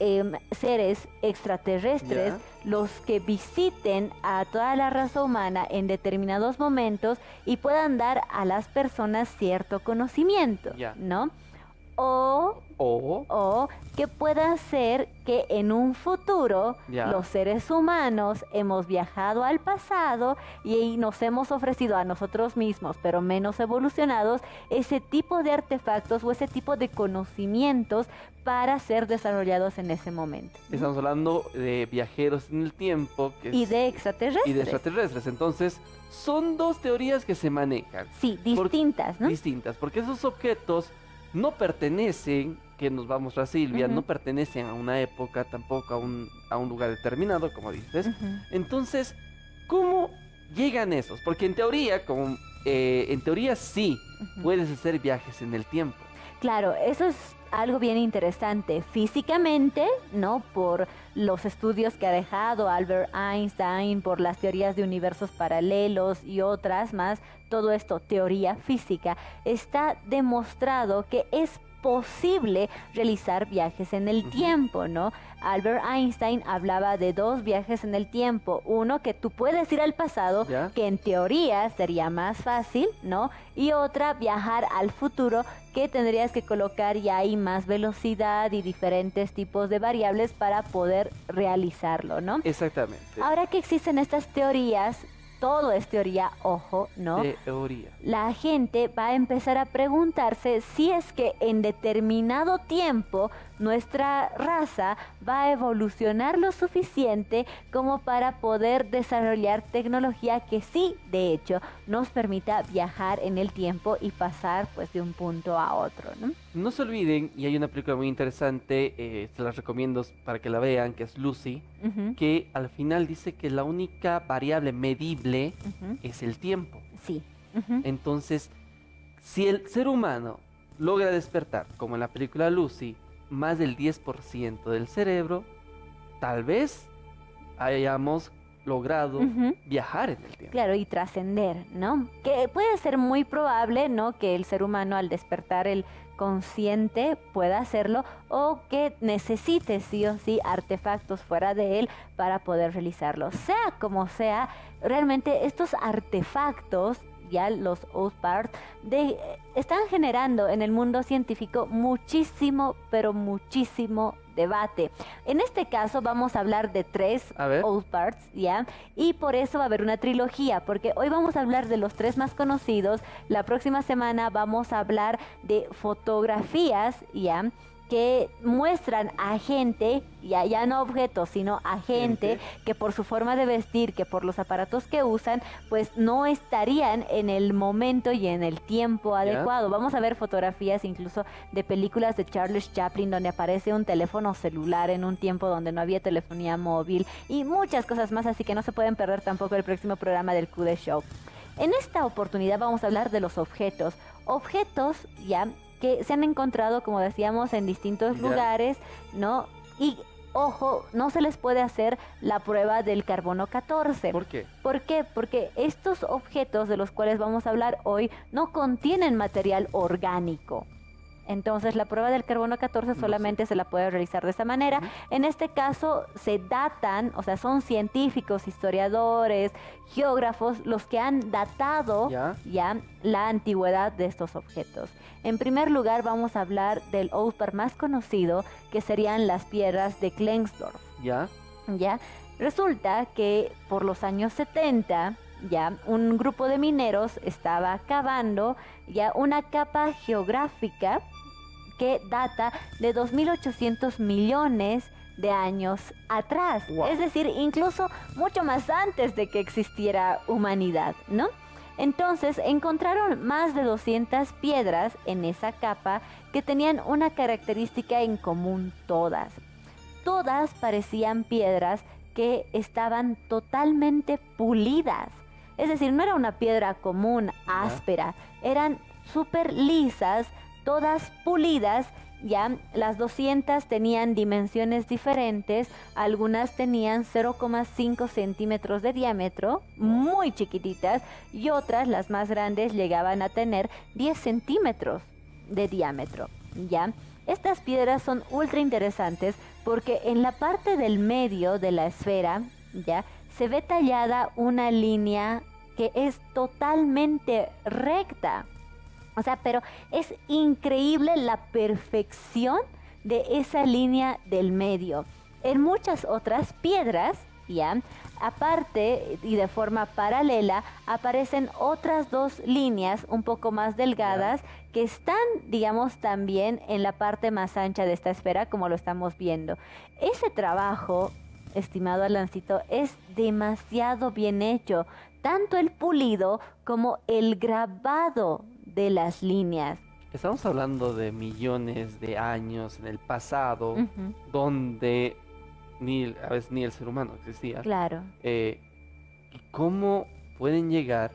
eh, em, seres extraterrestres los que visiten a toda la raza humana en determinados momentos y puedan dar a las personas cierto conocimiento. ¿no? O O o que pueda ser que en un futuro Ya. los seres humanos hemos viajado al pasado y nos hemos ofrecido a nosotros mismos, pero menos evolucionados, ese tipo de artefactos o ese tipo de conocimientos para ser desarrollados en ese momento. estamos hablando de viajeros en el tiempo que Y es- de extraterrestres. y de extraterrestres. Entonces, son dos teorías que se manejan. Sí, Por- distintas, ¿no? distintas, porque esos objetos no pertenecen, que nos va a mostrar Silvia, no pertenecen a una época, tampoco a un, a un lugar determinado, como dices. Entonces, ¿cómo llegan esos? Porque en teoría, como, eh, en teoría sí, puedes hacer viajes en el tiempo. Claro, eso es algo bien interesante. Físicamente, ¿no? Por los estudios que ha dejado Albert Einstein, por las teorías de universos paralelos y otras más, todo esto, teoría física, está demostrado que es posible realizar viajes en el tiempo, ¿no? Albert Einstein hablaba de dos viajes en el tiempo, uno que tú puedes ir al pasado, ¿Ya? que en teoría sería más fácil, ¿no? Y otra, viajar al futuro, que tendrías que colocar ya ahí más velocidad y diferentes tipos de variables para poder realizarlo, ¿no? Exactamente. Ahora que existen estas teorías, todo es teoría, ojo, ¿no? Teoría. la gente va a empezar a preguntarse si es que en determinado tiempo nuestra raza va a evolucionar lo suficiente como para poder desarrollar tecnología que sí, de hecho, nos permita viajar en el tiempo y pasar pues de un punto a otro, ¿no? No se olviden, y hay una película muy interesante, eh, se las recomiendo para que la vean, que es Lucy, que al final dice que la única variable medible es el tiempo. Sí. Entonces, si el ser humano logra despertar, como en la película Lucy, más del 10% del cerebro, tal vez hayamos logrado viajar en el tiempo. Claro, y trascender, ¿no? Que puede ser muy probable, ¿no? Que el ser humano al despertar el consciente pueda hacerlo o que necesite sí o sí artefactos fuera de él para poder realizarlo. Sea como sea, realmente estos artefactos los OSPART, de, están generando en el mundo científico muchísimo, pero muchísimo debate. En este caso vamos a hablar de tres ver. OSPARTs, ¿ya? Y por eso va a haber una trilogía, porque hoy vamos a hablar de los tres más conocidos, la próxima semana vamos a hablar de fotografías, ¿ya? Que muestran a gente, ya, ya no objetos, sino a gente, Gente. que por su forma de vestir, que por los aparatos que usan, pues no estarían en el momento y en el tiempo adecuado. Vamos a ver fotografías incluso de películas de Charles Chaplin donde aparece un teléfono celular en un tiempo donde no había telefonía móvil y muchas cosas más, así que no se pueden perder tampoco el próximo programa del QD Show. En esta oportunidad vamos a hablar de los objetos. Objetos ya que se han encontrado, como decíamos, en distintos Ya. lugares, ¿no? Y ojo, no se les puede hacer la prueba del carbono 14. ¿Por qué? ¿Por qué? Porque estos objetos de los cuales vamos a hablar hoy no contienen material orgánico. Entonces la prueba del carbono 14 solamente se la puede realizar de esa manera. En este caso se datan, o sea, son científicos, historiadores, geógrafos los que han datado Ya. ya la antigüedad de estos objetos. En primer lugar vamos a hablar del Outbar más conocido, que serían las piedras de Klensdorf. ¿Ya? ¿ya? Resulta que por los años 70, ya, un grupo de mineros estaba cavando ya una capa geográfica que data de 2.800 millones de años atrás. Wow. Es decir, incluso mucho más antes de que existiera humanidad, ¿no? Entonces encontraron más de 200 piedras en esa capa que tenían una característica en común todas todas parecían piedras que estaban totalmente pulidas. Es decir, no era una piedra común, áspera, eran súper lisas, todas pulidas. Ya las 200 tenían dimensiones diferentes, algunas tenían 0,5 centímetros de diámetro, muy chiquititas, y otras, las más grandes, llegaban a tener 10 centímetros de diámetro. ¿ya? Estas piedras son ultra interesantes porque en la parte del medio de la esfera, ¿ya? Se ve tallada una línea que es totalmente recta. O sea, pero es increíble la perfección de esa línea del medio. En muchas otras piedras, ¿ya? Aparte y de forma paralela aparecen otras dos líneas un poco más delgadas que están, digamos, también en la parte más ancha de esta esfera, como lo estamos viendo. Ese trabajo, estimado Alancito, es demasiado bien hecho, tanto el pulido como el grabado de las líneas. Estamos hablando de millones de años en el pasado, donde ni, a veces ni el ser humano existía. Claro. Eh, ¿y ¿Cómo pueden llegar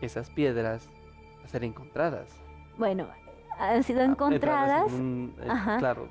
esas piedras a ser encontradas? Bueno, han sido Ah, encontradas, en un- en- Ajá. Claro,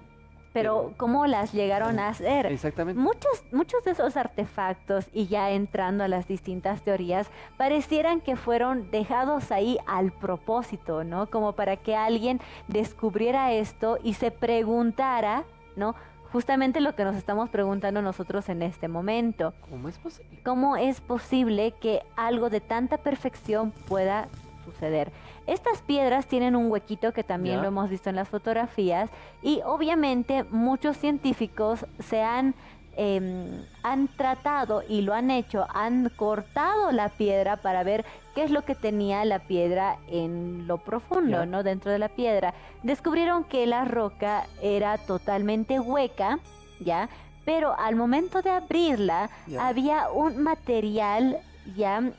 pero ¿cómo las llegaron a hacer? exactamente. Muchos, muchos de esos artefactos, y ya entrando a las distintas teorías, parecieran que fueron dejados ahí al propósito, ¿no? Como para que alguien descubriera esto y se preguntara, ¿no? Justamente lo que nos estamos preguntando nosotros en este momento. ¿Cómo es posible? ¿Cómo es posible que algo de tanta perfección pueda suceder? Estas piedras tienen un huequito que también lo hemos visto en las fotografías y obviamente muchos científicos se han, em, han tratado y lo han hecho, han cortado la piedra para ver qué es lo que tenía la piedra en lo profundo. ¿no? Dentro de la piedra. Descubrieron que la roca era totalmente hueca, ¿ya? Pero al momento de abrirla, había un material ya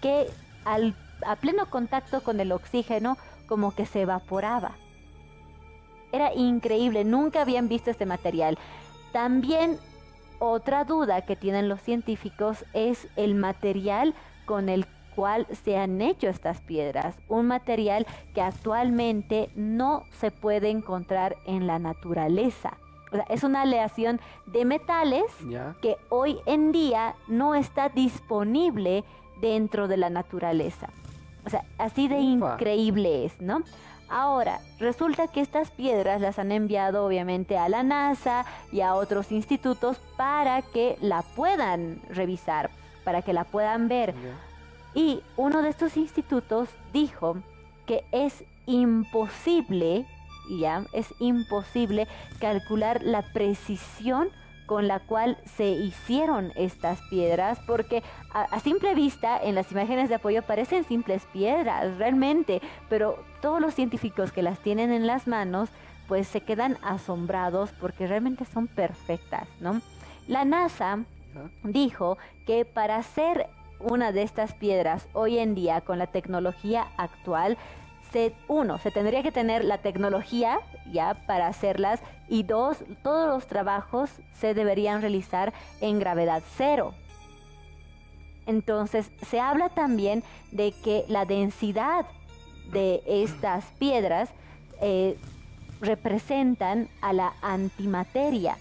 que al, a pleno contacto con el oxígeno como que se evaporaba. Era increíble, nunca habían visto este material. También otra duda que tienen los científicos es el material con el cual se han hecho estas piedras, un material que actualmente no se puede encontrar en la naturaleza. O sea, es una aleación de metales que hoy en día no está disponible dentro de la naturaleza. O sea, así de Ufa. increíble es, ¿no? Ahora, resulta que estas piedras las han enviado obviamente a la NASA y a otros institutos para que la puedan revisar, para que la puedan ver. Y uno de estos institutos dijo que es imposible, ya, es imposible calcular la precisión con la cual se hicieron estas piedras, porque a, a simple vista en las imágenes de apoyo parecen simples piedras, realmente, pero todos los científicos que las tienen en las manos, pues se quedan asombrados porque realmente son perfectas, ¿no? La NASA dijo que para hacer una de estas piedras hoy en día con la tecnología actual, se, uno, se tendría que tener la tecnología ya para hacerlas y dos, todos los trabajos se deberían realizar en gravedad cero. Entonces, se habla también de que la densidad de estas piedras eh, representan a la antimateria.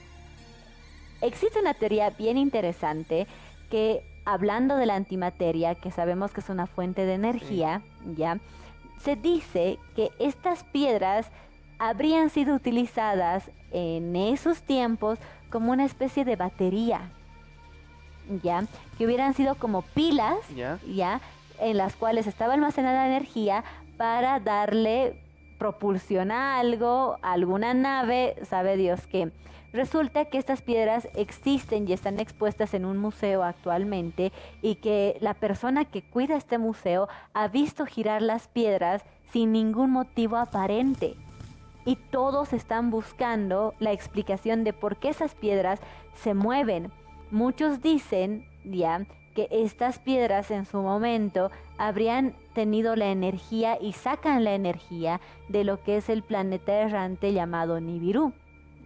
Existe una teoría bien interesante que hablando de la antimateria, que sabemos que es una fuente de energía, ya, se dice que estas piedras habrían sido utilizadas en esos tiempos como una especie de batería, ¿ya? Que hubieran sido como pilas, Ya. ¿ya? En las cuales estaba almacenada energía para darle propulsión a algo, a alguna nave, sabe Dios qué. Resulta que estas piedras existen y están expuestas en un museo actualmente y que la persona que cuida este museo ha visto girar las piedras sin ningún motivo aparente. Y todos están buscando la explicación de por qué esas piedras se mueven. Muchos dicen ya que estas piedras en su momento habrían tenido la energía y sacan la energía de lo que es el planeta errante llamado Nibiru,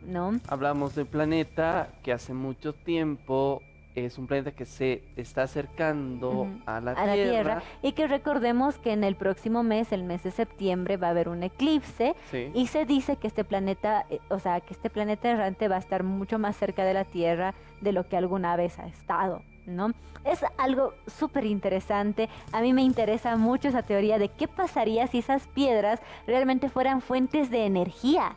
¿no? Hablamos de un planeta que hace mucho tiempo es un planeta que se está acercando a la a la Tierra. Y que recordemos que en el próximo mes, el mes de septiembre, va a haber un eclipse Sí. y se dice que este planeta, eh, o sea, que este planeta errante va a estar mucho más cerca de la Tierra de lo que alguna vez ha estado, ¿no? Es algo súper interesante. A mí me interesa mucho esa teoría de qué pasaría si esas piedras realmente fueran fuentes de energía.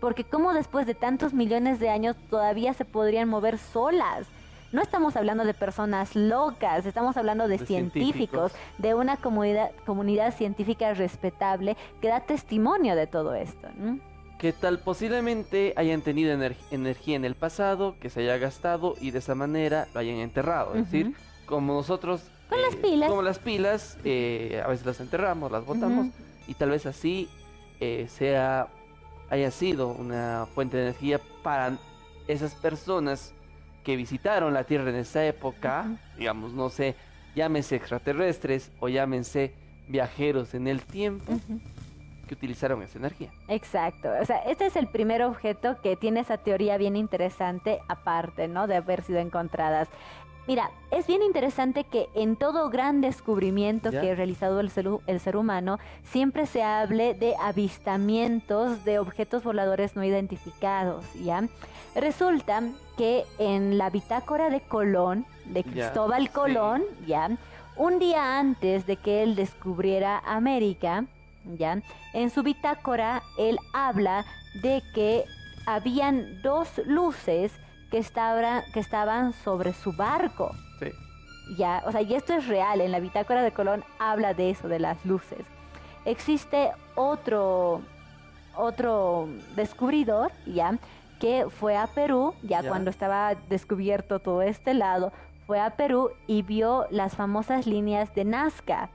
Porque cómo después de tantos millones de años todavía se podrían mover solas. No estamos hablando de personas locas, estamos hablando de, De científicos, científicos. de una comunidad, comunidad científica respetable que da testimonio de todo esto. ¿no? que tal posiblemente hayan tenido ener- energía en el pasado, que se haya gastado y de esa manera lo hayan enterrado. Es decir, como nosotros... Con las eh, pilas. Como las pilas, eh, a veces las enterramos, las botamos y tal vez así eh, sea haya sido una fuente de energía para esas personas que visitaron la Tierra en esa época, digamos, no sé, llámense extraterrestres o llámense viajeros en el tiempo que utilizaron esa energía. Exacto. O sea, este es el primer objeto que tiene esa teoría bien interesante, aparte, ¿no? De haber sido encontradas. Mira, es bien interesante que en todo gran descubrimiento ¿Ya? que ha realizado el ser, el ser humano, siempre se hable de avistamientos de objetos voladores no identificados, ¿ya? Resulta que en la bitácora de Colón, de Ya, Cristóbal sí. Colón, ¿ya? Un día antes de que él descubriera América, ¿ya? En su bitácora él habla de que habían dos luces que, estaban que estaban sobre su barco. Sí. Ya, o sea, y esto es real, en la bitácora de Colón habla de eso, de las luces. Existe otro, otro descubridor, ya, que fue a Perú, ya, Ya. cuando estaba descubierto todo este lado, fue a Perú y vio las famosas líneas de Nazca,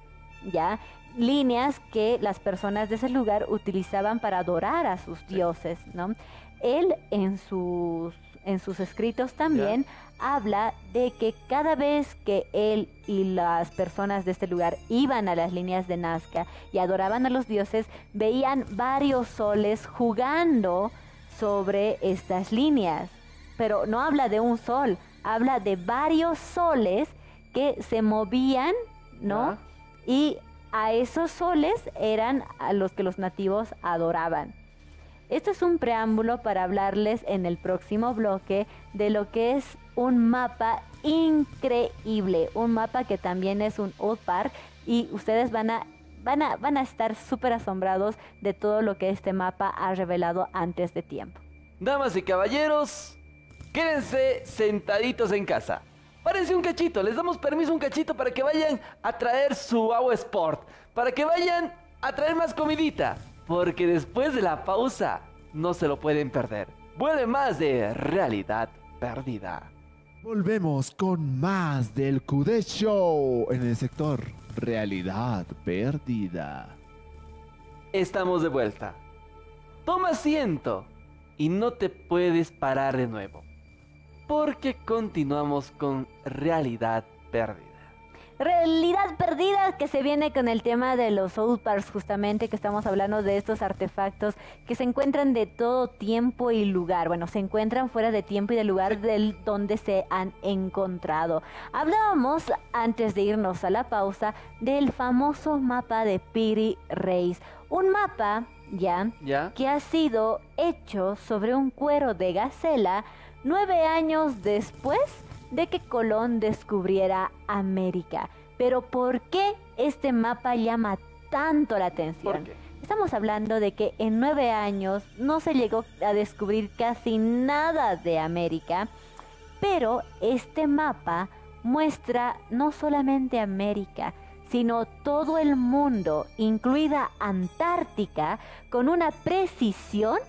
ya, líneas que las personas de ese lugar utilizaban para adorar a sus dioses, ¿no? Él en sus, en sus escritos también habla de que cada vez que él y las personas de este lugar iban a las líneas de Nazca y adoraban a los dioses, veían varios soles jugando sobre estas líneas. Pero no habla de un sol, habla de varios soles que se movían, ¿no? Y a esos soles eran a los que los nativos adoraban. Esto es un preámbulo para hablarles en el próximo bloque de lo que es un mapa increíble, un mapa que también es un old park y ustedes van a van a van a estar súper asombrados de todo lo que este mapa ha revelado antes de tiempo. Damas y caballeros, quédense sentaditos en casa. Párense un cachito, les damos permiso un cachito para que vayan a traer su agua sport, para que vayan a traer más comidita, porque después de la pausa no se lo pueden perder. Vuelve más de realidad perdida. Volvemos con más del QD Show en el sector Realidad Perdida. Estamos de vuelta. Toma asiento y no te puedes parar de nuevo, porque continuamos con realidad perdida. Realidad perdida que se viene con el tema de los Soul Parks, justamente que estamos hablando de estos artefactos que se encuentran de todo tiempo y lugar. Bueno, se encuentran fuera de tiempo y de lugar del donde se han encontrado. Hablábamos antes de irnos a la pausa del famoso mapa de Piri Reis. Un mapa, ya, ¿Ya? que ha sido hecho sobre un cuero de gacela nueve años después de que Colón descubriera América. Pero ¿por qué este mapa llama tanto la atención? ¿Por qué? Estamos hablando de que en nueve años no se llegó a descubrir casi nada de América, pero este mapa muestra no solamente América, sino todo el mundo, incluida Antártica, con una precisión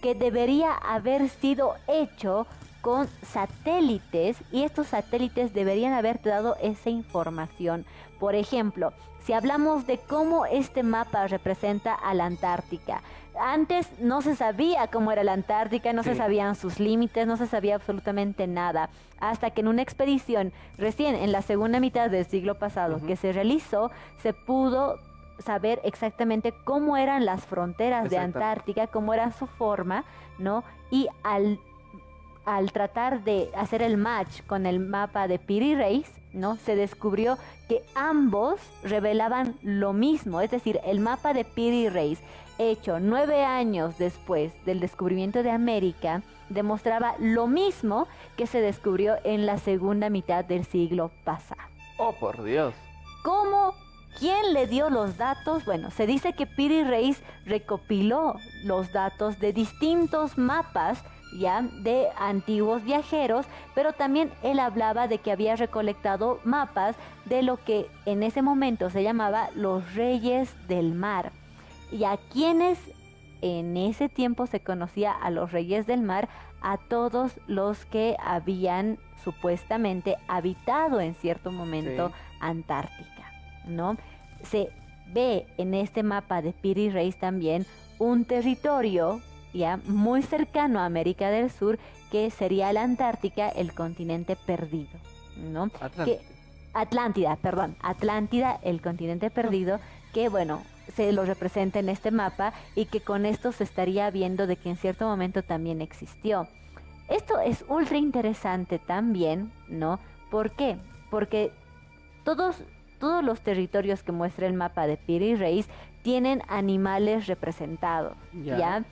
que debería haber sido hecho con satélites y estos satélites deberían haberte dado esa información. Por ejemplo, si hablamos de cómo este mapa representa a la Antártica, antes no se sabía cómo era la Antártica, no se sabían sus límites, no se sabía absolutamente nada, hasta que en una expedición recién en la segunda mitad del siglo pasado que se realizó, se pudo saber exactamente cómo eran las fronteras de. Antártica, cómo era su forma, ¿no? Y al al tratar de hacer el match con el mapa de Piri Reis, ¿no? Se descubrió que ambos revelaban lo mismo, es decir, el mapa de Piri Reis, hecho nueve años después del descubrimiento de América, demostraba lo mismo que se descubrió en la segunda mitad del siglo pasado. Oh, por Dios. ¿Cómo? ¿Quién le dio los datos? Bueno, se dice que Piri Reis recopiló los datos de distintos mapas ya de antiguos viajeros, pero también él hablaba de que había recolectado mapas de lo que en ese momento se llamaba los reyes del mar. Y a quienes en ese tiempo se conocía a los reyes del mar, a todos los que habían supuestamente habitado en cierto momento Sí. Antártica, ¿no? Se ve en este mapa de Piri Reis también un territorio ya muy cercano a América del Sur que sería la Antártica, el continente perdido, ¿no? Atlántico. Que- Atlántida, perdón, Atlántida, el continente perdido, que bueno, se lo representa en este mapa y que con esto se estaría viendo de que en cierto momento también existió. Esto es ultra interesante también, ¿no? ¿Por qué? Porque todos, todos los territorios que muestra el mapa de Piri Reis tienen animales representados. ¿ya?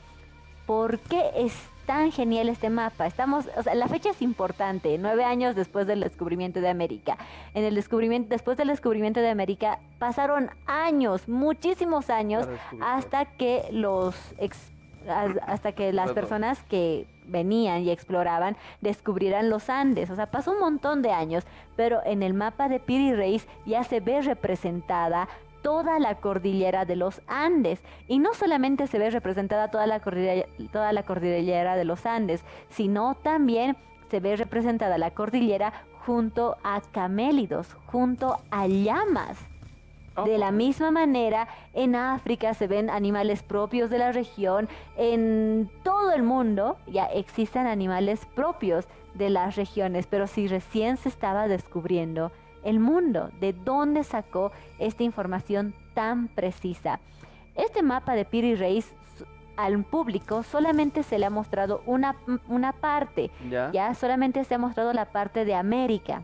¿Por qué es tan genial este mapa? Estamos, o sea, la fecha es importante, nueve años después del descubrimiento de América. En el descubrimiento, después del descubrimiento de América, pasaron años, muchísimos años, hasta que los ex- hasta que las personas que venían y exploraban descubrieran los Andes. O sea, pasó un montón de años, pero en el mapa de Piri Reis ya se ve representada toda la cordillera de los Andes. Y no solamente se ve representada toda la cordillera, toda la cordillera de los Andes, sino también se ve representada la cordillera junto a camélidos, junto a llamas. Oh, De la misma manera, en África se ven animales propios de la región, en todo el mundo ya existen animales propios de las regiones, pero si recién se estaba descubriendo el mundo, ¿de dónde sacó esta información tan precisa? Este mapa de Piri Reis al público solamente se le ha mostrado una, una parte, Ya. ya solamente se ha mostrado la parte de América.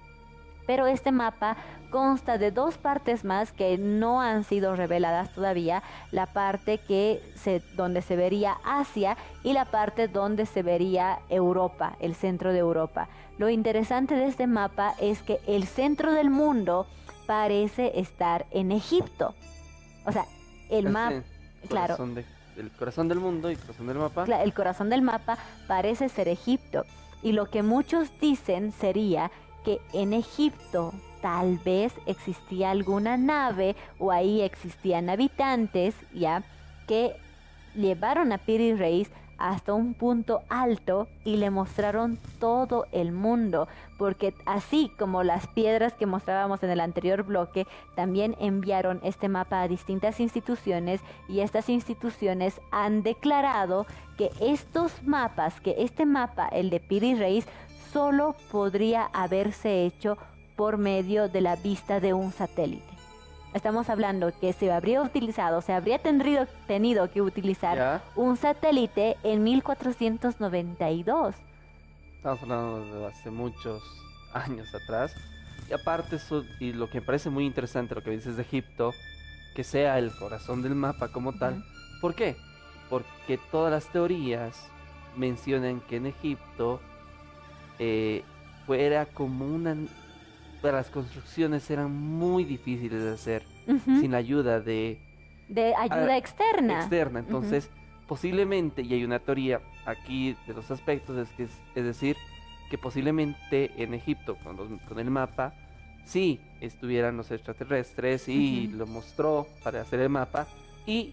Pero este mapa consta de dos partes más que no han sido reveladas todavía, la parte que se, donde se vería Asia y la parte donde se vería Europa, el centro de Europa. Lo interesante de este mapa es que el centro del mundo parece estar en Egipto. O sea, el Ese mapa, claro, de- el corazón del mundo y corazón del mapa. El corazón del mapa parece ser Egipto. Y lo que muchos dicen sería que en Egipto tal vez existía alguna nave o ahí existían habitantes, ya, que llevaron a Piri Reis hasta un punto alto y le mostraron todo el mundo, porque así como las piedras que mostrábamos en el anterior bloque, también enviaron este mapa a distintas instituciones y estas instituciones han declarado que estos mapas, que este mapa, el de Piri Reis, solo podría haberse hecho por medio de la vista de un satélite. Estamos hablando que se habría utilizado, se habría tendrido- tenido que utilizar Ya. un satélite en 1492. Estamos hablando de hace muchos años atrás. Y aparte, eso, y lo que me parece muy interesante, lo que dices de Egipto, que sea el corazón del mapa como tal. ¿Por qué? Porque todas las teorías mencionan que en Egipto eh, fuera como una... Las construcciones eran muy difíciles de hacer sin la ayuda de De ayuda Ah, externa. externa. Entonces, posiblemente, y hay una teoría aquí de los aspectos, es, que es, decir, que posiblemente en Egipto, con, los- con el mapa, sí estuvieran los extraterrestres y lo mostró para hacer el mapa, y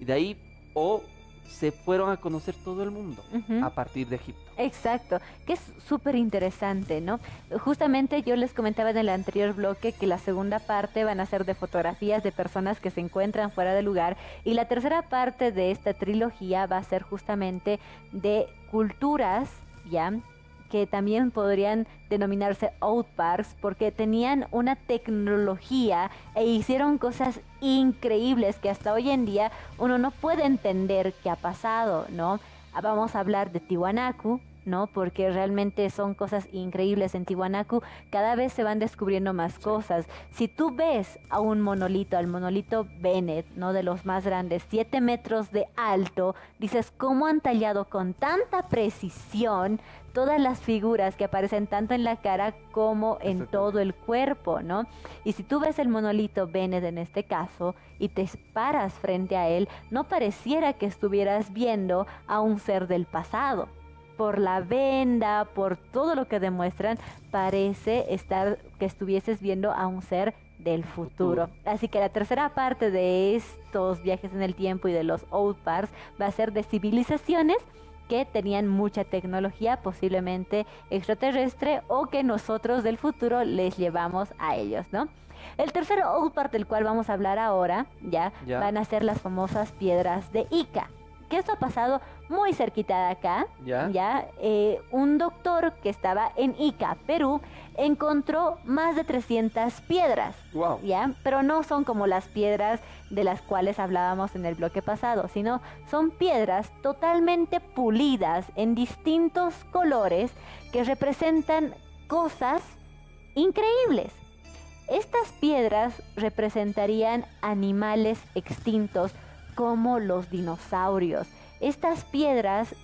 de ahí, o se fueron a conocer todo el mundo a partir de Egipto. Exacto, que es súper interesante, ¿no? Justamente yo les comentaba en el anterior bloque que la segunda parte van a ser de fotografías de personas que se encuentran fuera del lugar y la tercera parte de esta trilogía va a ser justamente de culturas, ¿ya? que también podrían denominarse outparks porque tenían una tecnología e hicieron cosas increíbles que hasta hoy en día uno no puede entender qué ha pasado, ¿no? Ah, Vamos a hablar de Tiwanaku, ¿no? Porque realmente son cosas increíbles en Tiwanaku. Cada vez se van descubriendo más cosas. Si tú ves a un monolito, al monolito Bennett, ¿no? De los más grandes, 7 metros de alto, dices, ¿cómo han tallado con tanta precisión todas las figuras que aparecen tanto en la cara como en todo el cuerpo, ¿no? Y si tú ves el monolito Bennett en este caso y te paras frente a él, no pareciera que estuvieras viendo a un ser del pasado. Por la venda, por todo lo que demuestran, parece estar que estuvieses viendo a un ser del futuro. Así que la tercera parte de estos viajes en el tiempo y de los Outparts va a ser de civilizaciones que tenían mucha tecnología, posiblemente extraterrestre, o que nosotros del futuro les llevamos a ellos, ¿no? El tercer Outpart del cual vamos a hablar ahora, ya, Ya. van a ser las famosas piedras de Ica. Que esto ha pasado muy cerquita de acá, ¿Ya? eh, un doctor que estaba en Ica, Perú, encontró más de 300 piedras. Wow. ¿ya? Pero no son como las piedras de las cuales hablábamos en el bloque pasado, sino son piedras totalmente pulidas en distintos colores que representan cosas increíbles. Estas piedras representarían animales extintos como los dinosaurios. Estas piedras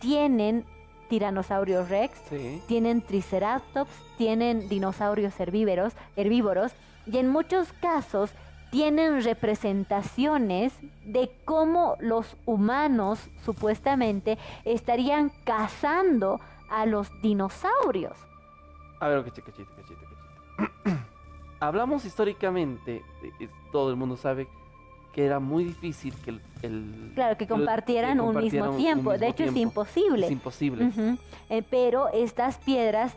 tienen tiranosaurios rex, Sí. tienen triceratops, tienen dinosaurios herbívoros, herbívoros y en muchos casos tienen representaciones de cómo los humanos supuestamente estarían cazando a los dinosaurios. A ver, cachito, cachito, cachito, cachito. [clears throat] Hablamos históricamente, todo el mundo sabe que era muy difícil que el... el- Claro, que que compartieran un mismo un- un tiempo. de hecho, es imposible. Es imposible. Eh, pero estas piedras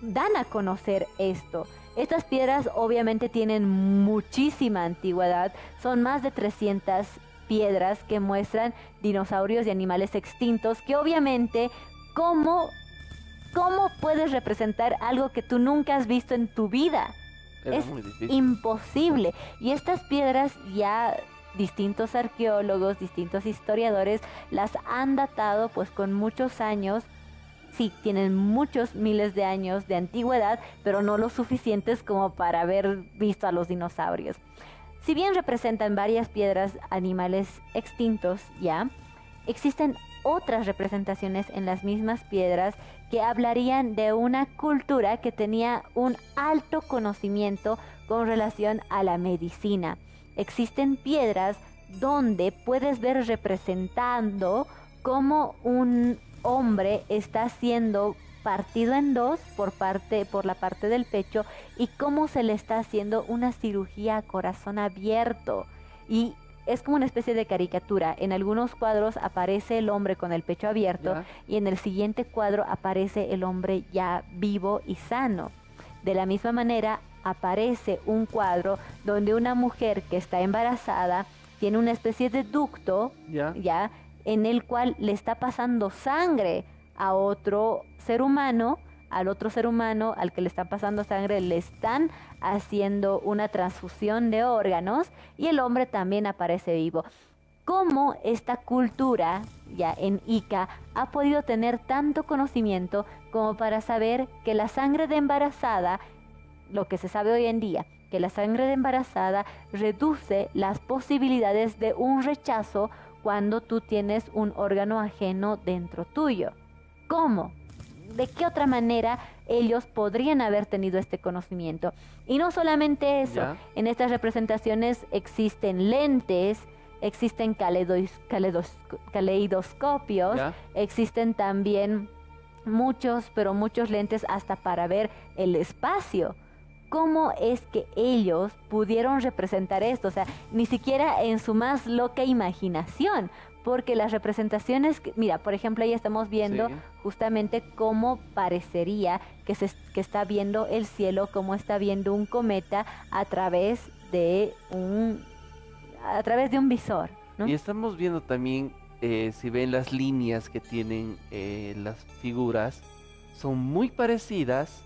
dan a conocer esto. Estas piedras obviamente tienen muchísima antigüedad, son más de 300 piedras que muestran dinosaurios y animales extintos que obviamente cómo cómo puedes representar algo que tú nunca has visto en tu vida? Era es imposible. Y estas piedras ya distintos arqueólogos, distintos historiadores las han datado pues con muchos años. Sí, tienen muchos miles de años de antigüedad, pero no lo suficientes como para haber visto a los dinosaurios. Si bien representan varias piedras animales extintos ya, existen otras representaciones en las mismas piedras que hablarían de una cultura que tenía un alto conocimiento con relación a la medicina. Existen piedras donde puedes ver representando cómo un hombre está siendo partido en dos por parte por la parte del pecho y cómo se le está haciendo una cirugía a corazón abierto y es como una especie de caricatura. En algunos cuadros aparece el hombre con el pecho abierto Ya. y en el siguiente cuadro aparece el hombre ya vivo y sano. De la misma manera aparece un cuadro donde una mujer que está embarazada tiene una especie de ducto Ya. ya en el cual le está pasando sangre a otro ser humano, al otro ser humano al que le están pasando sangre le están haciendo una transfusión de órganos y el hombre también aparece vivo. ¿Cómo esta cultura ya en Ica ha podido tener tanto conocimiento como para saber que la sangre de embarazada, lo que se sabe hoy en día, que la sangre de embarazada reduce las posibilidades de un rechazo cuando tú tienes un órgano ajeno dentro tuyo. ¿Cómo? De qué otra manera ellos podrían haber tenido este conocimiento. Y no solamente eso, Ya. en estas representaciones existen lentes, existen caleidos- caleidos- caleidoscopios, ¿Ya? existen también muchos, pero muchos lentes hasta para ver el espacio. ¿Cómo es que ellos pudieron representar esto? O sea, ni siquiera en su más loca imaginación, porque las representaciones, que- mira, por ejemplo, ahí estamos viendo Sí. justamente cómo parecería que se que está viendo el cielo, cómo está viendo un cometa a través de un a través de un visor, ¿no? Y estamos viendo también, eh, si ven las líneas que tienen eh, las figuras, son muy parecidas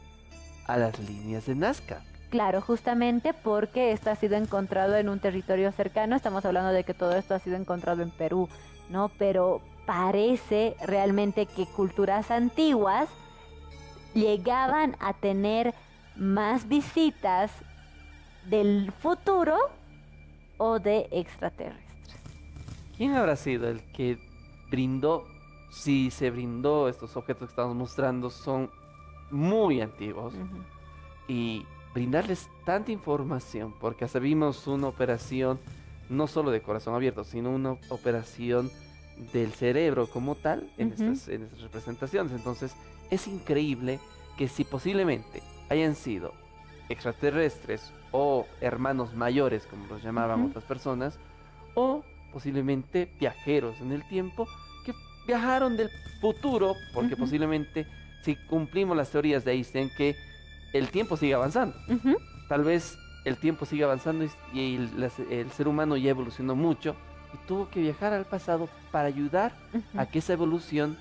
a las líneas de Nazca. Claro, justamente porque esto ha sido encontrado en un territorio cercano, estamos hablando de que todo esto ha sido encontrado en Perú, ¿no? Pero parece realmente que culturas antiguas llegaban a tener más visitas del futuro o de extraterrestres. ¿Quién habrá sido el que brindó, si se brindó estos objetos que estamos mostrando, son muy antiguos? Y brindarles tanta información, porque hasta vimos una operación no solo de corazón abierto, sino una operación del cerebro como tal en, estas, en estas representaciones. Entonces, es increíble que si posiblemente hayan sido extraterrestres o hermanos mayores, como los llamaban otras personas, o posiblemente viajeros en el tiempo que viajaron del futuro, porque posiblemente si cumplimos las teorías de Einstein que el tiempo sigue avanzando. Tal vez el tiempo sigue avanzando y, y el, ser humano ya evolucionó mucho y tuvo que viajar al pasado para ayudar a que esa evolución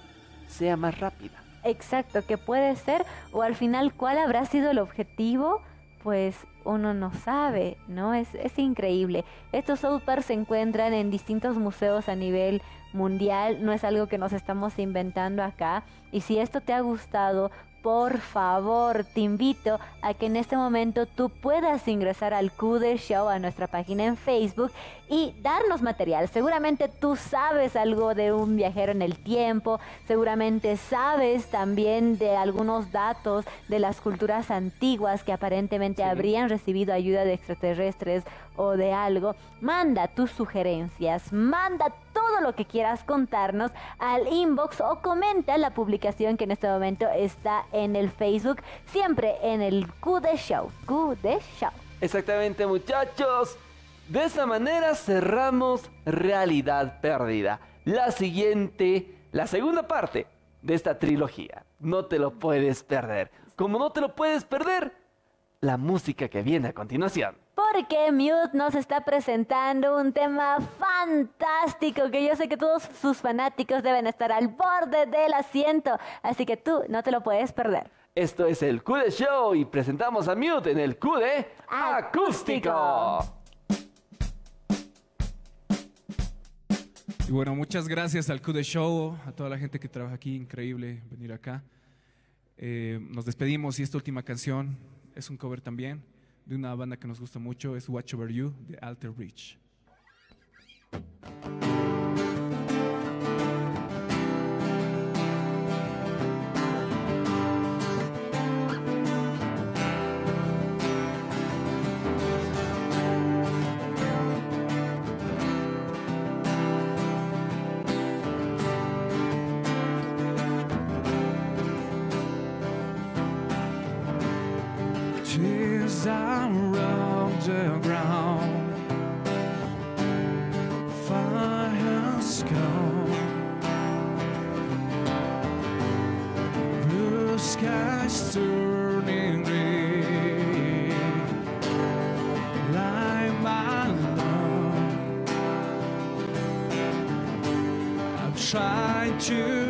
sea más rápida. Exacto, que puede ser, o al final, ¿cuál habrá sido el objetivo? Pues uno no sabe, ¿no? Es, es increíble. Estos South Park se encuentran en distintos museos a nivel mundial, no es algo que nos estamos inventando acá. Y si esto te ha gustado, por favor, te invito a que en este momento tú puedas ingresar al QD Show, a nuestra página en Facebook, y darnos material. Seguramente tú sabes algo de un viajero en el tiempo, seguramente sabes también de algunos datos de las culturas antiguas que aparentemente Sí. habrían recibido ayuda de extraterrestres o de algo. Manda tus sugerencias, manda todo lo que quieras contarnos al inbox o comenta la publicación que en este momento está en el Facebook, siempre en el QD Show. QD Show. Exactamente muchachos. De esa manera cerramos Realidad Perdida. La siguiente, la segunda parte de esta trilogía. No te lo puedes perder. Como no te lo puedes perder, la música que viene a continuación. Porque Mute nos está presentando un tema fantástico que yo sé que todos sus fanáticos deben estar al borde del asiento. Así que tú no te lo puedes perder. Esto es el QD Show y presentamos a Mute en el QD Acústico. Acústico. Y bueno, muchas gracias al Q de Show, a toda la gente que trabaja aquí, increíble venir acá. Eh, nos despedimos y esta última canción es un cover también de una banda que nos gusta mucho, es Watch Over You de Alter Bridge. To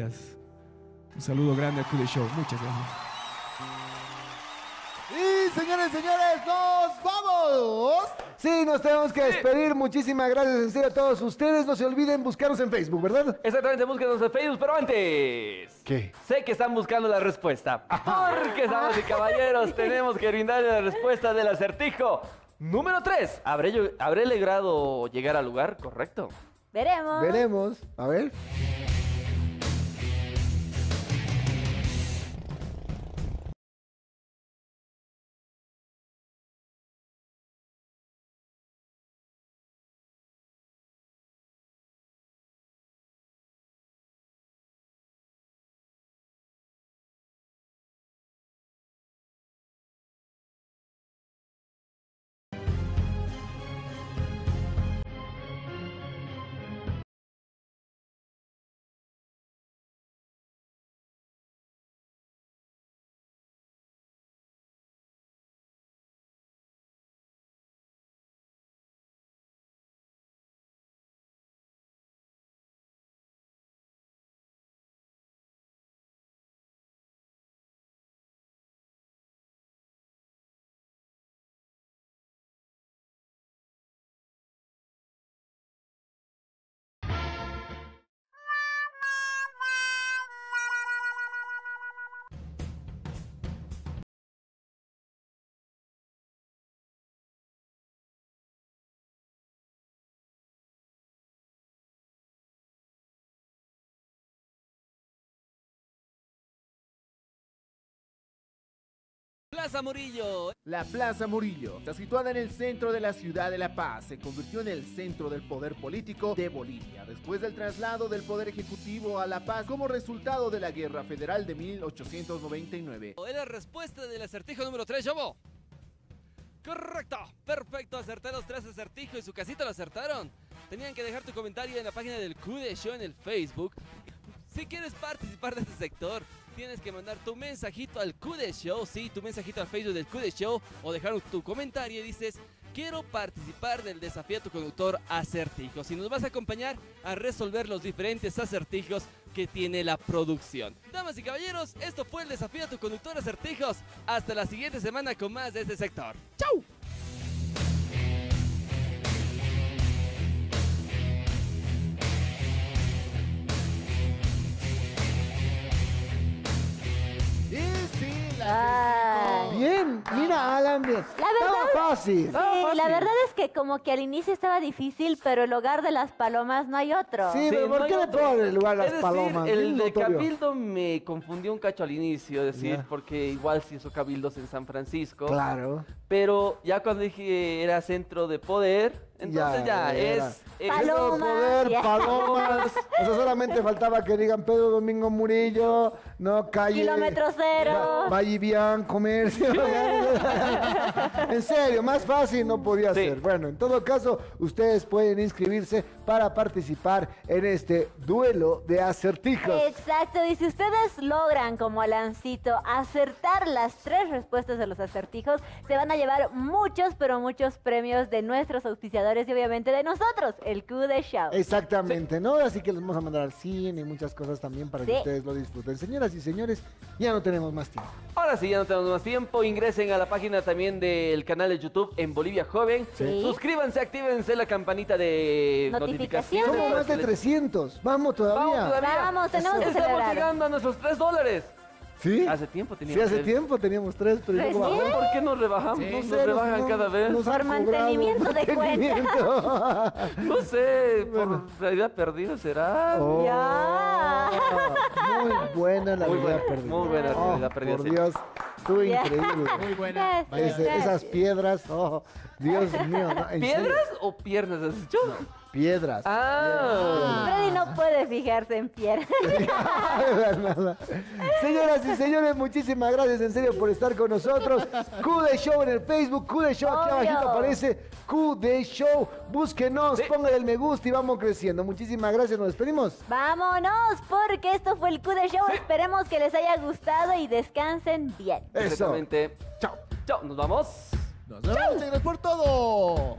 Gracias. Un saludo grande a Kude Show. Muchas gracias. Y señores, señores, nos vamos. Sí, nos tenemos que despedir. Muchísimas gracias en serio a todos ustedes. No se olviden buscarnos en Facebook, ¿verdad? Exactamente, búsquenos en Facebook, pero antes. ¿Qué? Sé que están buscando la respuesta. Porque, damas y caballeros, [laughs] tenemos que brindarle la respuesta del acertijo. Número 3. ¿Habré, yo- ¿Habré logrado llegar al lugar correcto? Veremos. Veremos. A ver. Plaza Murillo. La Plaza Murillo está situada en el centro de la ciudad de La Paz. Se convirtió en el centro del poder político de Bolivia después del traslado del poder ejecutivo a La Paz como resultado de la Guerra Federal de 1899. Es la respuesta del acertijo número 3, Yobo. Correcto, perfecto, acerté los tres acertijos y su casita lo acertaron. Tenían que dejar tu comentario en la página del QD Show en el Facebook. Si quieres participar de este sector, tienes que mandar tu mensajito al QD Show, sí, tu mensajito al Facebook del QD Show o dejar tu comentario y dices, quiero participar del desafío a tu conductor acertijos y nos vas a acompañar a resolver los diferentes acertijos que tiene la producción. Damas y caballeros, esto fue el desafío a tu conductor acertijos. Hasta la siguiente semana con más de este sector. ¡Chau! Ay. Bien, mira Alan, bien. La Estaba fácil. Sí, la verdad es que como que al inicio estaba difícil, pero el hogar de las palomas no hay otro. Sí, pero no ¿por qué le ponen el lugar a Es las decir, palomas? el de. Cabildo me confundió un cacho al inicio, es decir, porque igual se hizo Cabildos en San Francisco. Claro. Pero ya cuando dije era centro de poder, entonces ya, es... es- Paloma. Centro de poder, palomas. O sea, solamente faltaba que digan Pedro Domingo Murillo, no calle. Kilómetro cero. Va- Valle Bian, comercio. [laughs] en serio, más fácil no podía Sí. ser. Bueno, en todo caso, ustedes pueden inscribirse para participar en este duelo de acertijos. Exacto, y si ustedes logran, como Alancito, acertar las tres respuestas de los acertijos, se van a llevar muchos, pero muchos premios de nuestros auspiciadores y obviamente de nosotros, el Q de Show. Exactamente, ¿no? Así que les vamos a mandar al cine y muchas cosas también para que ustedes lo disfruten. Señoras y señores, ya no tenemos más tiempo. Ahora sí, ya no tenemos más tiempo. Ingresen a la página también del canal de YouTube en Bolivia Joven. Sí. Suscríbanse, actívense la campanita de Notificaciones. Somos más de que les- 300. Vamos todavía. Vamos todavía. Vamos, tenemos que Estamos celebrar. llegando a nuestros 3 dólares. ¿Sí? Hace tiempo Sí, teníamos. hace tres. tiempo teníamos tres, pero luego ¿Recién? bajó. ¿Por qué nos rebajamos? Sí. Nos, Sí, nos rebajan no- cada vez. nos Por cobrado mantenimiento de mantenimiento. [laughs] No sé, por realidad perdida será. Oh, Ya. [laughs] Muy buena la Muy buena, perdida. muy buena la Oh, realidad perdida, Por sí. Dios, estuvo increíble. [laughs] Muy buena. Ese- esas piedras, oh, Dios mío. no, ¿Piedras o piernas has dicho? Piedras. Ah. Freddy no puede fijarse en piedras. [laughs] Nada. Señoras y señores, muchísimas gracias en serio por estar con nosotros. Q de Show en el Facebook, Q de Show aquí Obvio. abajito aparece Q de Show. Búsquenos, Sí. pongan el me gusta y vamos creciendo. Muchísimas gracias, nos despedimos. Vámonos, porque esto fue el Q de Show. Esperemos que les haya gustado y descansen bien. Eso. Exactamente. Chao. Chao, nos vamos. Nos vemos, gracias por todo.